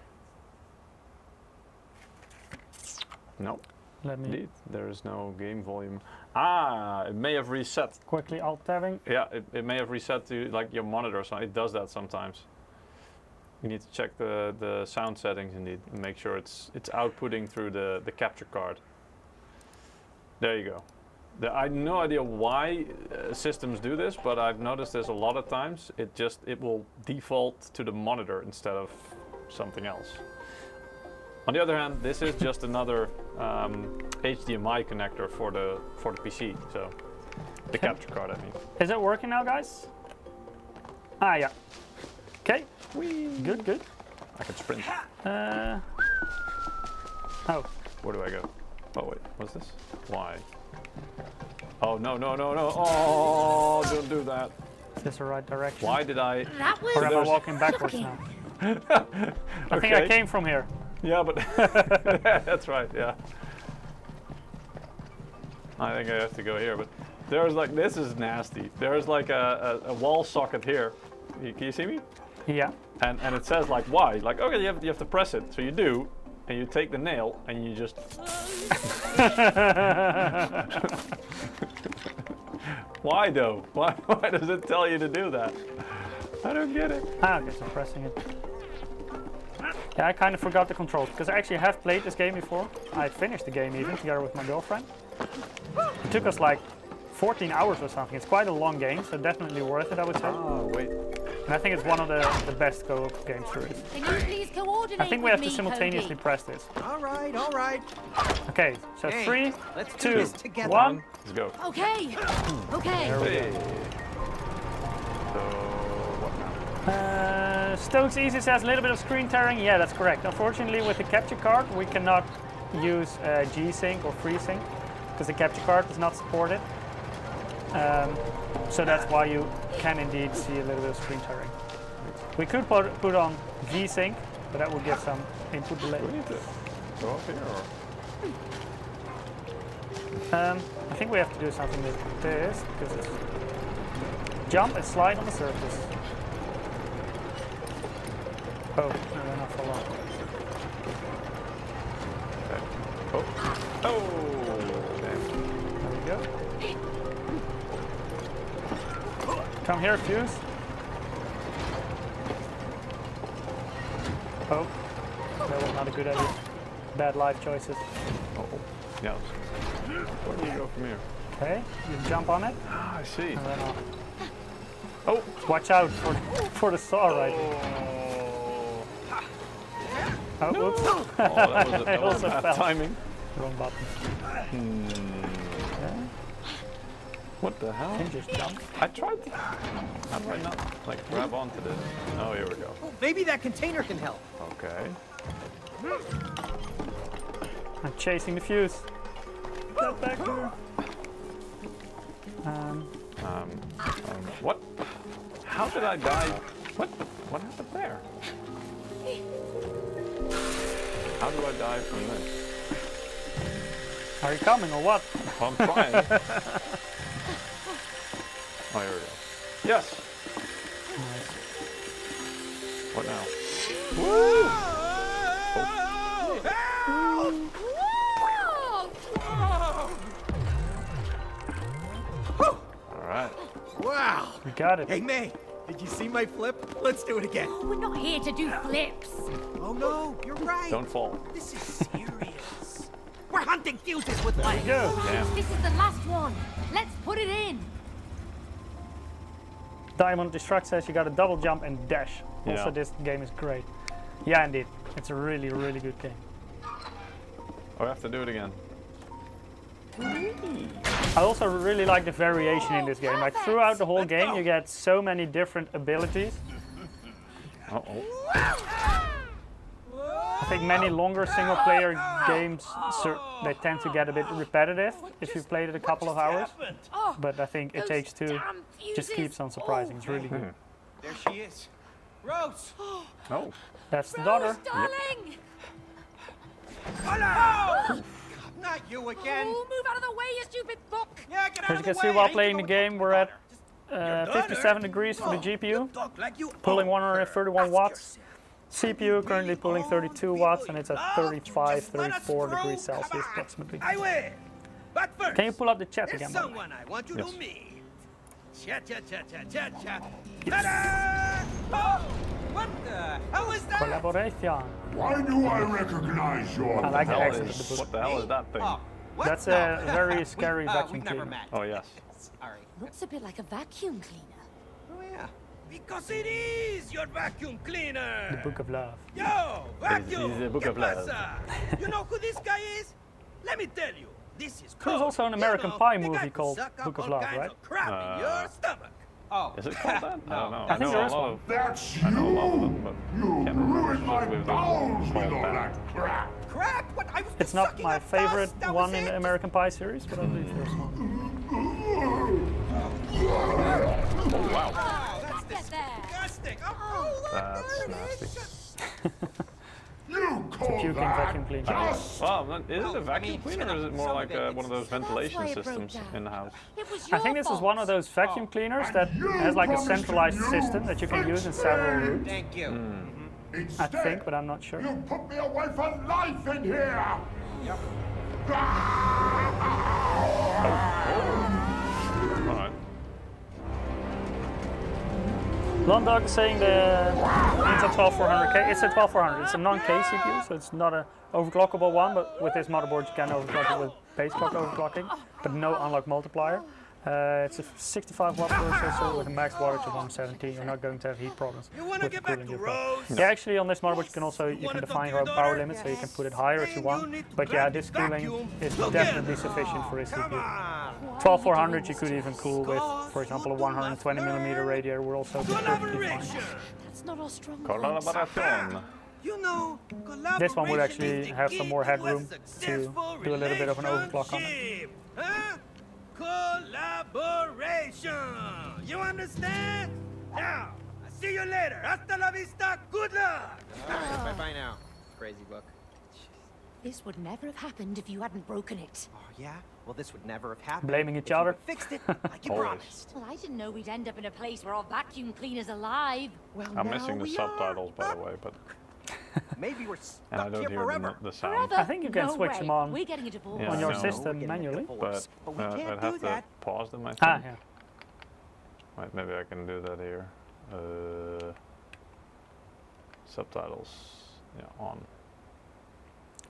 No, Let me indeed, there is no game volume. Ah, it may have reset. quickly alt tabbing. Yeah, it, it may have reset to like your monitor. So it does that sometimes. You need to check the, the sound settings indeed and make sure it's it's outputting through the, the capture card. There you go. The, I have no idea why uh, systems do this, but I've noticed this a lot of times. It just it will default to the monitor instead of something else. On the other hand, this is just another um, HDMI connector for the for the PC. So the Okay. capture card, I mean. Is it working now, guys? Ah, yeah. Okay. Good, good. I can sprint. Uh, oh, Where do I go? Oh wait, what's this? Why? Oh no no no no! Oh, don't do that. is this the right direction? Why did I? That was Or am I walking backwards Okay. I think I came from here. Yeah, but that's right. Yeah. I think I have to go here, but there's like this is nasty. There's like a, a, a wall socket here. Can you see me? Yeah. And and it says like why? Like okay, you have you have to press it. So you do, and you take the nail and you just. why though? Why why does it tell you to do that? I don't get it. Ah, okay, so pressing it. Yeah, I kind of forgot the controls because I actually have played this game before. I finished the game even together with my girlfriend. It took us like 14 hours or something. It's quite a long game, so definitely worth it, I would say. Oh wait. And I think it's one of the, the best co-op games there is. Can you please coordinate I think we have to me, simultaneously Cody? press this. All right, all right. Okay, so Hey, three, let's do two, this together. one. Let's go. Okay. Okay. Hey. So what now? Uh, Stokes Easy says a little bit of screen tearing. Yeah, that's correct. Unfortunately, with the capture card, we cannot use uh, G-Sync or FreeSync because the capture card is not supported. Um, so that's why you can indeed see a little bit of screen tearing. We could put, put on V-Sync, but that would give some input delay. We need to go up here? Um, I think we have to do something with this because it's jump and slide on the surface. Oh, no, not for long. Okay. Oh. Oh. Come here, Fuse. Oh, that was not a good idea. Bad life choices. Oh. Yeah. Where do you go from here? Okay, you jump on it Ah, I see. and then off. Oh. Watch out for, for the saw right here. Oh. Oh, whoops. Oh, that was, a, I that was also bad fell. timing. Wrong button. What the hell? Can you just jump? I tried. To, how do I not like grab onto this? Oh, here we go. Oh, maybe that container can help. Okay. I'm chasing the fuse. Get back here. Um, Um, um, what? How did I die? What? What happened there? How do I die from this? are you coming or what? I'm trying. oh, here we go. Yes. What now? All right. Wow. We got it. Hey, May, did you see my flip? Let's do it again. Oh, we're not here to do flips. Oh, no, you're right. Don't fall. This is serious. We're hunting fuses with legs. Go. Oh, Damn. This is the last one. Let's put it in. Diamond Destruct says you got a double jump and dash. Also, Yeah. this game is great. Yeah, indeed. It's a really, really good game. Oh, I have to do it again. I also really like the variation in this game. Like throughout the whole game, you get so many different abilities. Uh oh. I think many longer single-player games, cer- they tend to get a bit repetitive if you've played it a couple of hours. Oh, But I think It Takes Two just keeps on surprising. It's really good. There she is. Rose! Oh. That's the daughter. darling. Hello! Not you again. Oh, move out of the way, you stupid book. Yeah, get out As of you the can see while playing the game, we're at uh, 57 degrees for the GPU, like pulling 131 her. watts. Ask CPU currently pulling 32 watts and it's at 35, just let us 34 degrees Celsius approximately. I will. But first, Can you pull up the chat again? by someone I want you Yes. to meet. Cha cha cha cha cha cha. Ta-da! Oh, what the hell is that? Collaboration. Why do I recognize your I like the accent is- the what the hell is that thing? Oh. That's No. a very We've- scary uh, vacuum cleaner. met. Oh yes. Sorry. Looks a bit like a vacuum cleaner. Yeah. Because it is your vacuum cleaner. The Book of Love. Yo, vacuum. he's the Book of Love. you know who this guy is? Let me tell you. This is There's Coke. also an You American know, Pie movie called Book of Love, right? of crap in Uh, your stomach. Oh. Is it called that? I don't know. I think know there a is lot one. of- That's I know a lot of you! them, but You can't remember ruined my specifically bowels one with all that. that crap! Crap! What? I was It's just not sucking my up dust, favorite one in the. American Pie series, but I believe there's one. Oh wow. Oh, that's Get there. disgusting. Oh, uh-uh. oh, look, That's there it nasty. is. You call puking that vacuum cleaner. dust? Well, not- is it a a I vacuum mean, cleaner or is it more like of uh, one of those ventilation why it broke systems down. in the house? I your think this is one of those oh, vacuum cleaners that has like a centralized system that you can use in several rooms. Thank you. Hmm. Mm-hmm. I Instead, think, but I'm not sure. you put me away for life in here! Yep. Alright. Londog is saying the a 12400K. It's a 12400. It's a non-K CPU, so it's not a overclockable one. But with this motherboard, you can overclock it with base clock overclocking, but no unlock multiplier. Uh, it's a 65 watt processor with a max wattage of 117. You're not going to have heat problems You with get the back cooling to you've Yeah, actually on this motherboard you can also you Wanna can define your your power daughter? limit, so you can put it higher if you want. But yeah, this cooling is definitely sufficient for this Come CPU. on. Why 12400 you could even cool with, for example, a 120 millimeter radiator will also be perfectly fine. Collaboration. That's not our strong. Collaboration. You know, This one would actually have some more headroom to do a little bit of an overclock on it. Huh? Collaboration. You understand? Now, I see you later. Hasta la vista. Good luck. bye bye now. Crazy book. This would never have happened if you hadn't broken it. Oh yeah? Well, this would never have happened. Blaming each other. Fixed it like you Always. promised. Well, I didn't know we'd end up in a place where our vacuum cleaner's alive. Well, I'm now missing the we subtitles by the way, but Maybe we're and I stuck don't here hear forever. the, the sound. Forever? I think you can no switch way. them on We're getting a divorce. Yeah, on your know. system We're getting a manually. But, but we uh, can't I'd do have to pause them. I think. Ah, yeah. Wait, maybe I can do that here. Uh, subtitles. Yeah, on.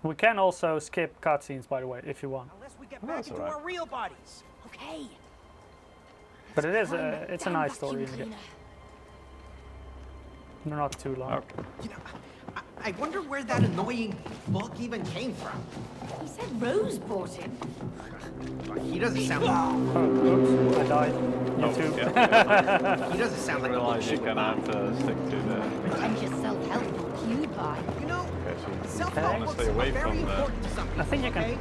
We can also skip cutscenes, by the way, if you want. Unless we get back into alright. our real bodies. Okay. But it is a, it's a nice story vacuum in the They're not too long. Okay. You know, I, I wonder where that annoying book even came from. He said Rose bought him. He doesn't sound. Oh, oops, I died. You Oh, too. yeah. He doesn't sound like a book realize you she would kind buy. of have to stick to the. Pretentious self-help book you buy. You know, Okay, so self-help books are very from the. important to some people. I think you can okay?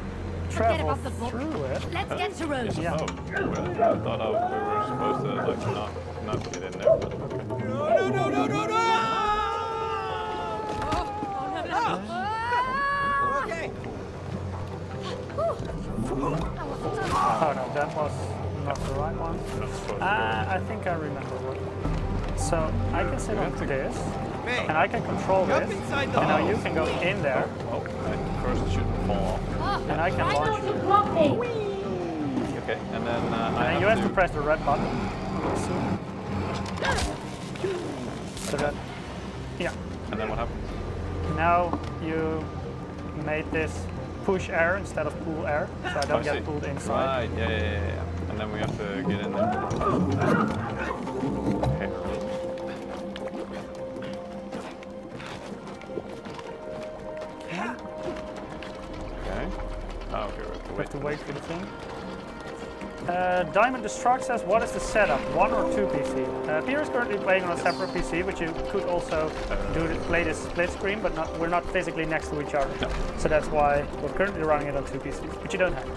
Forget travel about the book. through it. Let's get to Rose. Yeah. Oh, really? I thought I, we were supposed to like not not get in there, but okay. No, no, no, no, no! Okay. Oh no, that was not the right one. We're not supposed to. Ah, I think I remember what. So I can sit on this, and I can control this. inside the And now you can go in there, Oh, I first shouldn't fall off. and I can Try launch you. to drop me. Okay, and then uh, I And you have to press the red button. So that, yeah. And then what happens? Now you made this push air instead of pull air, so I don't I get see. pulled inside. Right, yeah, yeah, yeah. And then we have to get in there. Okay. Okay. Oh, okay, we have to We wait. have to wait for the thing. Uh, Diamond Destruct says, what is the setup? One or two PC? Uh, Peter is currently playing on a separate PC, but you could also do the, play this split screen, but not, we're not physically next to each other. No. So that's why we're currently running it on two PCs, which you don't have.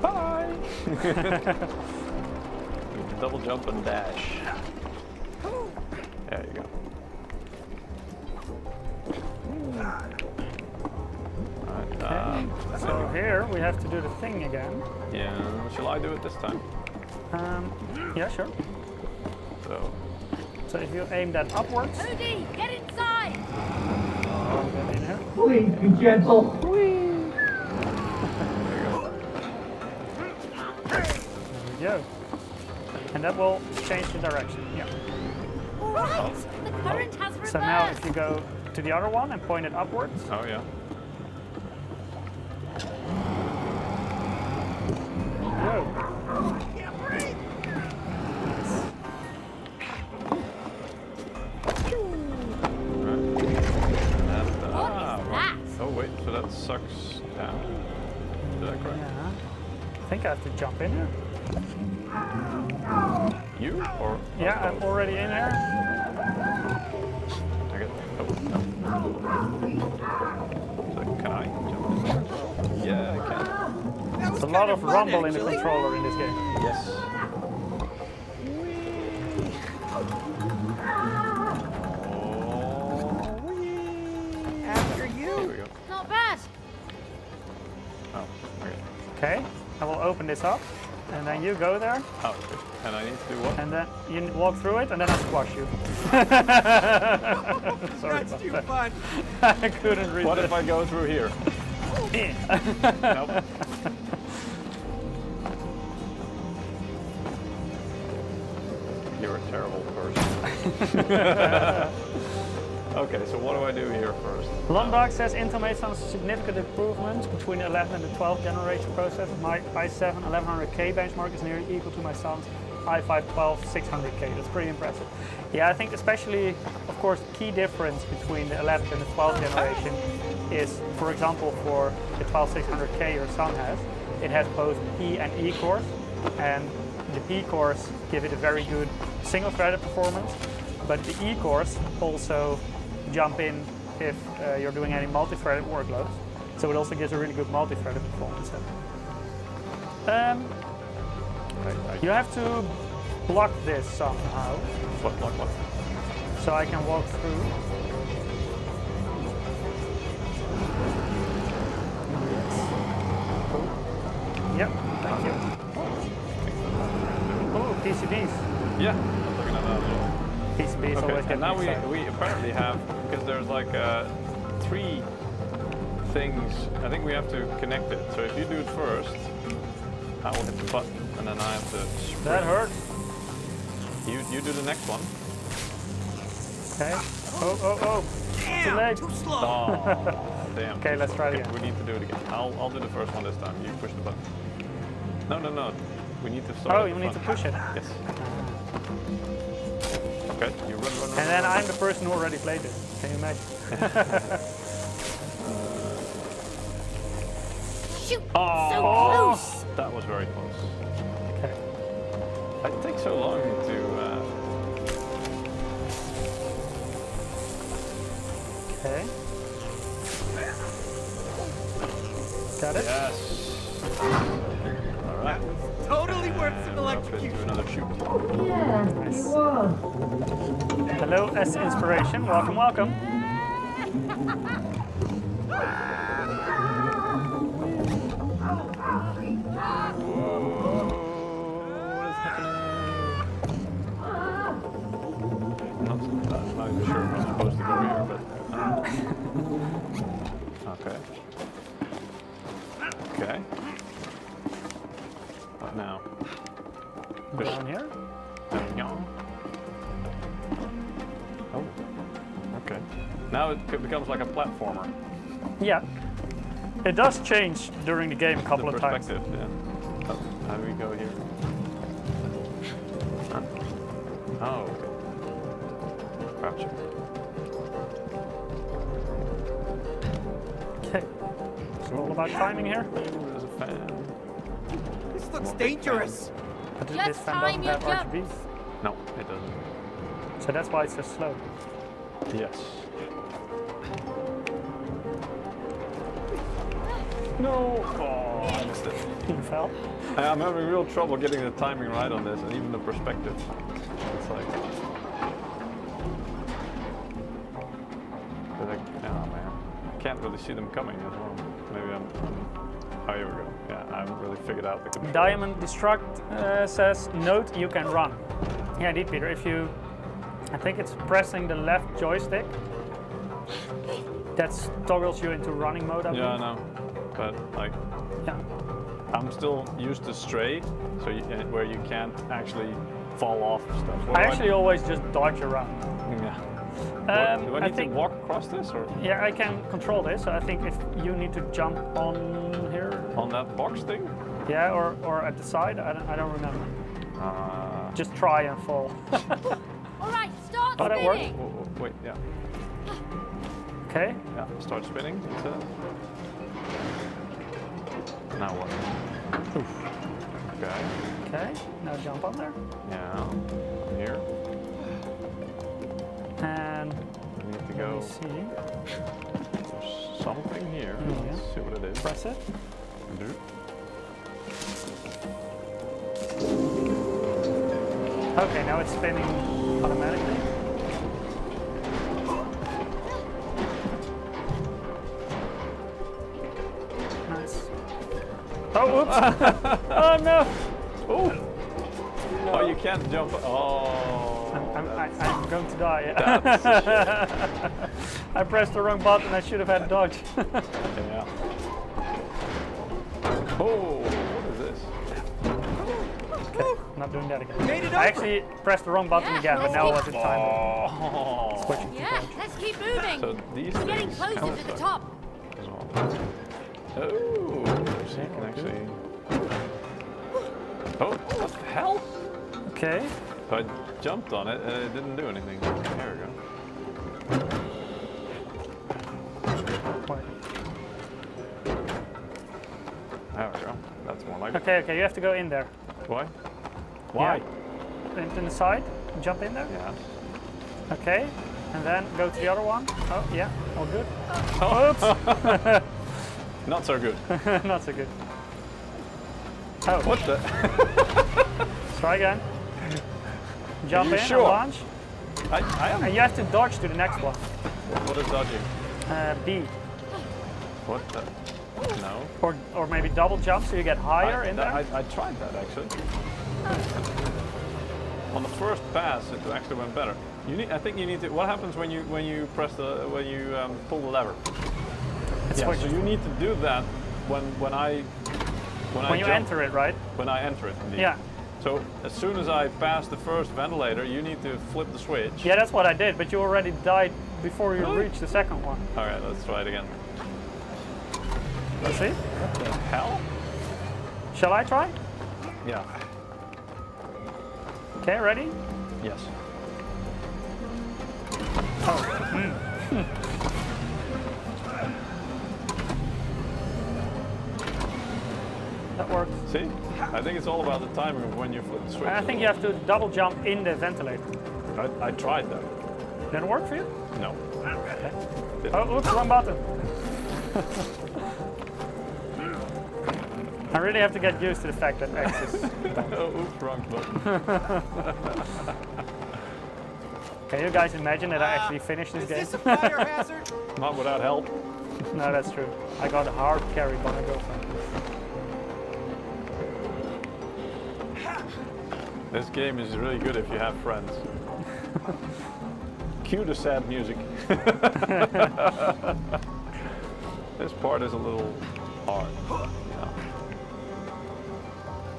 Bye! Double jump and dash. There you go. Alright, um, So here we have to do the thing again. yeah, shall I do it this time? Um, yeah, sure. So, So if you aim that upwards, Cody, get inside. I'll get in here. Please be gentle. there. There we go. And that will change the direction. Yeah. All right, the current has reversed. So now if you go to the other one and point it upwards, Oh, yeah. Oh, sucks down. Did I correct? Yeah. I think I have to jump in here. You or? Yeah, oh, I'm already in here. Okay. Oh, no. So can I jump in there as well? Yeah, I can. That was There's a lot of fun, rumble in the controller in this game. Yes. After you. Not bad. Oh, okay. Okay, I will open this up, and then you go there, Oh, okay. And I need to do what? and then you walk through it, and then I squash you. Sorry That's about too that. fun. I couldn't read What if I go through here? nope. okay, so what do I do here first? Londog says Intel made some significant improvements between the 11th and the 12th generation processor. My i7 1100K benchmark is nearly equal to my son's i5 12 600K. That's pretty impressive. Yeah, I think especially, of course, the key difference between the 11th and the 12th generation is, for example, for the 12 600K your son has, it has both P and E cores, and the P cores give it a very good single-threaded performance, but the E cores also jump in if uh, you're doing any multi-threaded workloads. So it also gives a really good multi-threaded performance. Um, I, I, you have to block this somehow, what, what? so I can walk through. Yes. Yep, thank you. Oh, PCBs. Yeah, I'm looking at that as well. PCBs always Okay, get and now we, excited. we apparently have, because there's like uh, three things, I think we have to connect it. So if you do it first, I will hit the button, and then I have to sprint. That hurt. You, you do the next one. Okay. Oh, oh, oh. Damn, late. too slow. Oh, damn. Okay, let's try it Okay, again. we need to do it again. I'll, I'll do the first one this time. You push the button. No, no, no. We need to start. Oh, you the need to push it. Yes. Okay, you run, run, run. And then run, I'm the person who already played it. Can you imagine? Shoot! Oh. So close! That was very close. Okay. It takes so long to. Uh, Okay. Got it? yes. All right. Totally worth some And up into electrocution. another shoot. Hello, S Inspiration. Welcome, welcome. platformer. Yeah. It does change during the game a couple the of times. perspective, yeah. Oh, how do we go here? Huh. Oh. Gotcha. Okay. It's all about timing here. Ooh, there's a fan. This looks dangerous. But Just this fan time doesn't your have RGB. jumps. No, it doesn't. So that's why it's so slow. Yes. No! Oh, I missed it. You fell. I- I'm having real trouble getting the timing right on this and even the perspective. It's like. I, oh man. I can't really see them coming as well. Maybe I'm. I'm oh, here we go. Yeah, I haven't really figured out the controls. Diamond Destruct uh, says, note you can run. Yeah, indeed, Peter. If you, I think it's pressing the left joystick, that toggles you into running mode, I Yeah, I know. But like, Yeah. I'm still used to stray, so you, uh, where you can't actually fall off stuff. What I do actually always just dodge around. Yeah. Um, What, do I I need think, to walk across this or yeah, I can control this. So I think if you need to jump on here, on that box thing? yeah, or, or at the side, I don't, I don't remember. Uh, Just try and fall. All right, start Oh, that worked. spinning. oh, oh, wait, yeah, Okay. yeah. Start spinning. That's it. Now what? Okay. Okay. Now jump on there. Yeah. I'm here. And I need to let go. me see. There's something here. Oh, yeah. Let's see what it is. Press it. Do. Okay, now it's spinning automatically. Oops! oh no! Oh! Oh, you can't jump. Oh. I'm, I, that's- I'm going to die. Yeah. that's. I pressed the wrong button. I should have had dodge. Yeah. Oh, what is this? okay, not doing that again. Made it I actually pressed the wrong button Yeah, again, but now keep- wasn't timed. Oh. Switching Yeah, let's keep moving. So these We're getting closer to the top. Oh, so you can oh, actually. Oh, what the hell? Okay. So I jumped on it and it didn't do anything. There we go. There we go. That's more like it. Okay, okay, you have to go in there. Why? Why? In, in the side, jump in there. Yeah. Okay, and then go to the other one. Oh, yeah, all good. Oh. Oops, Not so good. not so good. Oh, What the? try again. Jump in sure? and launch. I, I am. And you have to dodge to the next one. What is dodging? Uh, B. What the? No. Or, or maybe double jump so you get higher I, in that- there. I, I tried that actually. On the first pass, it actually went better. You need, I think you need to. What happens when you when you press the when you um, pull the lever? It's so you- need to do that when when I when, I you jump, enter it, right? when I enter it. Indeed. Yeah. So as soon as I pass the first ventilator, you need to flip the switch. Yeah, that's what I did, but you already died before you Really? reached the second one. All right, let's try it again. Let's see. What the hell? Shall I try? Yeah. Okay, ready? Yes. Oh, hmm. That works. See? I think it's all about the timing of when you flip the switch. I think you have to double jump in the ventilator. I, I tried that. Didn't work for you? No. Oh, oops, wrong button. I really have to get used to the fact that X is... oh, oops, wrong button. Can you guys imagine that I ah, actually finished this Is game? this a fire hazard? Not without help. no, that's true. I got a hard carry by my girlfriend. This game is really good if you have friends. Cue the sad music. this part is a little hard. Yeah.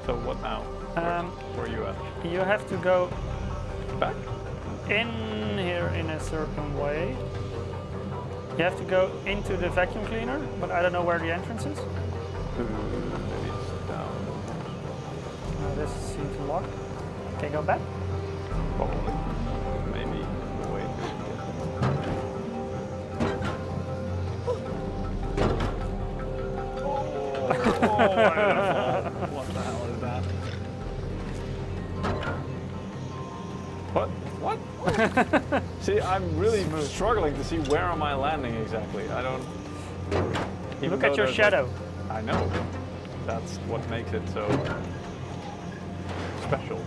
So what now? Where, Um, where are you at? You have to go Back? in here in a certain way. You have to go into the vacuum cleaner, but I don't know where the entrance is. Maybe it's down. Uh, this seems locked. Okay, go back. Probably. Maybe. Wait. what the hell is that? What? What? see, I'm really struggling to see where am I landing exactly. I don't. even Look at your there's, like- shadow. I know. That's what makes it so special.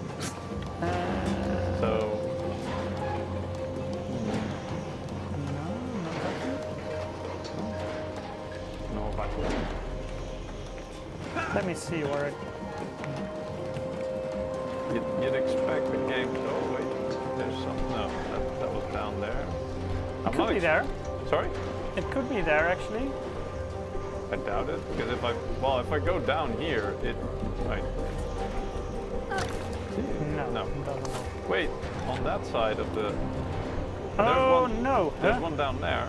See where it. You'd, you'd expect the game to. Oh wait, there's something. No, that, that was down there. I'm Could be there. Sorry, It could be there actually. I doubt it because if I well if I go down here, it. No. No. it wait on that side of the. Oh one- no! There's Huh? one down there.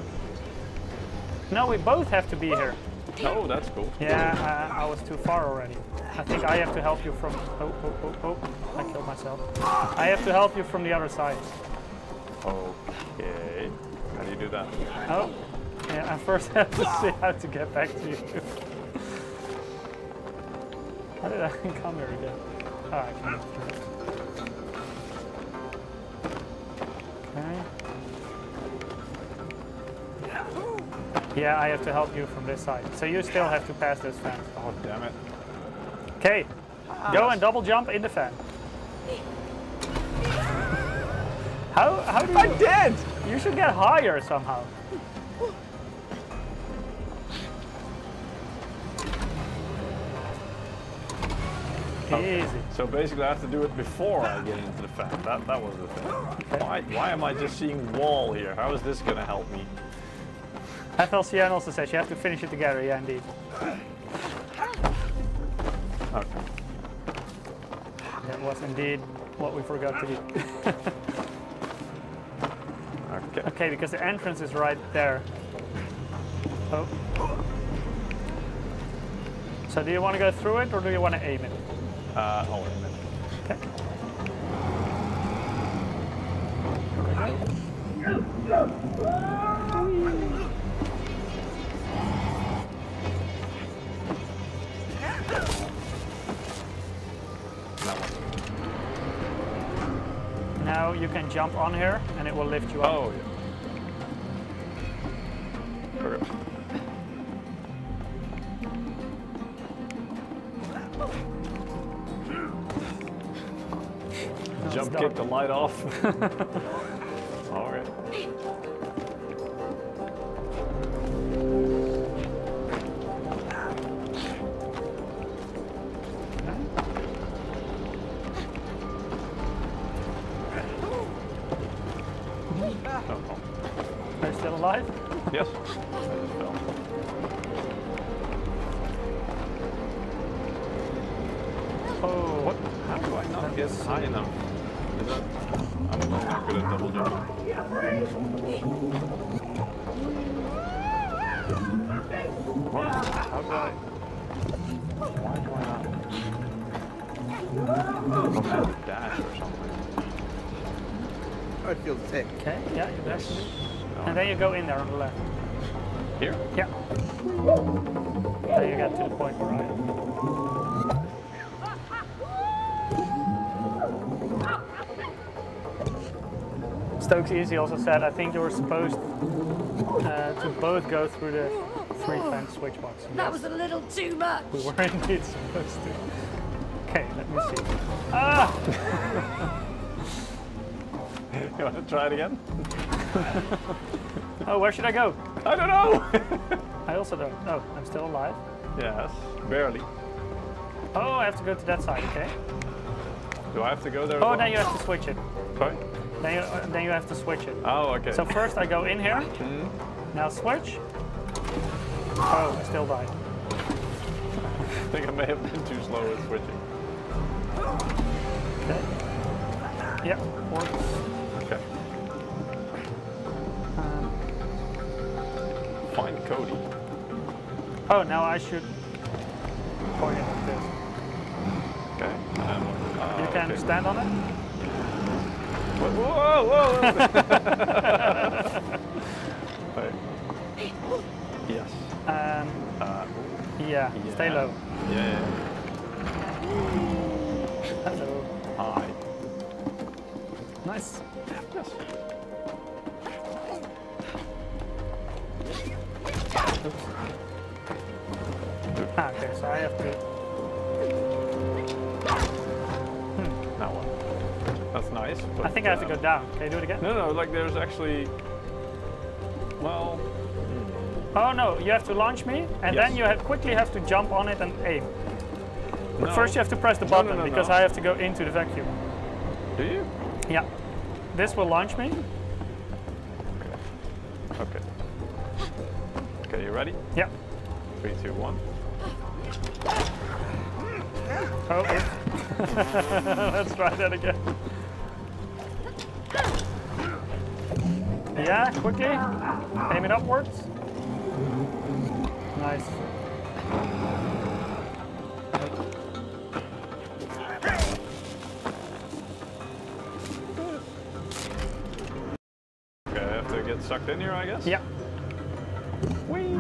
No, we both have to be here. Oh, that's cool. Yeah, I, I was too far already. I think I have to help you from. Oh, oh, oh, oh! I killed myself. I have to help you from the other side. Okay. How do you do that? Oh, yeah. I first have to see how to get back to you. How did I come here again? Oh, Yeah, I have to help you from this side. So you still have to pass this fence. Oh damn it! Okay, go and double jump in the fan. How how do you? I did! You should get higher somehow. Oh, Easy. So basically, I have to do it before I get into the fan. That that was the thing. Why why am I just seeing wall here? How is this gonna help me? FLCN also says you have to finish it together. Yeah, indeed. Okay. That was indeed what we forgot to do. Okay. okay, because the entrance is right there. Oh. So do you want to go through it or do you want to aim it? Uh, oh wait a minute. Okay. That jump on here and it will lift you up. Oh yeah. Okay. Jump kick the light off. I'd feel sick. Okay, yeah, you definitely. No. And then you go in there on the left. Here? Yeah. Then you get to the point where I am. Stokes Easy also said, I think you were supposed uh, to both go through the three fence switch box. That was a little too much. we were indeed supposed to. Okay, let me see. Ah! You want to try it again? Oh, where should I go? I don't know! I also don't. Oh, I'm still alive. yes, barely. Oh, I have to go to that side. Okay. Do I have to go there? Oh, then you have to switch it. Sorry? Then you, uh, then you have to switch it. Oh, okay. So first I go in here. Hmm? Now switch. Oh, I still died. I think I may have been too slow at switching. Okay. Yep. Works. Cody. oh, now I should point it like this. Okay. Um, ah, You can okay. stand on it. Whoa, whoa, whoa! Wait. Yes. Um, Uh, yeah, Stay low. Yeah, yeah. Hello. Hi. Nice. Yes. Okay, so I have to. Now what? That's nice. But, I think I have to uh, go down. Can you do it again? No, no, like there's actually. Well, Oh no, you have to launch me, and Yes. then you have quickly have to jump on it and aim. But no. first you have to press the No, no, button no, because no. I have to go into the vacuum. Do you? Yeah. This will launch me. Okay. Okay, you ready? Yeah. Three, two, one. Oh. Let's try that again. Yeah, quickly. Aim it upwards. Nice. Okay, I have to get sucked in here, I guess. Yeah. Whee!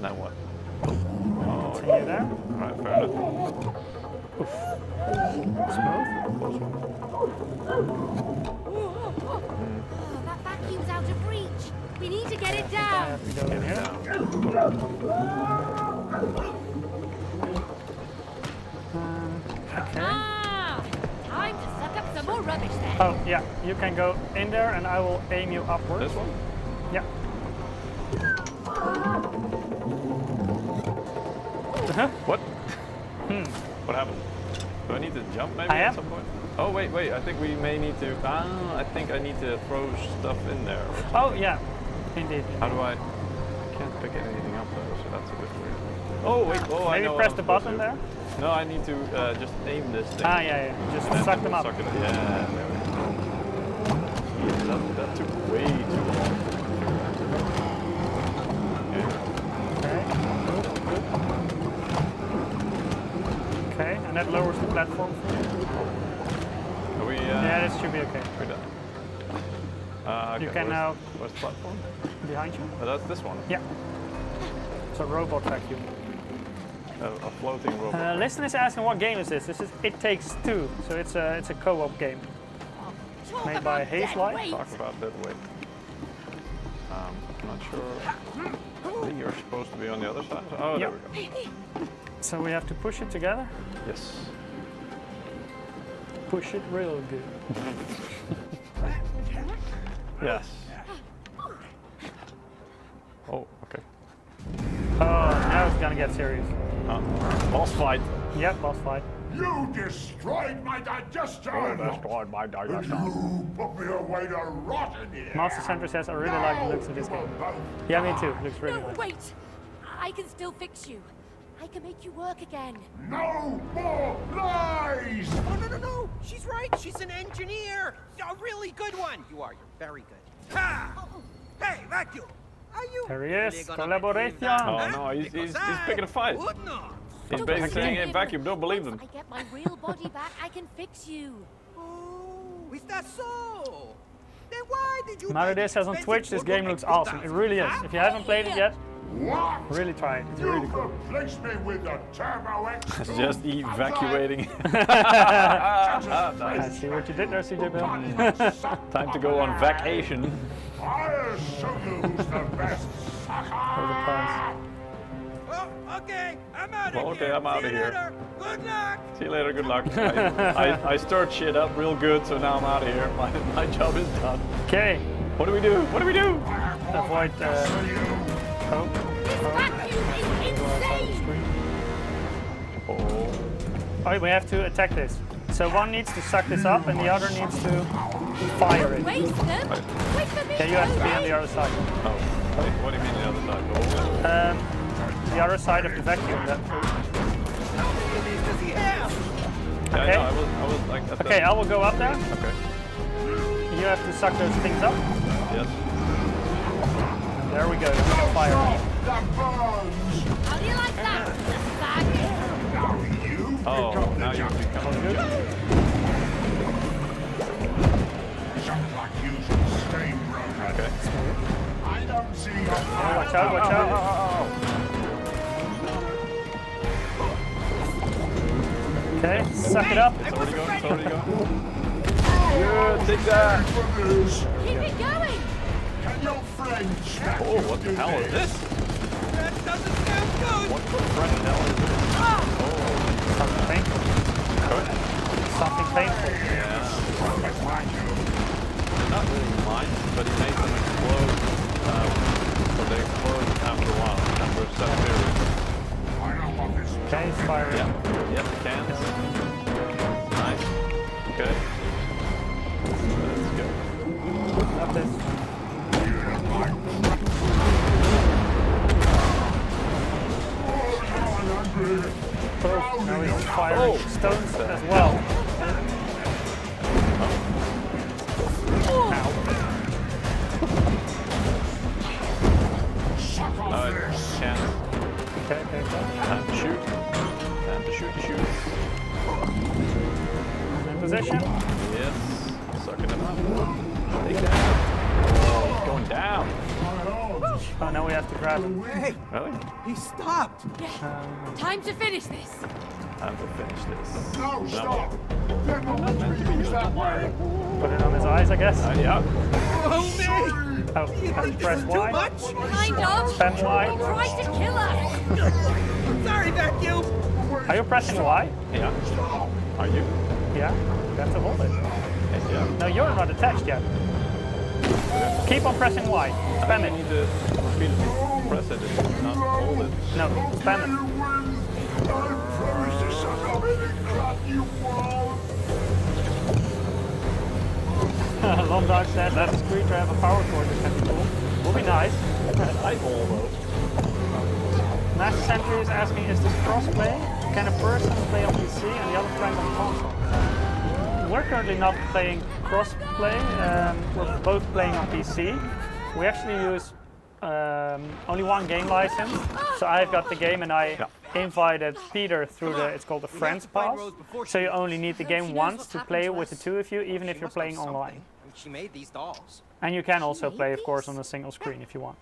Now what? Oh, there. Alright, fair enough. Smooth. Oh, that vacuum's out of reach. We need to get it I down. have to go in here. Okay. Ah, time to suck up some more rubbish then. Oh, yeah. You can go in there and I will aim you upwards. This one? Yeah. Uh-huh. What? What happened? Do I need to jump maybe I at am. some point? Oh wait, wait. I think we may need to. Ah, I think I need to throw stuff in there. Oh, yeah. Indeed. How do I? I can't pick anything up though, so that's a bit weird. Oh wait. Oh, I Maybe press the button to there. No, I need to uh, just aim this thing. Ah, yeah, yeah. Just suck them up. Suck it. up. Yeah. There we go. That, that took platform for you. Are we? Uh, Yeah, this should be okay. We're done. Uh, okay, You can where's, now- Where's the platform? Behind you? Oh, that's this one. Yeah. It's a robot vacuum. A, a floating robot. Uh, Listen is asking what game is this? This is It Takes Two, so it's a it's a co-op game. Talk made by Haze dead Hazelight. weight. Talk about dead weight. Um, I'm not sure. I think you're supposed to be on the other side. Oh, Yep. there we go. So we have to push it together. Yes. Push it real good. Yes. Oh, okay. Oh, now it's gonna get serious. Uh, boss fight. Yep, boss fight. You destroyed my digestion! Destroyed my digestion. you put me away to rot in here! Master Center says I really like the looks of this game. Yeah, me too. Looks really No, nice. wait. I can still fix you. I can make you work again. No more lies! Oh, no, no, no. She's right. She's an engineer. A really good one. You are. You're very good. Ha! Hey, vacuum! Are you There he really is. gonna believe Collaboration. Oh no, he's, he's, he's picking a fight. Would not. He's basically saying, hey, vacuum, don't believe them. I get my real body back, I can fix you. Oh, Is that so? Then why did you buy Mario this says on Twitch, this game looks awesome. It really is. If you haven't played it yet, What? really try. It's You really cool. replaced me with the Turbo X2. Just evacuating. I see what you did there, CJ Bill. Time to go on vacation. I'll show you who's the best sucker. Oh, okay, I'm out of Well, here. okay, I'm outta See you here. later. Good luck. See you later. Good luck. I, I, I stirred shit up real good, so now I'm out of here. My, my job is done. Okay, What do we do? What do we do? avoid uh, oh, This vacuum is insane! Oh, oh, we have to attack this. So one needs to suck this up, and the other needs to fire it. Waste them? Wait for! Yeah, you have to be on the other side. oh. Wait, what do you mean the other side? Um, the other side of the vacuum. That, How many does he have? yeah, Okay. I know, I was, I was like okay, I will go up there. okay. You have to suck those things up. Yes. There we go. You can fire it. How do you like that? Fag? Now you Oh, now you become Good. sound like you should stay broken. Okay. I don't see your Oh, watch out, watch out. Okay, suck it up. It's already wasn't going. It's already going. Good. Take that. Keep it going! Oh, what the hell is this? That doesn't sound good. What the friend hell is this? Something painful. Something painful. Yeah. Not really mine, but he made them explode. Um, so they explode after a while, after a set period. I don't want this. Okay, it's firing. Yeah. Yep, cans. Nice. Okay. Let's go. Got this. Oh, now he's firing Oh. stones as well. He stopped. Yeah. Time to finish this! Time to finish this. No, stop. They're not meant to be that way. Put it on his eyes, I guess. Uh, yeah. Oh, me. Sorry. Oh, Do you have to think press this is too much? Kind of! Spam Y. They tried to kill us! Sorry, vacuum. Are you pressing Y? Yeah. Are you? Yeah. You have to hold it. Yeah. No, you're not attached yet. Keep on pressing Y. Spam You it. Need to repeatedly press it and not hold it. No, spam You it. win. I promise to suck up any crap you want. Long Dog says that's a screen to have a power cord. This can be cool. Will be nice. Eyeball though. Master Sentry is asking, is this cross-play? Can a person play on PC and the other friend on console? We're currently not playing cross-play. Um, we're both playing on PC. We actually use um, only one game license. So I've got the game and I invited Peter through the, it's called the Friends Pass. So you only need the game once to play with the two of you, even if you're playing online. She made these dolls. And you can also made play, of course, on a single screen if you want.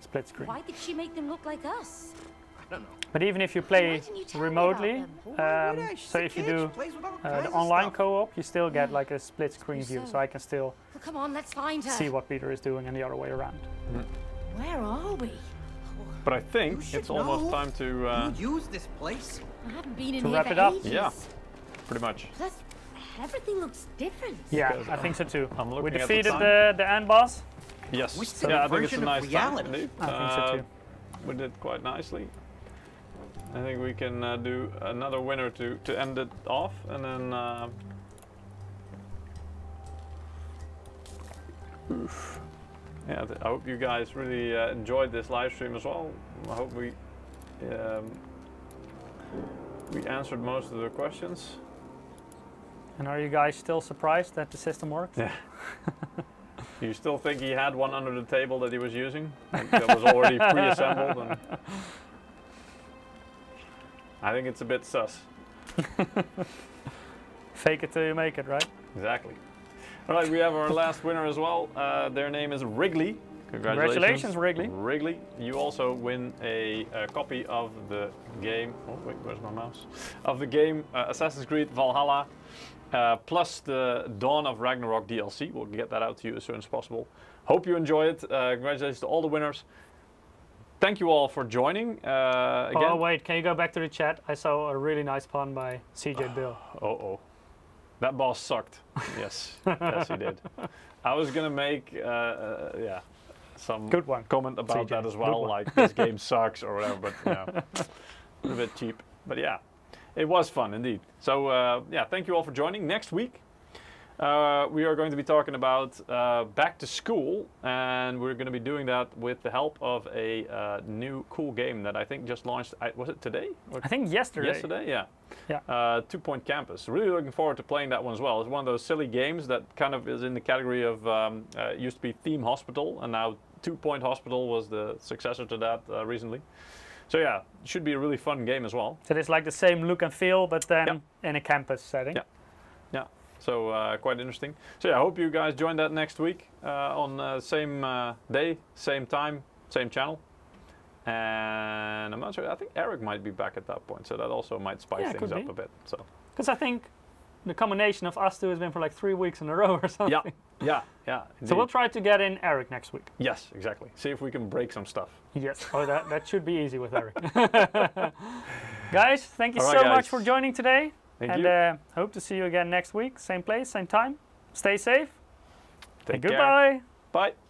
Split screen. Why did she make them look like us? I don't know. But even if you play you remotely, about Why would I? um, so if you do She plays with all uh, the online co-op, you still get like a split screen view, so I can still Well, come on, let's find her. see what Peter is doing and the other way around. Where are we? But I think it's almost know. time to, uh, use this place? I haven't been in To here wrap for it up? ages. Yeah. pretty much. Plus, everything looks different. Yeah, Because, I think so too. I'm We looking at the defeated the, the end boss. Yes. We still yeah, I a think it's a nice reality. time indeed. I think so Uh, too. We did quite nicely. I think we can uh, do another winner to, to end it off and then uh, oof. Yeah, I hope you guys really uh, enjoyed this live stream as well. I hope we um, we answered most of the questions. And are you guys still surprised that the system worked? Yeah. you still think he had one under the table that he was using? Like that was already pre-assembled I think it's a bit sus. Fake it till you make it, right? Exactly. All right, we have our last winner as well. Uh, their name is Wrigley. Congratulations. Congratulations, Wrigley. Wrigley, you also win a, a copy of the game. Oh wait, where's my mouse? Of the game uh, Assassin's Creed Valhalla, uh, plus the Dawn of Ragnarok DLC. We'll get that out to you as soon as possible. Hope you enjoy it. Uh, congratulations to all the winners. Thank you all for joining. Uh, again. Oh wait, can you go back to the chat? I saw a really nice pun by CJ Bill. Oh oh, that boss sucked. yes, yes he did. I was gonna make uh, uh, yeah some Good one, comment about CJ. that as well, like this game sucks or whatever. But you know, a bit cheap. But yeah, it was fun indeed. So uh, yeah, thank you all for joining. Next week. Uh, we are going to be talking about uh, back to school, and we're going to be doing that with the help of a uh, new cool game that I think just launched. I, was it today? Or I think yesterday. Yesterday, yeah. Yeah. Uh, Two Point Campus. Really looking forward to playing that one as well. It's one of those silly games that kind of is in the category of um, uh, used to be Theme Hospital, and now Two Point Hospital was the successor to that uh, recently. So yeah, it should be a really fun game as well. So it's like the same look and feel, but then in a campus setting. Yeah. Yeah. So uh, quite interesting. So yeah, I hope you guys join that next week uh, on uh, same uh, day, same time, same channel. And I'm not sure. I think Eric might be back at that point, so that also might spice Yeah, things up be. a bit. So Because I think the combination of us two has been for like three weeks in a row or something. yeah, yeah, yeah. So we'll try to get in Eric next week. Yes, exactly. See if we can break some stuff. Yes. Oh, that, that should be easy with Eric. guys, thank you All so right, much for joining today. Thank and you. Uh, hope to see you again next week. Same place, same time. Stay safe. Take and care. goodbye. Bye.